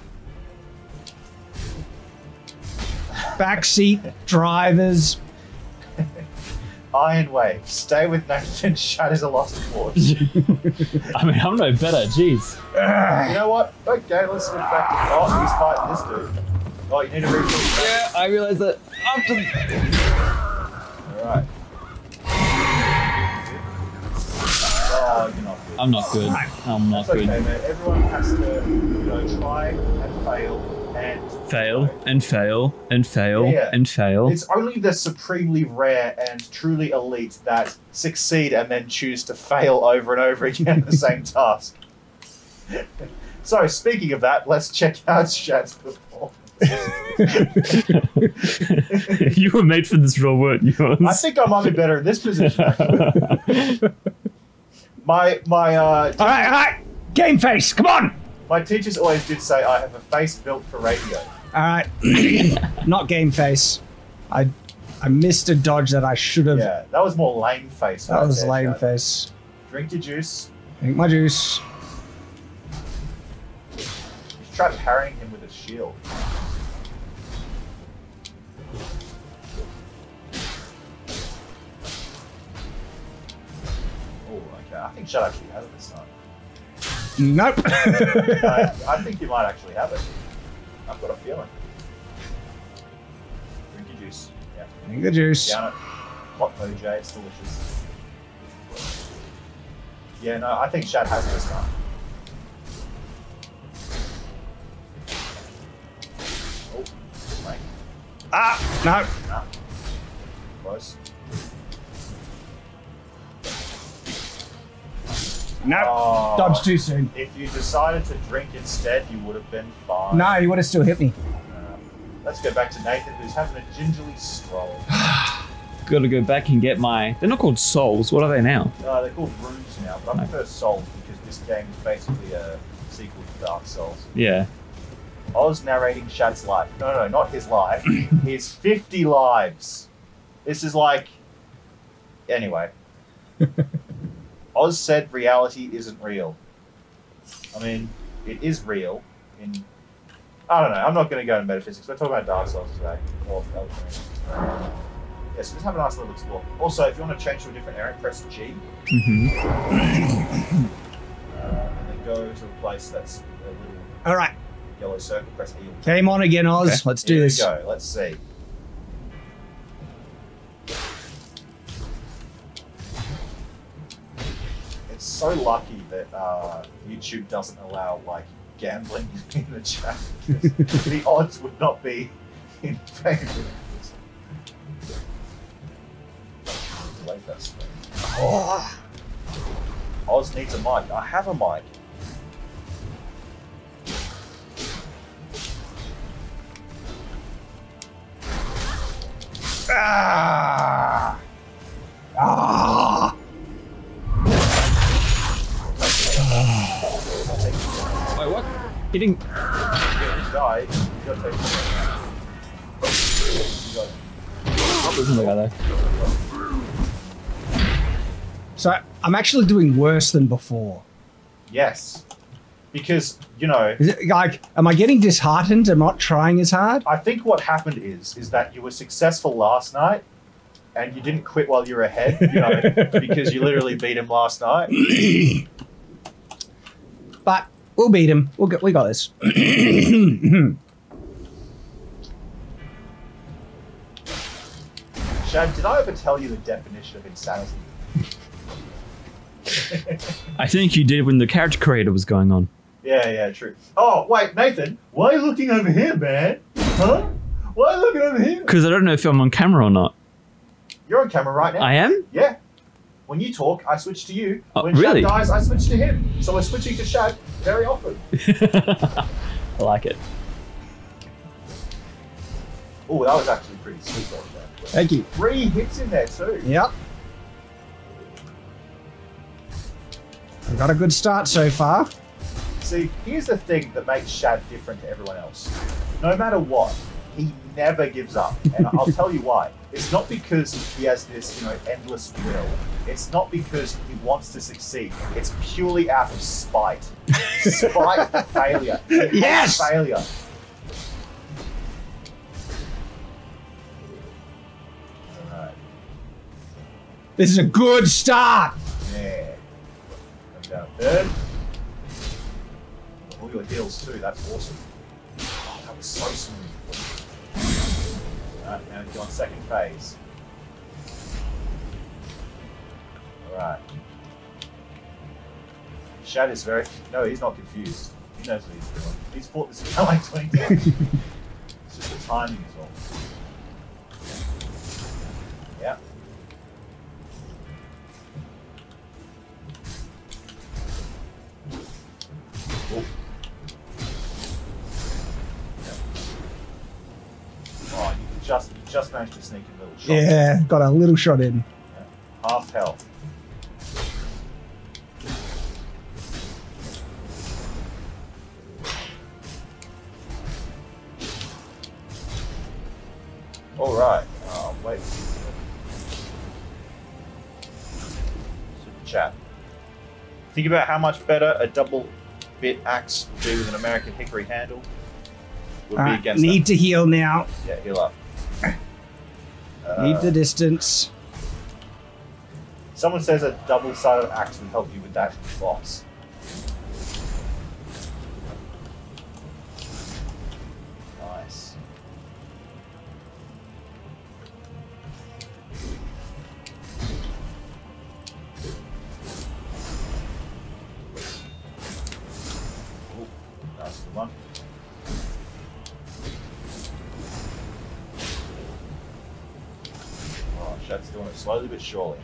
Backseat drivers. Iron Wave. Stay with Nathan. Shad is a lost cause. I mean, I'm no better. Jeez. you know what? Okay, let's get back to. Oh, he's fighting this dude. Oh, you need to refill. Yeah, I realize that after. Alright. Oh, you're not good. I'm not good. I'm not It's okay, good. man. Everyone has to, you know, try and fail and Fail and fail and fail Yeah. and fail. It's only the supremely rare and truly elite that succeed and then choose to fail over and over again at the same task. So, speaking of that, let's check out Shad's performance. you were made for this role, weren't you? I think I might be better in this position. My my uh, All right, all right. Game face. Come on. my teachers always did say I have a face built for radio. All right. Not game face. I I missed a dodge that I should have. Yeah, that was more lame face. That right was there, lame Shad. face. Drink your juice. Drink my juice. You tried parrying him with a shield. I think Shad actually has it this time. Nope. I, I think you might actually have it. I've got a feeling. Drink your juice. Yeah. Drink the juice. Down it. Hot OJ, it's delicious. Yeah, no, I think Shad has it this time. Oh. Ah, no. Nah. Close. No. Oh. Dodge too soon. If you decided to drink instead, you would have been fine. No, you would have still hit me. Uh, let's go back to Nathan, who's having a gingerly stroll. Got to go back and get my. They're not called souls. What are they now? Uh, they're called runes now, but I No. prefer Souls because this game is basically a sequel to Dark Souls. Yeah. Oz narrating Shad's life. No, no, not his life. his 50 lives. This is like. Anyway. Oz said reality isn't real. I mean, it is real. In. I don't know. I'm not going to go into metaphysics. We're talking about Dark Souls today. Or Elden Ring. Yeah, so just have a nice little explore. Also, if you want to change to a different area, press G. hmm Uh, and then go to a place that's a little All right. yellow circle. Press E. Game on again, Oz. Okay. Let's do Here this. we go. Let's see. So lucky that uh, YouTube doesn't allow like gambling in the chat. the odds would not be in favor of this. Delete that screen. Oh. Oz needs a mic. I have a mic. Ah. Ah. Wait, what? He didn't. If you die, gotta take got it. There's another guy there. So I'm actually doing worse than before. Yes. Because, you know, Is it like, am I getting disheartened? Am I not trying as hard? I think what happened is is that you were successful last night and you didn't quit while you were ahead, you know, because you literally beat him last night. But we'll beat him. We'll get. We got this. Shad, did I ever tell you the definition of insanity? I think you did when the character creator was going on. Yeah, yeah, true. Oh, wait, Nathan, why are you looking over here, man? Huh? Why are you looking over here? Because I don't know if I'm on camera or not. You're on camera right now. I am? Yeah. When you talk, I switch to you. Oh, when really? Shad dies, I switch to him. So we're switching to Shad very often. I like it. Oh, that was actually pretty sweet, though, Shad. Thank you. Three hits in there too. Yep. I've got a good start so far. See, here's the thing that makes Shad different to everyone else. No matter what, he never gives up. And I'll tell you why. It's not because he has this, you know, endless will. It's not because he wants to succeed. It's purely out of spite. spite for failure. He Yes! failure. This is a good start. Yeah. Come down third. All your heals too, that's awesome. Oh, that was so smooth. Uh, Alright, now you're on second phase. Alright. Shad is very no, he's not confused. He knows what he's doing. He's fought this guy like 20 times. it's just the timing is all. Yeah. Oh. Oh, just just managed to sneak a little shot. Yeah, got a little shot in. Half health. All right. Oh, wait. Super chat. Think about how much better a double bit axe would be with an American hickory handle. Would be against need that. to heal now. Yeah, heal up. Need Uh, the distance. Someone says a double-sided axe would help you with that boss. Slowly but surely.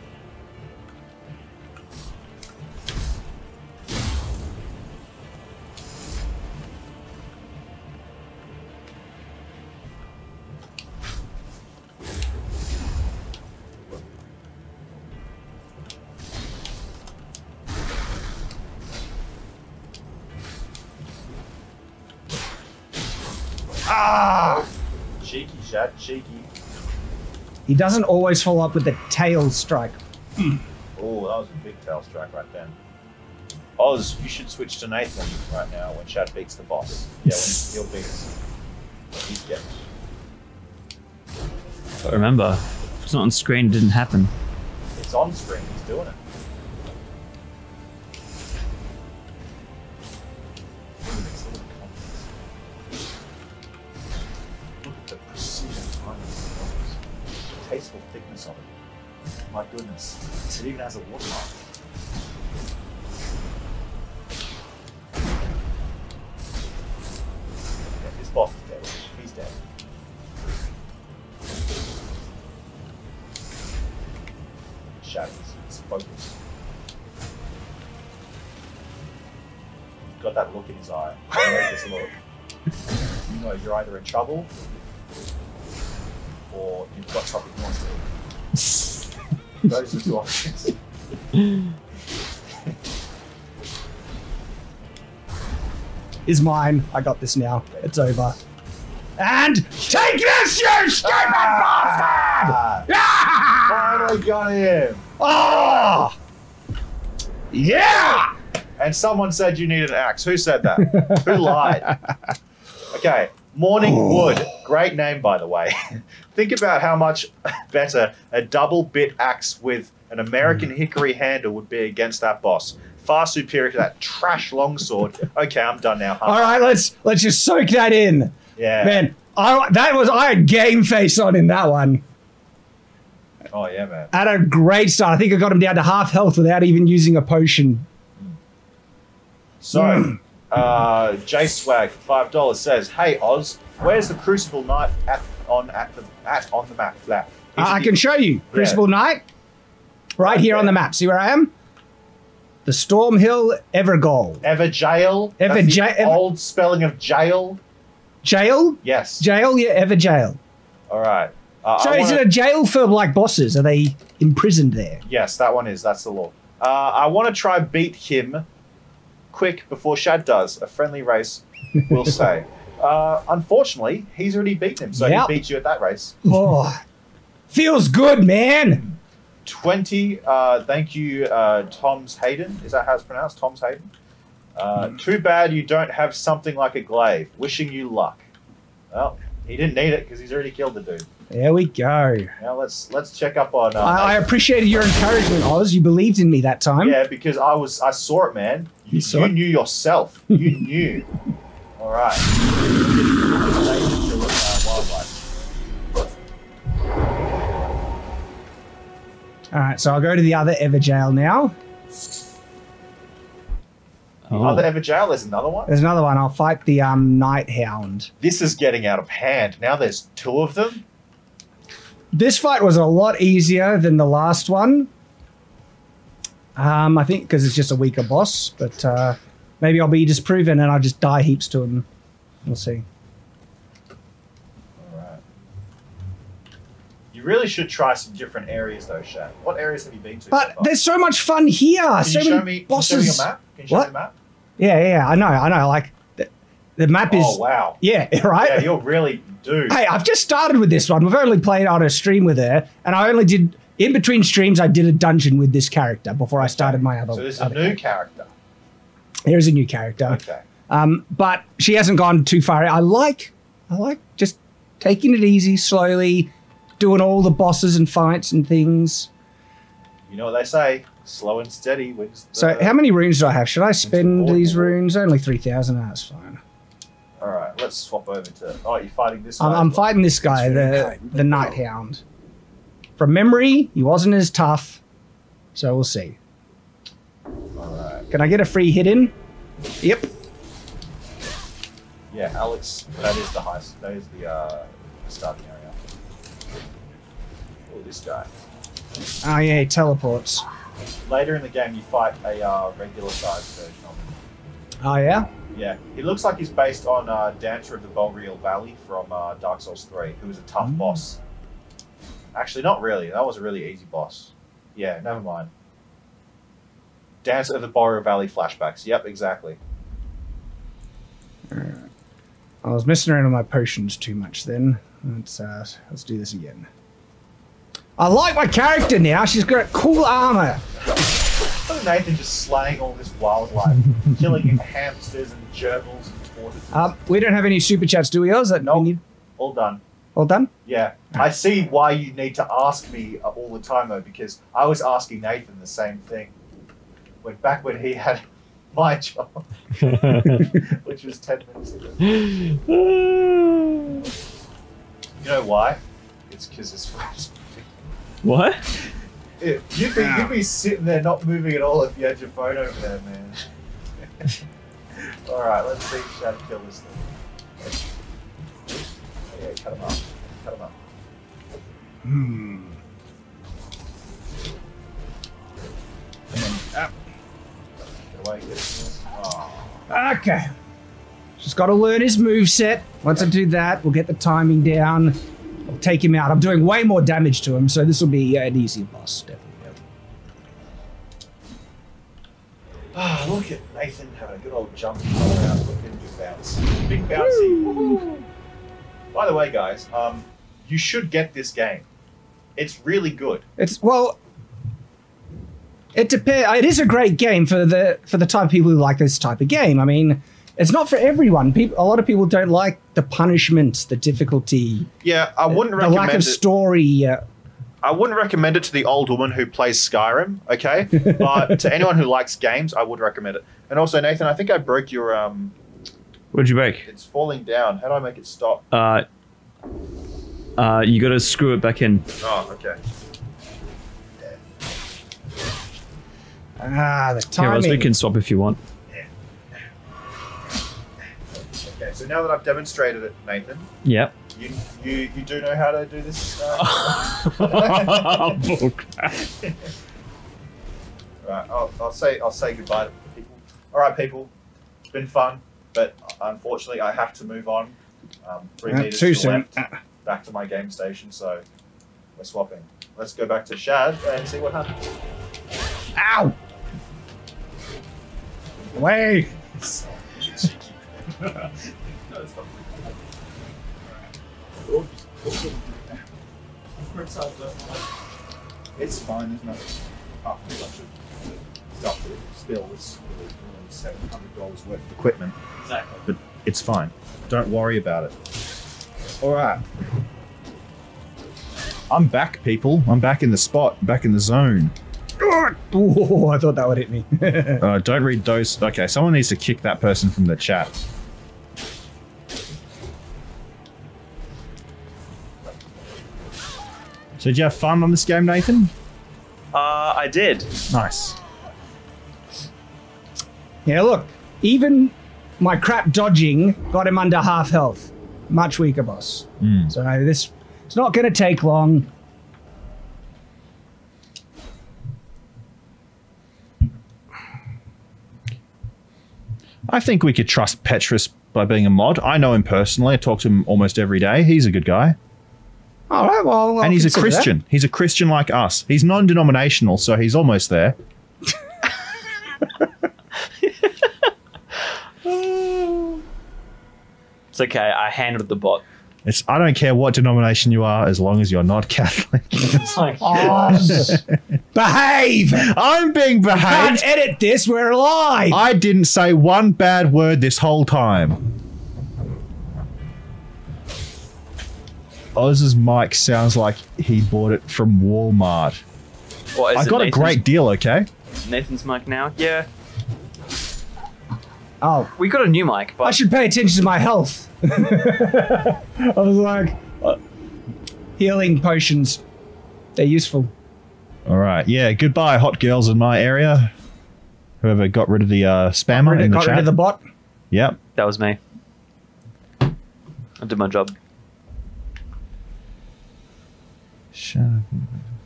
Ah! Cheeky, Shad, cheeky. He doesn't always follow up with the tail strike. Oh, that was a big tail strike right then. Oz, you should switch to Nathan right now when Shad beats the boss. Yeah, when he'll beat us. He's getting But remember, if it's not on screen, it didn't happen. It's on screen, he's doing it. Is mine. I got this now. It's over. And take this, you stupid bastard! Ah, finally got him. Oh! Yeah! And someone said you need an axe. Who said that? Who lied? Okay, Morning Wood. Great name, by the way. Think about how much better a double bit axe with an American hickory handle would be against that boss. Far superior to that trash longsword. Okay, I'm done now. All right, let's let's just soak that in, Yeah. man. I that was I had game face on in that one. Oh yeah, man. At a great start. I think I got him down to half health without even using a potion. So, uh, J Swag five dollars says, "Hey Oz, where's the Crucible Knight at on at the at on the map? Uh, I can show you Crucible Knight right here on the map. See where I am? The Stormhill Evergoal. Ever jail. Ever That's the ever- old spelling of jail. Jail? Yes. Jail? Yeah, Ever Jail. All right. Uh, So I is wanna- it a jail for like bosses? Are they imprisoned there? Yes, that one is. That's the law. Uh, I want to try beat him quick before Shad does. A friendly race, we'll say. Uh, unfortunately, he's already beaten him, so Yep. he beat you at that race. Oh, feels good, man. 20. Uh, thank you, uh, Tom's Hayden. Is that how it's pronounced? Tom's Hayden? Uh, too bad you don't have something like a glaive. Wishing you luck. Well, He didn't need it because he's already killed the dude. There we go. Now let's let's check up on. Uh, I, I appreciated your encouragement, Oz. You believed in me that time. Yeah, because I was I saw it, man. You, You saw you it? knew yourself. You knew. All right. All right, so I'll go to the other Everjail now. Oh. Other ever jail. There's another one. There's another one. I'll fight the um, Night Hound. This is getting out of hand. Now there's two of them. This fight was a lot easier than the last one. Um, I think because it's just a weaker boss, but uh, maybe I'll be disproven and I'll just die heaps to him. We'll see. All right. You really should try some different areas, though, Shad. What areas have you been to? so But far? there's so much fun here. Can so you show many me, bosses. Can you show me your map? Can you show What? map? Yeah, yeah, yeah, I know, I know. Like the, the map is. Oh wow. Yeah, right. Yeah, you're really dude. Hey, I've just started with this one. We've only played on a stream with her, and I only did in between streams. I did a dungeon with this character before I started my other. So this is a new character. There is a new character. Okay. Um, but she hasn't gone too far. I like, I like just taking it easy, slowly, doing all the bosses and fights and things. You know what they say? Slow and steady wins. The, So, how many runes do I have? Should I spend more. these runes? Only three thousand. That's fine. All right, let's swap over to. Oh, you're fighting this. I'm, guy I'm fighting this guy, the the Night Hound. From memory, he wasn't as tough, so we'll see. All right. Can I get a free hit in? Yep. Yeah, Alex. That is the high. That is the uh, starting area. This guy. Oh yeah, he teleports. Later in the game, you fight a uh, regular sized version of him. Oh yeah. Yeah, he looks like he's based on uh, Dancer of the Boreal Valley from uh, Dark Souls 3, who was a tough Mm. boss. Actually, not really. That was a really easy boss. Yeah, never mind. Dancer of the Boreal Valley flashbacks. Yep, exactly. I was messing around with my potions too much then. Let's uh, let's do this again. I like my character now. She's got cool armor. Look at Nathan just slaying all this wildlife, killing hamsters and gerbils and tortoises. Um, we don't have any super chats, do we? Oz? That Nope. need- all done. All done. Yeah, I see why you need to ask me uh, all the time though, because I was asking Nathan the same thing. When back when he had my job, which was ten minutes ago. You know why? It's because it's phone's what? Yeah, You'd be, you'd be sitting there not moving at all if you had your phone over there, man. Alright, let's see how to kill this thing. Yeah, cut him up. Cut him up. Hmm. Get away, get this. Oh. Okay. Just got to learn his move set. Once I do that, we'll get the timing down. I'll take him out. I'm doing way more damage to him, so this will be an easier boss, definitely. Ah, look at Nathan having a good old jump around. Look at him bounce. Big bouncy. By the way, guys, um, you should get this game. It's really good. It's well. It depends. It is a great game for the for the type of people who like this type of game. I mean, it's not for everyone. People, a lot of people don't like the punishment, the difficulty, Yeah, I wouldn't recommend the lack of story. Uh, I wouldn't recommend it to the old woman who plays Skyrim, okay? But to anyone who likes games, I would recommend it. And also, Nathan, I think I broke your um. What'd you break? It's falling down. How do I make it stop? Uh, uh, you got to screw it back in. Oh, okay. ah, the timing. Here, Oz, we can swap if you want. So now that I've demonstrated it, Nathan, Yep. you you you do know how to do this. Uh, Bullcrap. right. I'll, I'll say I'll say goodbye to people. All right, people. It's been fun, but unfortunately, I have to move on. Um, three Uh, meters too to the soon. left, back to my game station. So we're swapping. Let's go back to Shad and see what happens. Ow! Away! It's fine, there's nothing apart from a bunch of stuff that spill. It's really, really seven hundred dollars worth of equipment. Exactly. But it's fine. Don't worry about it. All right. I'm back, people. I'm back in the spot, back in the zone. Oh, I thought that would hit me. Uh, don't read those. Okay, someone needs to kick that person from the chat. So, did you have fun on this game, Nathan? Uh, I did. Nice. yeah, look, even my crap dodging got him under half health. Much weaker, boss. So this it's not going to take long. I think we could trust Petrus by being a mod. I know him personally. I talk to him almost every day. He's a good guy. All right, well, I'll and he's a consider that. Christian. He's a Christian like us. He's non denominational, so he's almost there. It's okay. I handled the bot. It's, I don't care what denomination you are as long as you're not Catholic. Oh Oz. Oh. Behave! I'm being behaved. Can't edit this. We're live. I didn't say one bad word this whole time. Oz's mic sounds like he bought it from Walmart. What, is I it got a great deal, okay? Nathan's mic now. Yeah, oh, we got a new mic, I should pay attention to my health. I was like, uh, healing potions. They're useful. All right. Yeah, goodbye, hot girls in my area. Whoever got rid of the uh, spammer Rid- in the got chat. rid of the bot. yep. that was me. I did my job. Shut up.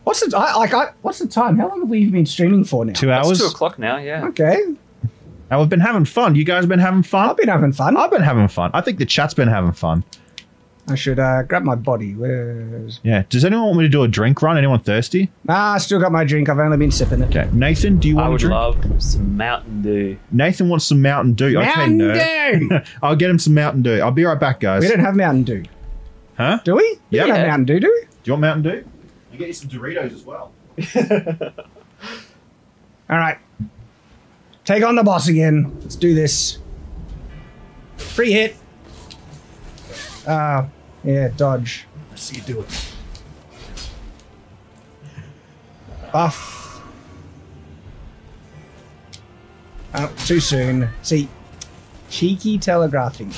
What's the I, like? I, what's the time? How long have we been streaming for now? Two It's hours. two o'clock now. Yeah. Okay, Now we've been having fun. You guys been having fun? I've been having fun. I've been having fun. I think the chat's been having fun. I should uh, grab my body. Where's? Yeah. Does anyone want me to do a drink run? Anyone thirsty? Ah, I still got my drink. I've only been sipping it. Okay. Nathan, do you want I a would drink? love some Mountain Dew. Nathan wants some Mountain Dew. okay, Mountain nerd. Dew. I'll get him some Mountain Dew. I'll be right back, guys. we don't have Mountain Dew, huh? do we? We Yeah. don't have Mountain Dew, do we? Do you want Mountain Dew? I'll get you some Doritos as well. All right. Take on the boss again. Let's do this. Free hit. Uh, yeah, dodge. Let's see you do it. Buff. Oh, too soon. See, cheeky telegraphing.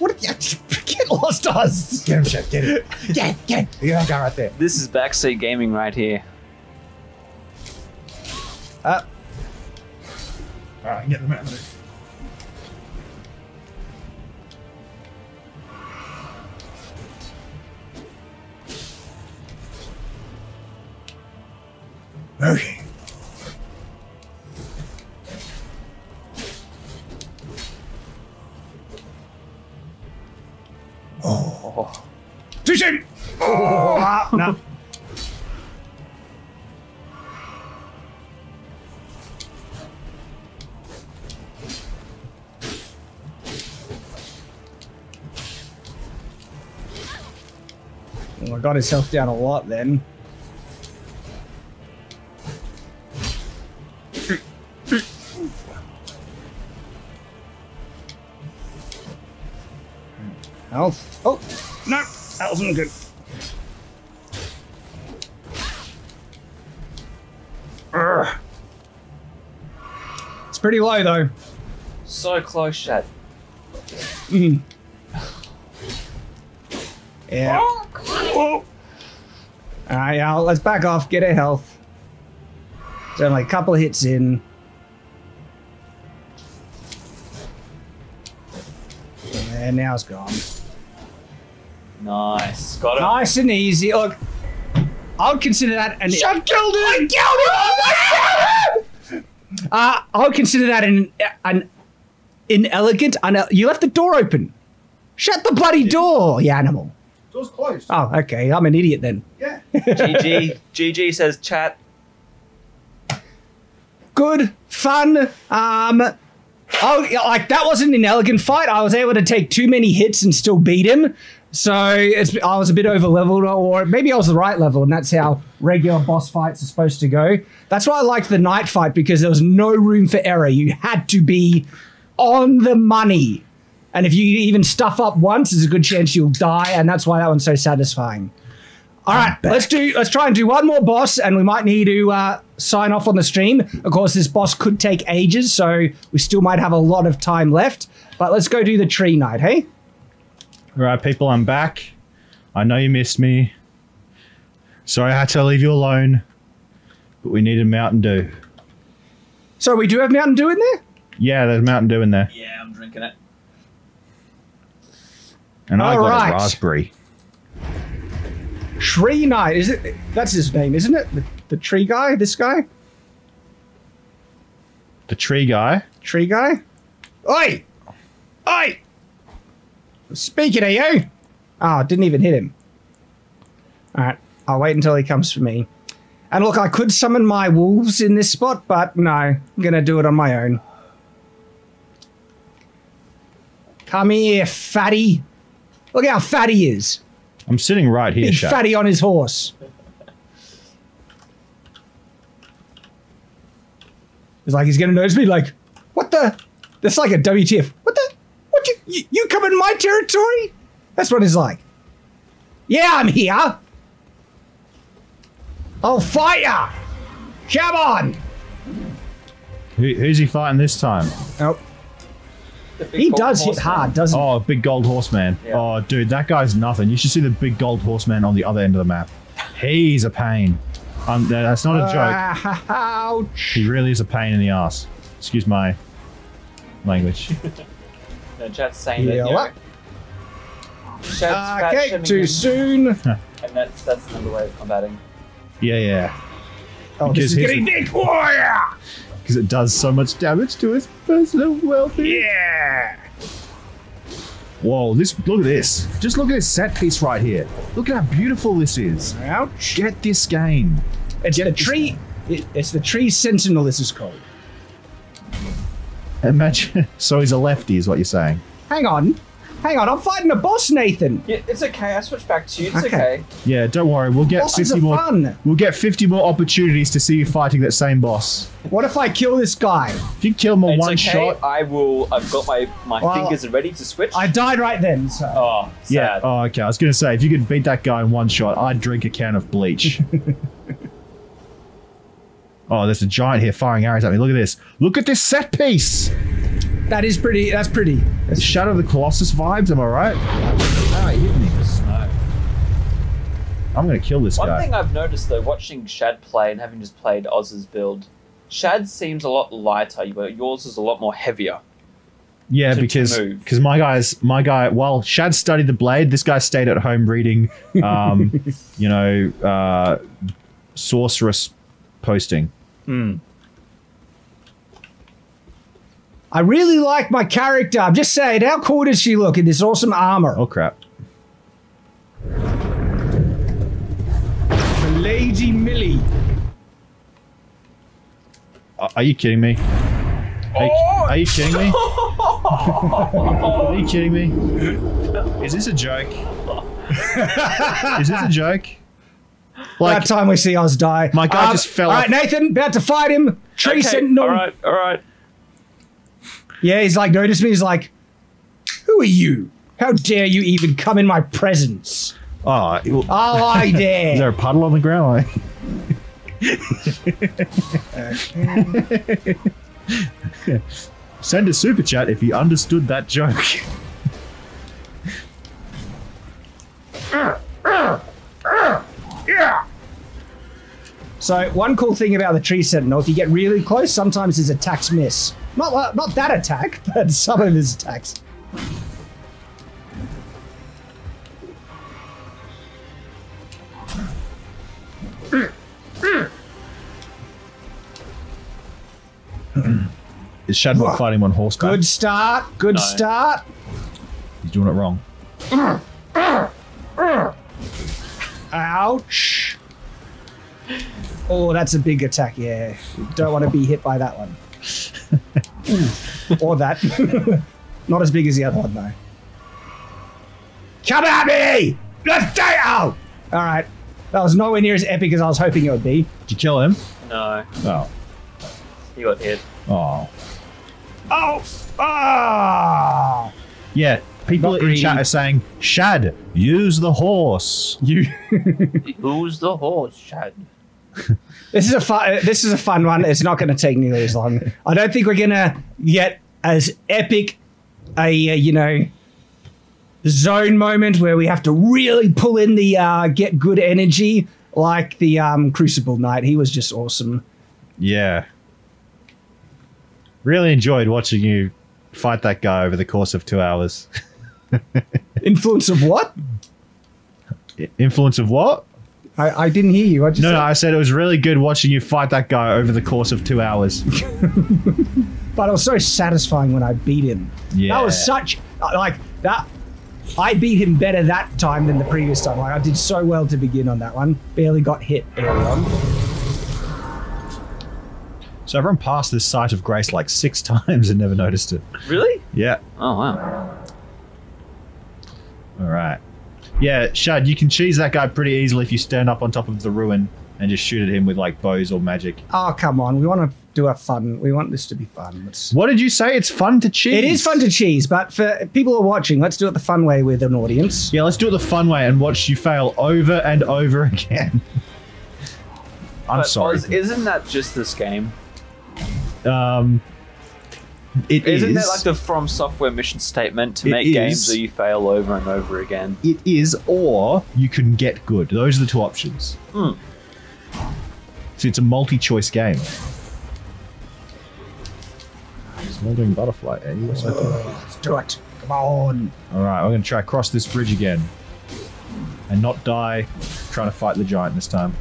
What? Get lost, us. Get him, Chef. Get it. Get, get. You that guy right there. This is backseat gaming right here. Uh, All right, get them the Mountain Dew. okay. Oh, Too soon. Oh, ah, no. Well, I got health down a lot then. Health. Oh, no, that wasn't good. Urgh. It's pretty low though. so close, Shad. Mm-hmm. Yeah. Whoa. All right, now let's back off. Get a health. There's only a couple of hits in. And now it's gone. Nice. Got it. Nice and easy. Look, I would consider that an. Shad killed him. I killed him. Uh, I would consider that an an inelegant. Une- you left the door open. Shut the bloody door, you animal. Door's closed. Oh, okay. I'm an idiot then. Yeah. GG. GG says chat. Good fun. Um. Oh, like that wasn't an elegant fight. I was able to take too many hits and still beat him. So it's, I was a bit over leveled, or maybe I was the right level, and that's how regular boss fights are supposed to go. That's why I liked the night fight because there was no room for error. You had to be on the money. And if you even stuff up once, there's a good chance you'll die, and that's why that one's so satisfying. All right, let's do. Let's try and do one more boss, and we might need to uh, sign off on the stream. Of course, this boss could take ages, so we still might have a lot of time left. But let's go do the tree knight, hey? All right, people, I'm back. I know you missed me. Sorry I had to leave you alone, but we needed Mountain Dew. So we do have Mountain Dew in there. Yeah, there's Mountain Dew in there. Yeah, I'm drinking it. And I All got right. a raspberry. Tree Knight, is it? That's his name, isn't it? The, the tree guy, this guy, The tree guy. tree guy. Oi, oi! Speaking of you, oh, didn't even hit him. All right, I'll wait until he comes for me. And look, I could summon my wolves in this spot, but no, I'm gonna do it on my own. Come here, fatty. Look how fat he is. I'm sitting right here, Big Shaq. fatty on his horse. It's like he's gonna notice me. Like, what the? That's like a WTF. What the? What you? You, you come in my territory? That's what it's like. Yeah, I'm here. I'll fight ya. Come on. Who, who's he fighting this time? Oh, he does hit hard, doesn't he? Oh, big gold horseman. Yeah. Oh, dude, that guy's nothing. You should see the big gold horseman on the other end of the map. He's a pain. Um, that's not a joke. Ah, ouch. He really is a pain in the ass. Excuse my language. No, chat's saying Yeah, that, you know, what? Shad's ah, fat Okay, too him, soon. And that's, that's another way of combating. yeah, yeah. Oh, Because this is getting the- big. Oh. Because it does so much damage to his personal well-being. Yeah. Whoa, this look at this. Just look at this set piece right here. Look at how beautiful this is. Ouch. Get this game. It's Get the tree. It, it's the tree sentinel. This is called. Imagine. So he's a lefty, is what you're saying. Hang on, hang on. I'm fighting a boss, Nathan. Yeah, it's okay. I switched back to you. It's Okay. okay. Yeah, don't worry. We'll get Bosses 50 are more. fun. We'll get 50 more opportunities to see you fighting that same boss. What if I kill this guy? If you kill him on It's one okay. shot. I will. I've got my my Well, fingers ready to switch. I died right then. So oh, sad. Yeah. Oh, okay. I was gonna say if you could beat that guy in one shot, I'd drink a can of bleach. oh, there's a giant here firing arrows at me. Look at this. Look at this set piece. that is pretty. That's pretty. It's Shadow of the Colossus vibes. Am I right? Ah, he hit me. No. I'm gonna kill this One guy. thing I've noticed though, watching Shad play and having just played Oz's build, Shad seems a lot lighter, but yours is a lot more heavier. yeah, to- to because because my guys, my guy. While Shad studied the blade, this guy stayed at home reading, um, you know, uh, sorceress posting. Mm. I really like my character. I'm just saying, how cool does she look in this awesome armor? Oh crap! Lady Millie. Are are you kidding me? Are you, oh! are you kidding me? are you kidding me? Is this a joke? Is this a joke? Like, About time we see Oz die. My guy um, just fell All off. right, Nathan, about to fight him. Tree Okay, sentinel. All right, all right. Yeah, he's like noticed me. He's like, "Who are you? How dare you even come in my presence? oh, well, Oh, I is there a puddle on the ground? Like- Send a super chat if you understood that joke. So one cool thing about the tree sentinel, if you get really close, sometimes his attacks miss. Not li- not that attack, but some of his attacks. Is Shadwell fighting on horseback? Good start. Good No. start. He's doing it wrong. Ouch. Oh, that's a big attack. Yeah, don't want to be hit by that one. Or that. Not as big as the other one though. Come at me! Let's go! All right. That was nowhere near as epic as I was hoping it would be. Did you kill him? No, Oh. he got hit. Oh. Oh! Ah! Yeah. People in greedy. chat are saying, Shad, use the horse. You. Who's the horse, Shad? This is a fun. This is a fun one. It's not going to take nearly as long. I don't think we're going to get as epic a uh, you know zone moment where we have to really pull in the uh, get good energy like the um, Crucible Knight. He was just awesome. Yeah. Really enjoyed watching you fight that guy over the course of two hours. Influence of what? Influence of what? I, I didn't hear you. I just No, no, I said it was really good watching you fight that guy over the course of two hours. but it was so satisfying when I beat him. Yeah. That was such like that. I beat him better that time than the previous time. Like I did so well to begin on that one. Barely got hit early on. So everyone passed this site of grace like six times and never noticed it. Really? Yeah. Oh wow. All right. Yeah, Shad, you can cheese that guy pretty easily if you stand up on top of the ruin and just shoot at him with like bows or magic. Oh come on, we want to do a fun. We want this to be fun. Let's, What did you say? It's fun to cheese. it is fun to cheese, but for people who are watching, let's do it the fun way with an audience. Yeah, let's do it the fun way and watch you fail over and over again. I'm But sorry. Oz, isn't that just this game? um, it Isn't is- that like the FromSoftware mission statement to It make is. games that you fail over and over again? It is, or you can get good. Those are the two options. Hmm. So it's a multi-choice game. Smoldering butterfly. Eh? What's that doing? Let's do it. Come on. All right, we're going to try cross this bridge again, and not die trying to fight the giant this time.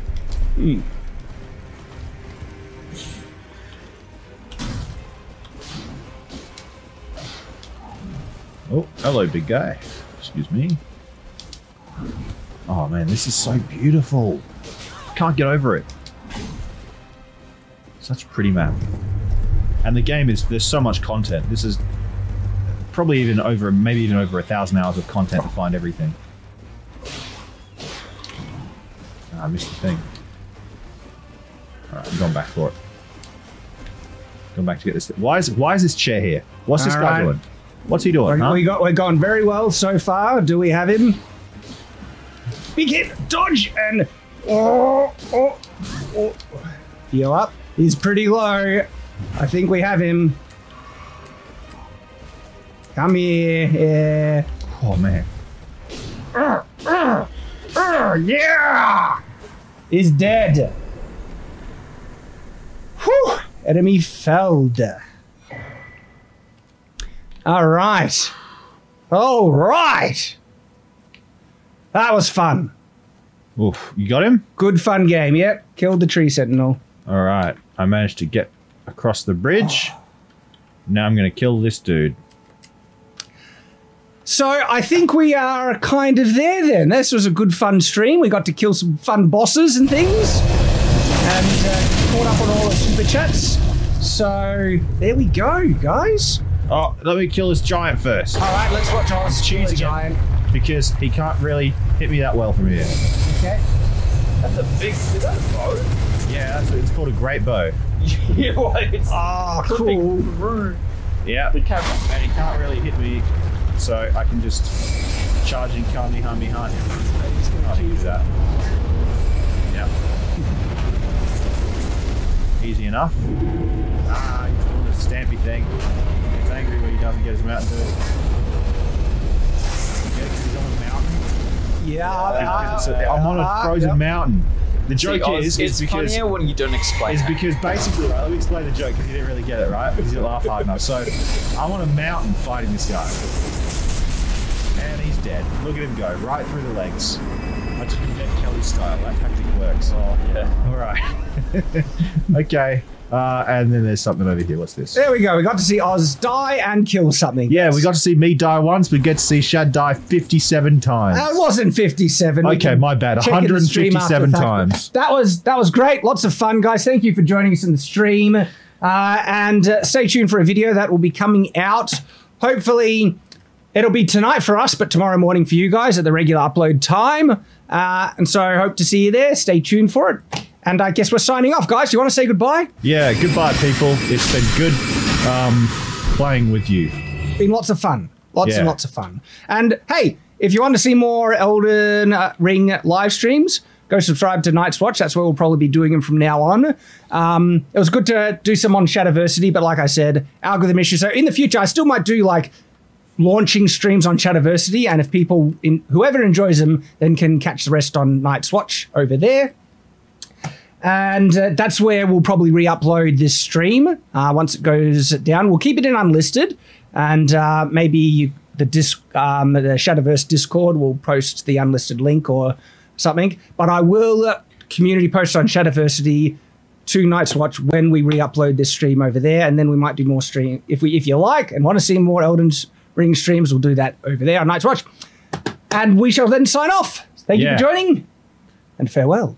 Oh, hello, big guy. Excuse me. Oh man, this is so beautiful. Can't get over it. Such a pretty map. And the game is there's so much content. This is probably even over maybe even over a thousand hours of content to find everything. Ah, I missed the thing. Alright, I'm going back for it. Going back to get this. Why is why is this chair here? What's this guy Alright. doing? What's he doing? We're, huh? we got, we're going very well so far. Do we have him? Big hit, dodge, and oh, oh, oh. heal up. He's pretty low. I think we have him. Come here, yeah. Oh man. Oh, yeah! He's dead. Whew! Enemy felled. All right. All right. That was fun. Oof, you got him? Good fun game. Yep. Killed the tree sentinel. All right. I managed to get across the bridge. Now I'm going to kill this dude. So I think we are kind of there then. This was a good fun stream. We got to kill some fun bosses and things. And uh, caught up on all the super chats. So there we go, guys. Oh, let me kill this giant first. All right, let's watch Oz Cheese cheese again. giant. Because he can't really hit me that well from here. Okay. That's a big. Is that a bow? Yeah, that's it's called a great bow. yeah, well, it's Oh, cool. Yeah. the camera. And he can't really hit me, so I can just charge and Kamehameha him. I can do that. Yeah. Easy enough. Ah, he's doing this stampy thing. He's angry when he doesn't get his mountain boost. Yeah, 'cause he's on a mountain. Yeah. Because it's a- I'm on a uh, frozen mountain. The joke See, Oz, is, it's is because funnier when you don't explain. is because basically, right, let me explain the joke because you didn't really get it, right? Because you didn't laugh hard enough. So, I'm on a mountain fighting this guy. And he's dead. Look at him go, right through the legs. I took him Ned Kelly style. That tactic works. Oh, yeah. Alright. okay. Uh, and then there's something over here. What's this? There we go. We got to see Oz die and kill something. Yeah, we got to see me die once, we get to see Shad die 57 times. That wasn't 57. We Okay, can my bad. check in the stream after 157 the fact. times. That was that was great. Lots of fun, guys. Thank you for joining us in the stream. Uh, and uh, stay tuned for a video that will be coming out. Hopefully, it'll be tonight for us, but tomorrow morning for you guys at the regular upload time. Uh, and so I hope to see you there. Stay tuned for it. And I guess we're signing off, guys. Do you want to say goodbye? Yeah, goodbye, people. It's been good um, playing with you. been lots of fun. Lots and lots of fun. And hey, if you want to see more Elden Ring live streams, go subscribe to Knights Watch. That's where we'll probably be doing them from now on. Um, it was good to do some on Shadiversity, but like I said, algorithm issues. So in the future, I still might do like launching streams on Shadiversity, and if people, in, whoever enjoys them, then can catch the rest on Knights Watch over there. And uh, that's where we'll probably re-upload this stream uh, once it goes down. We'll keep it in unlisted, and uh, maybe you, the disc, um, the Shadowverse Discord will post the unlisted link or something. But I will uh, community post on Shadiversity to Knights Watch when we re-upload this stream over there, and then we might do more stream if we if you like and want to see more Elden Ring streams. We'll do that over there on Knights Watch, and we shall then sign off. Thank you for joining, and farewell.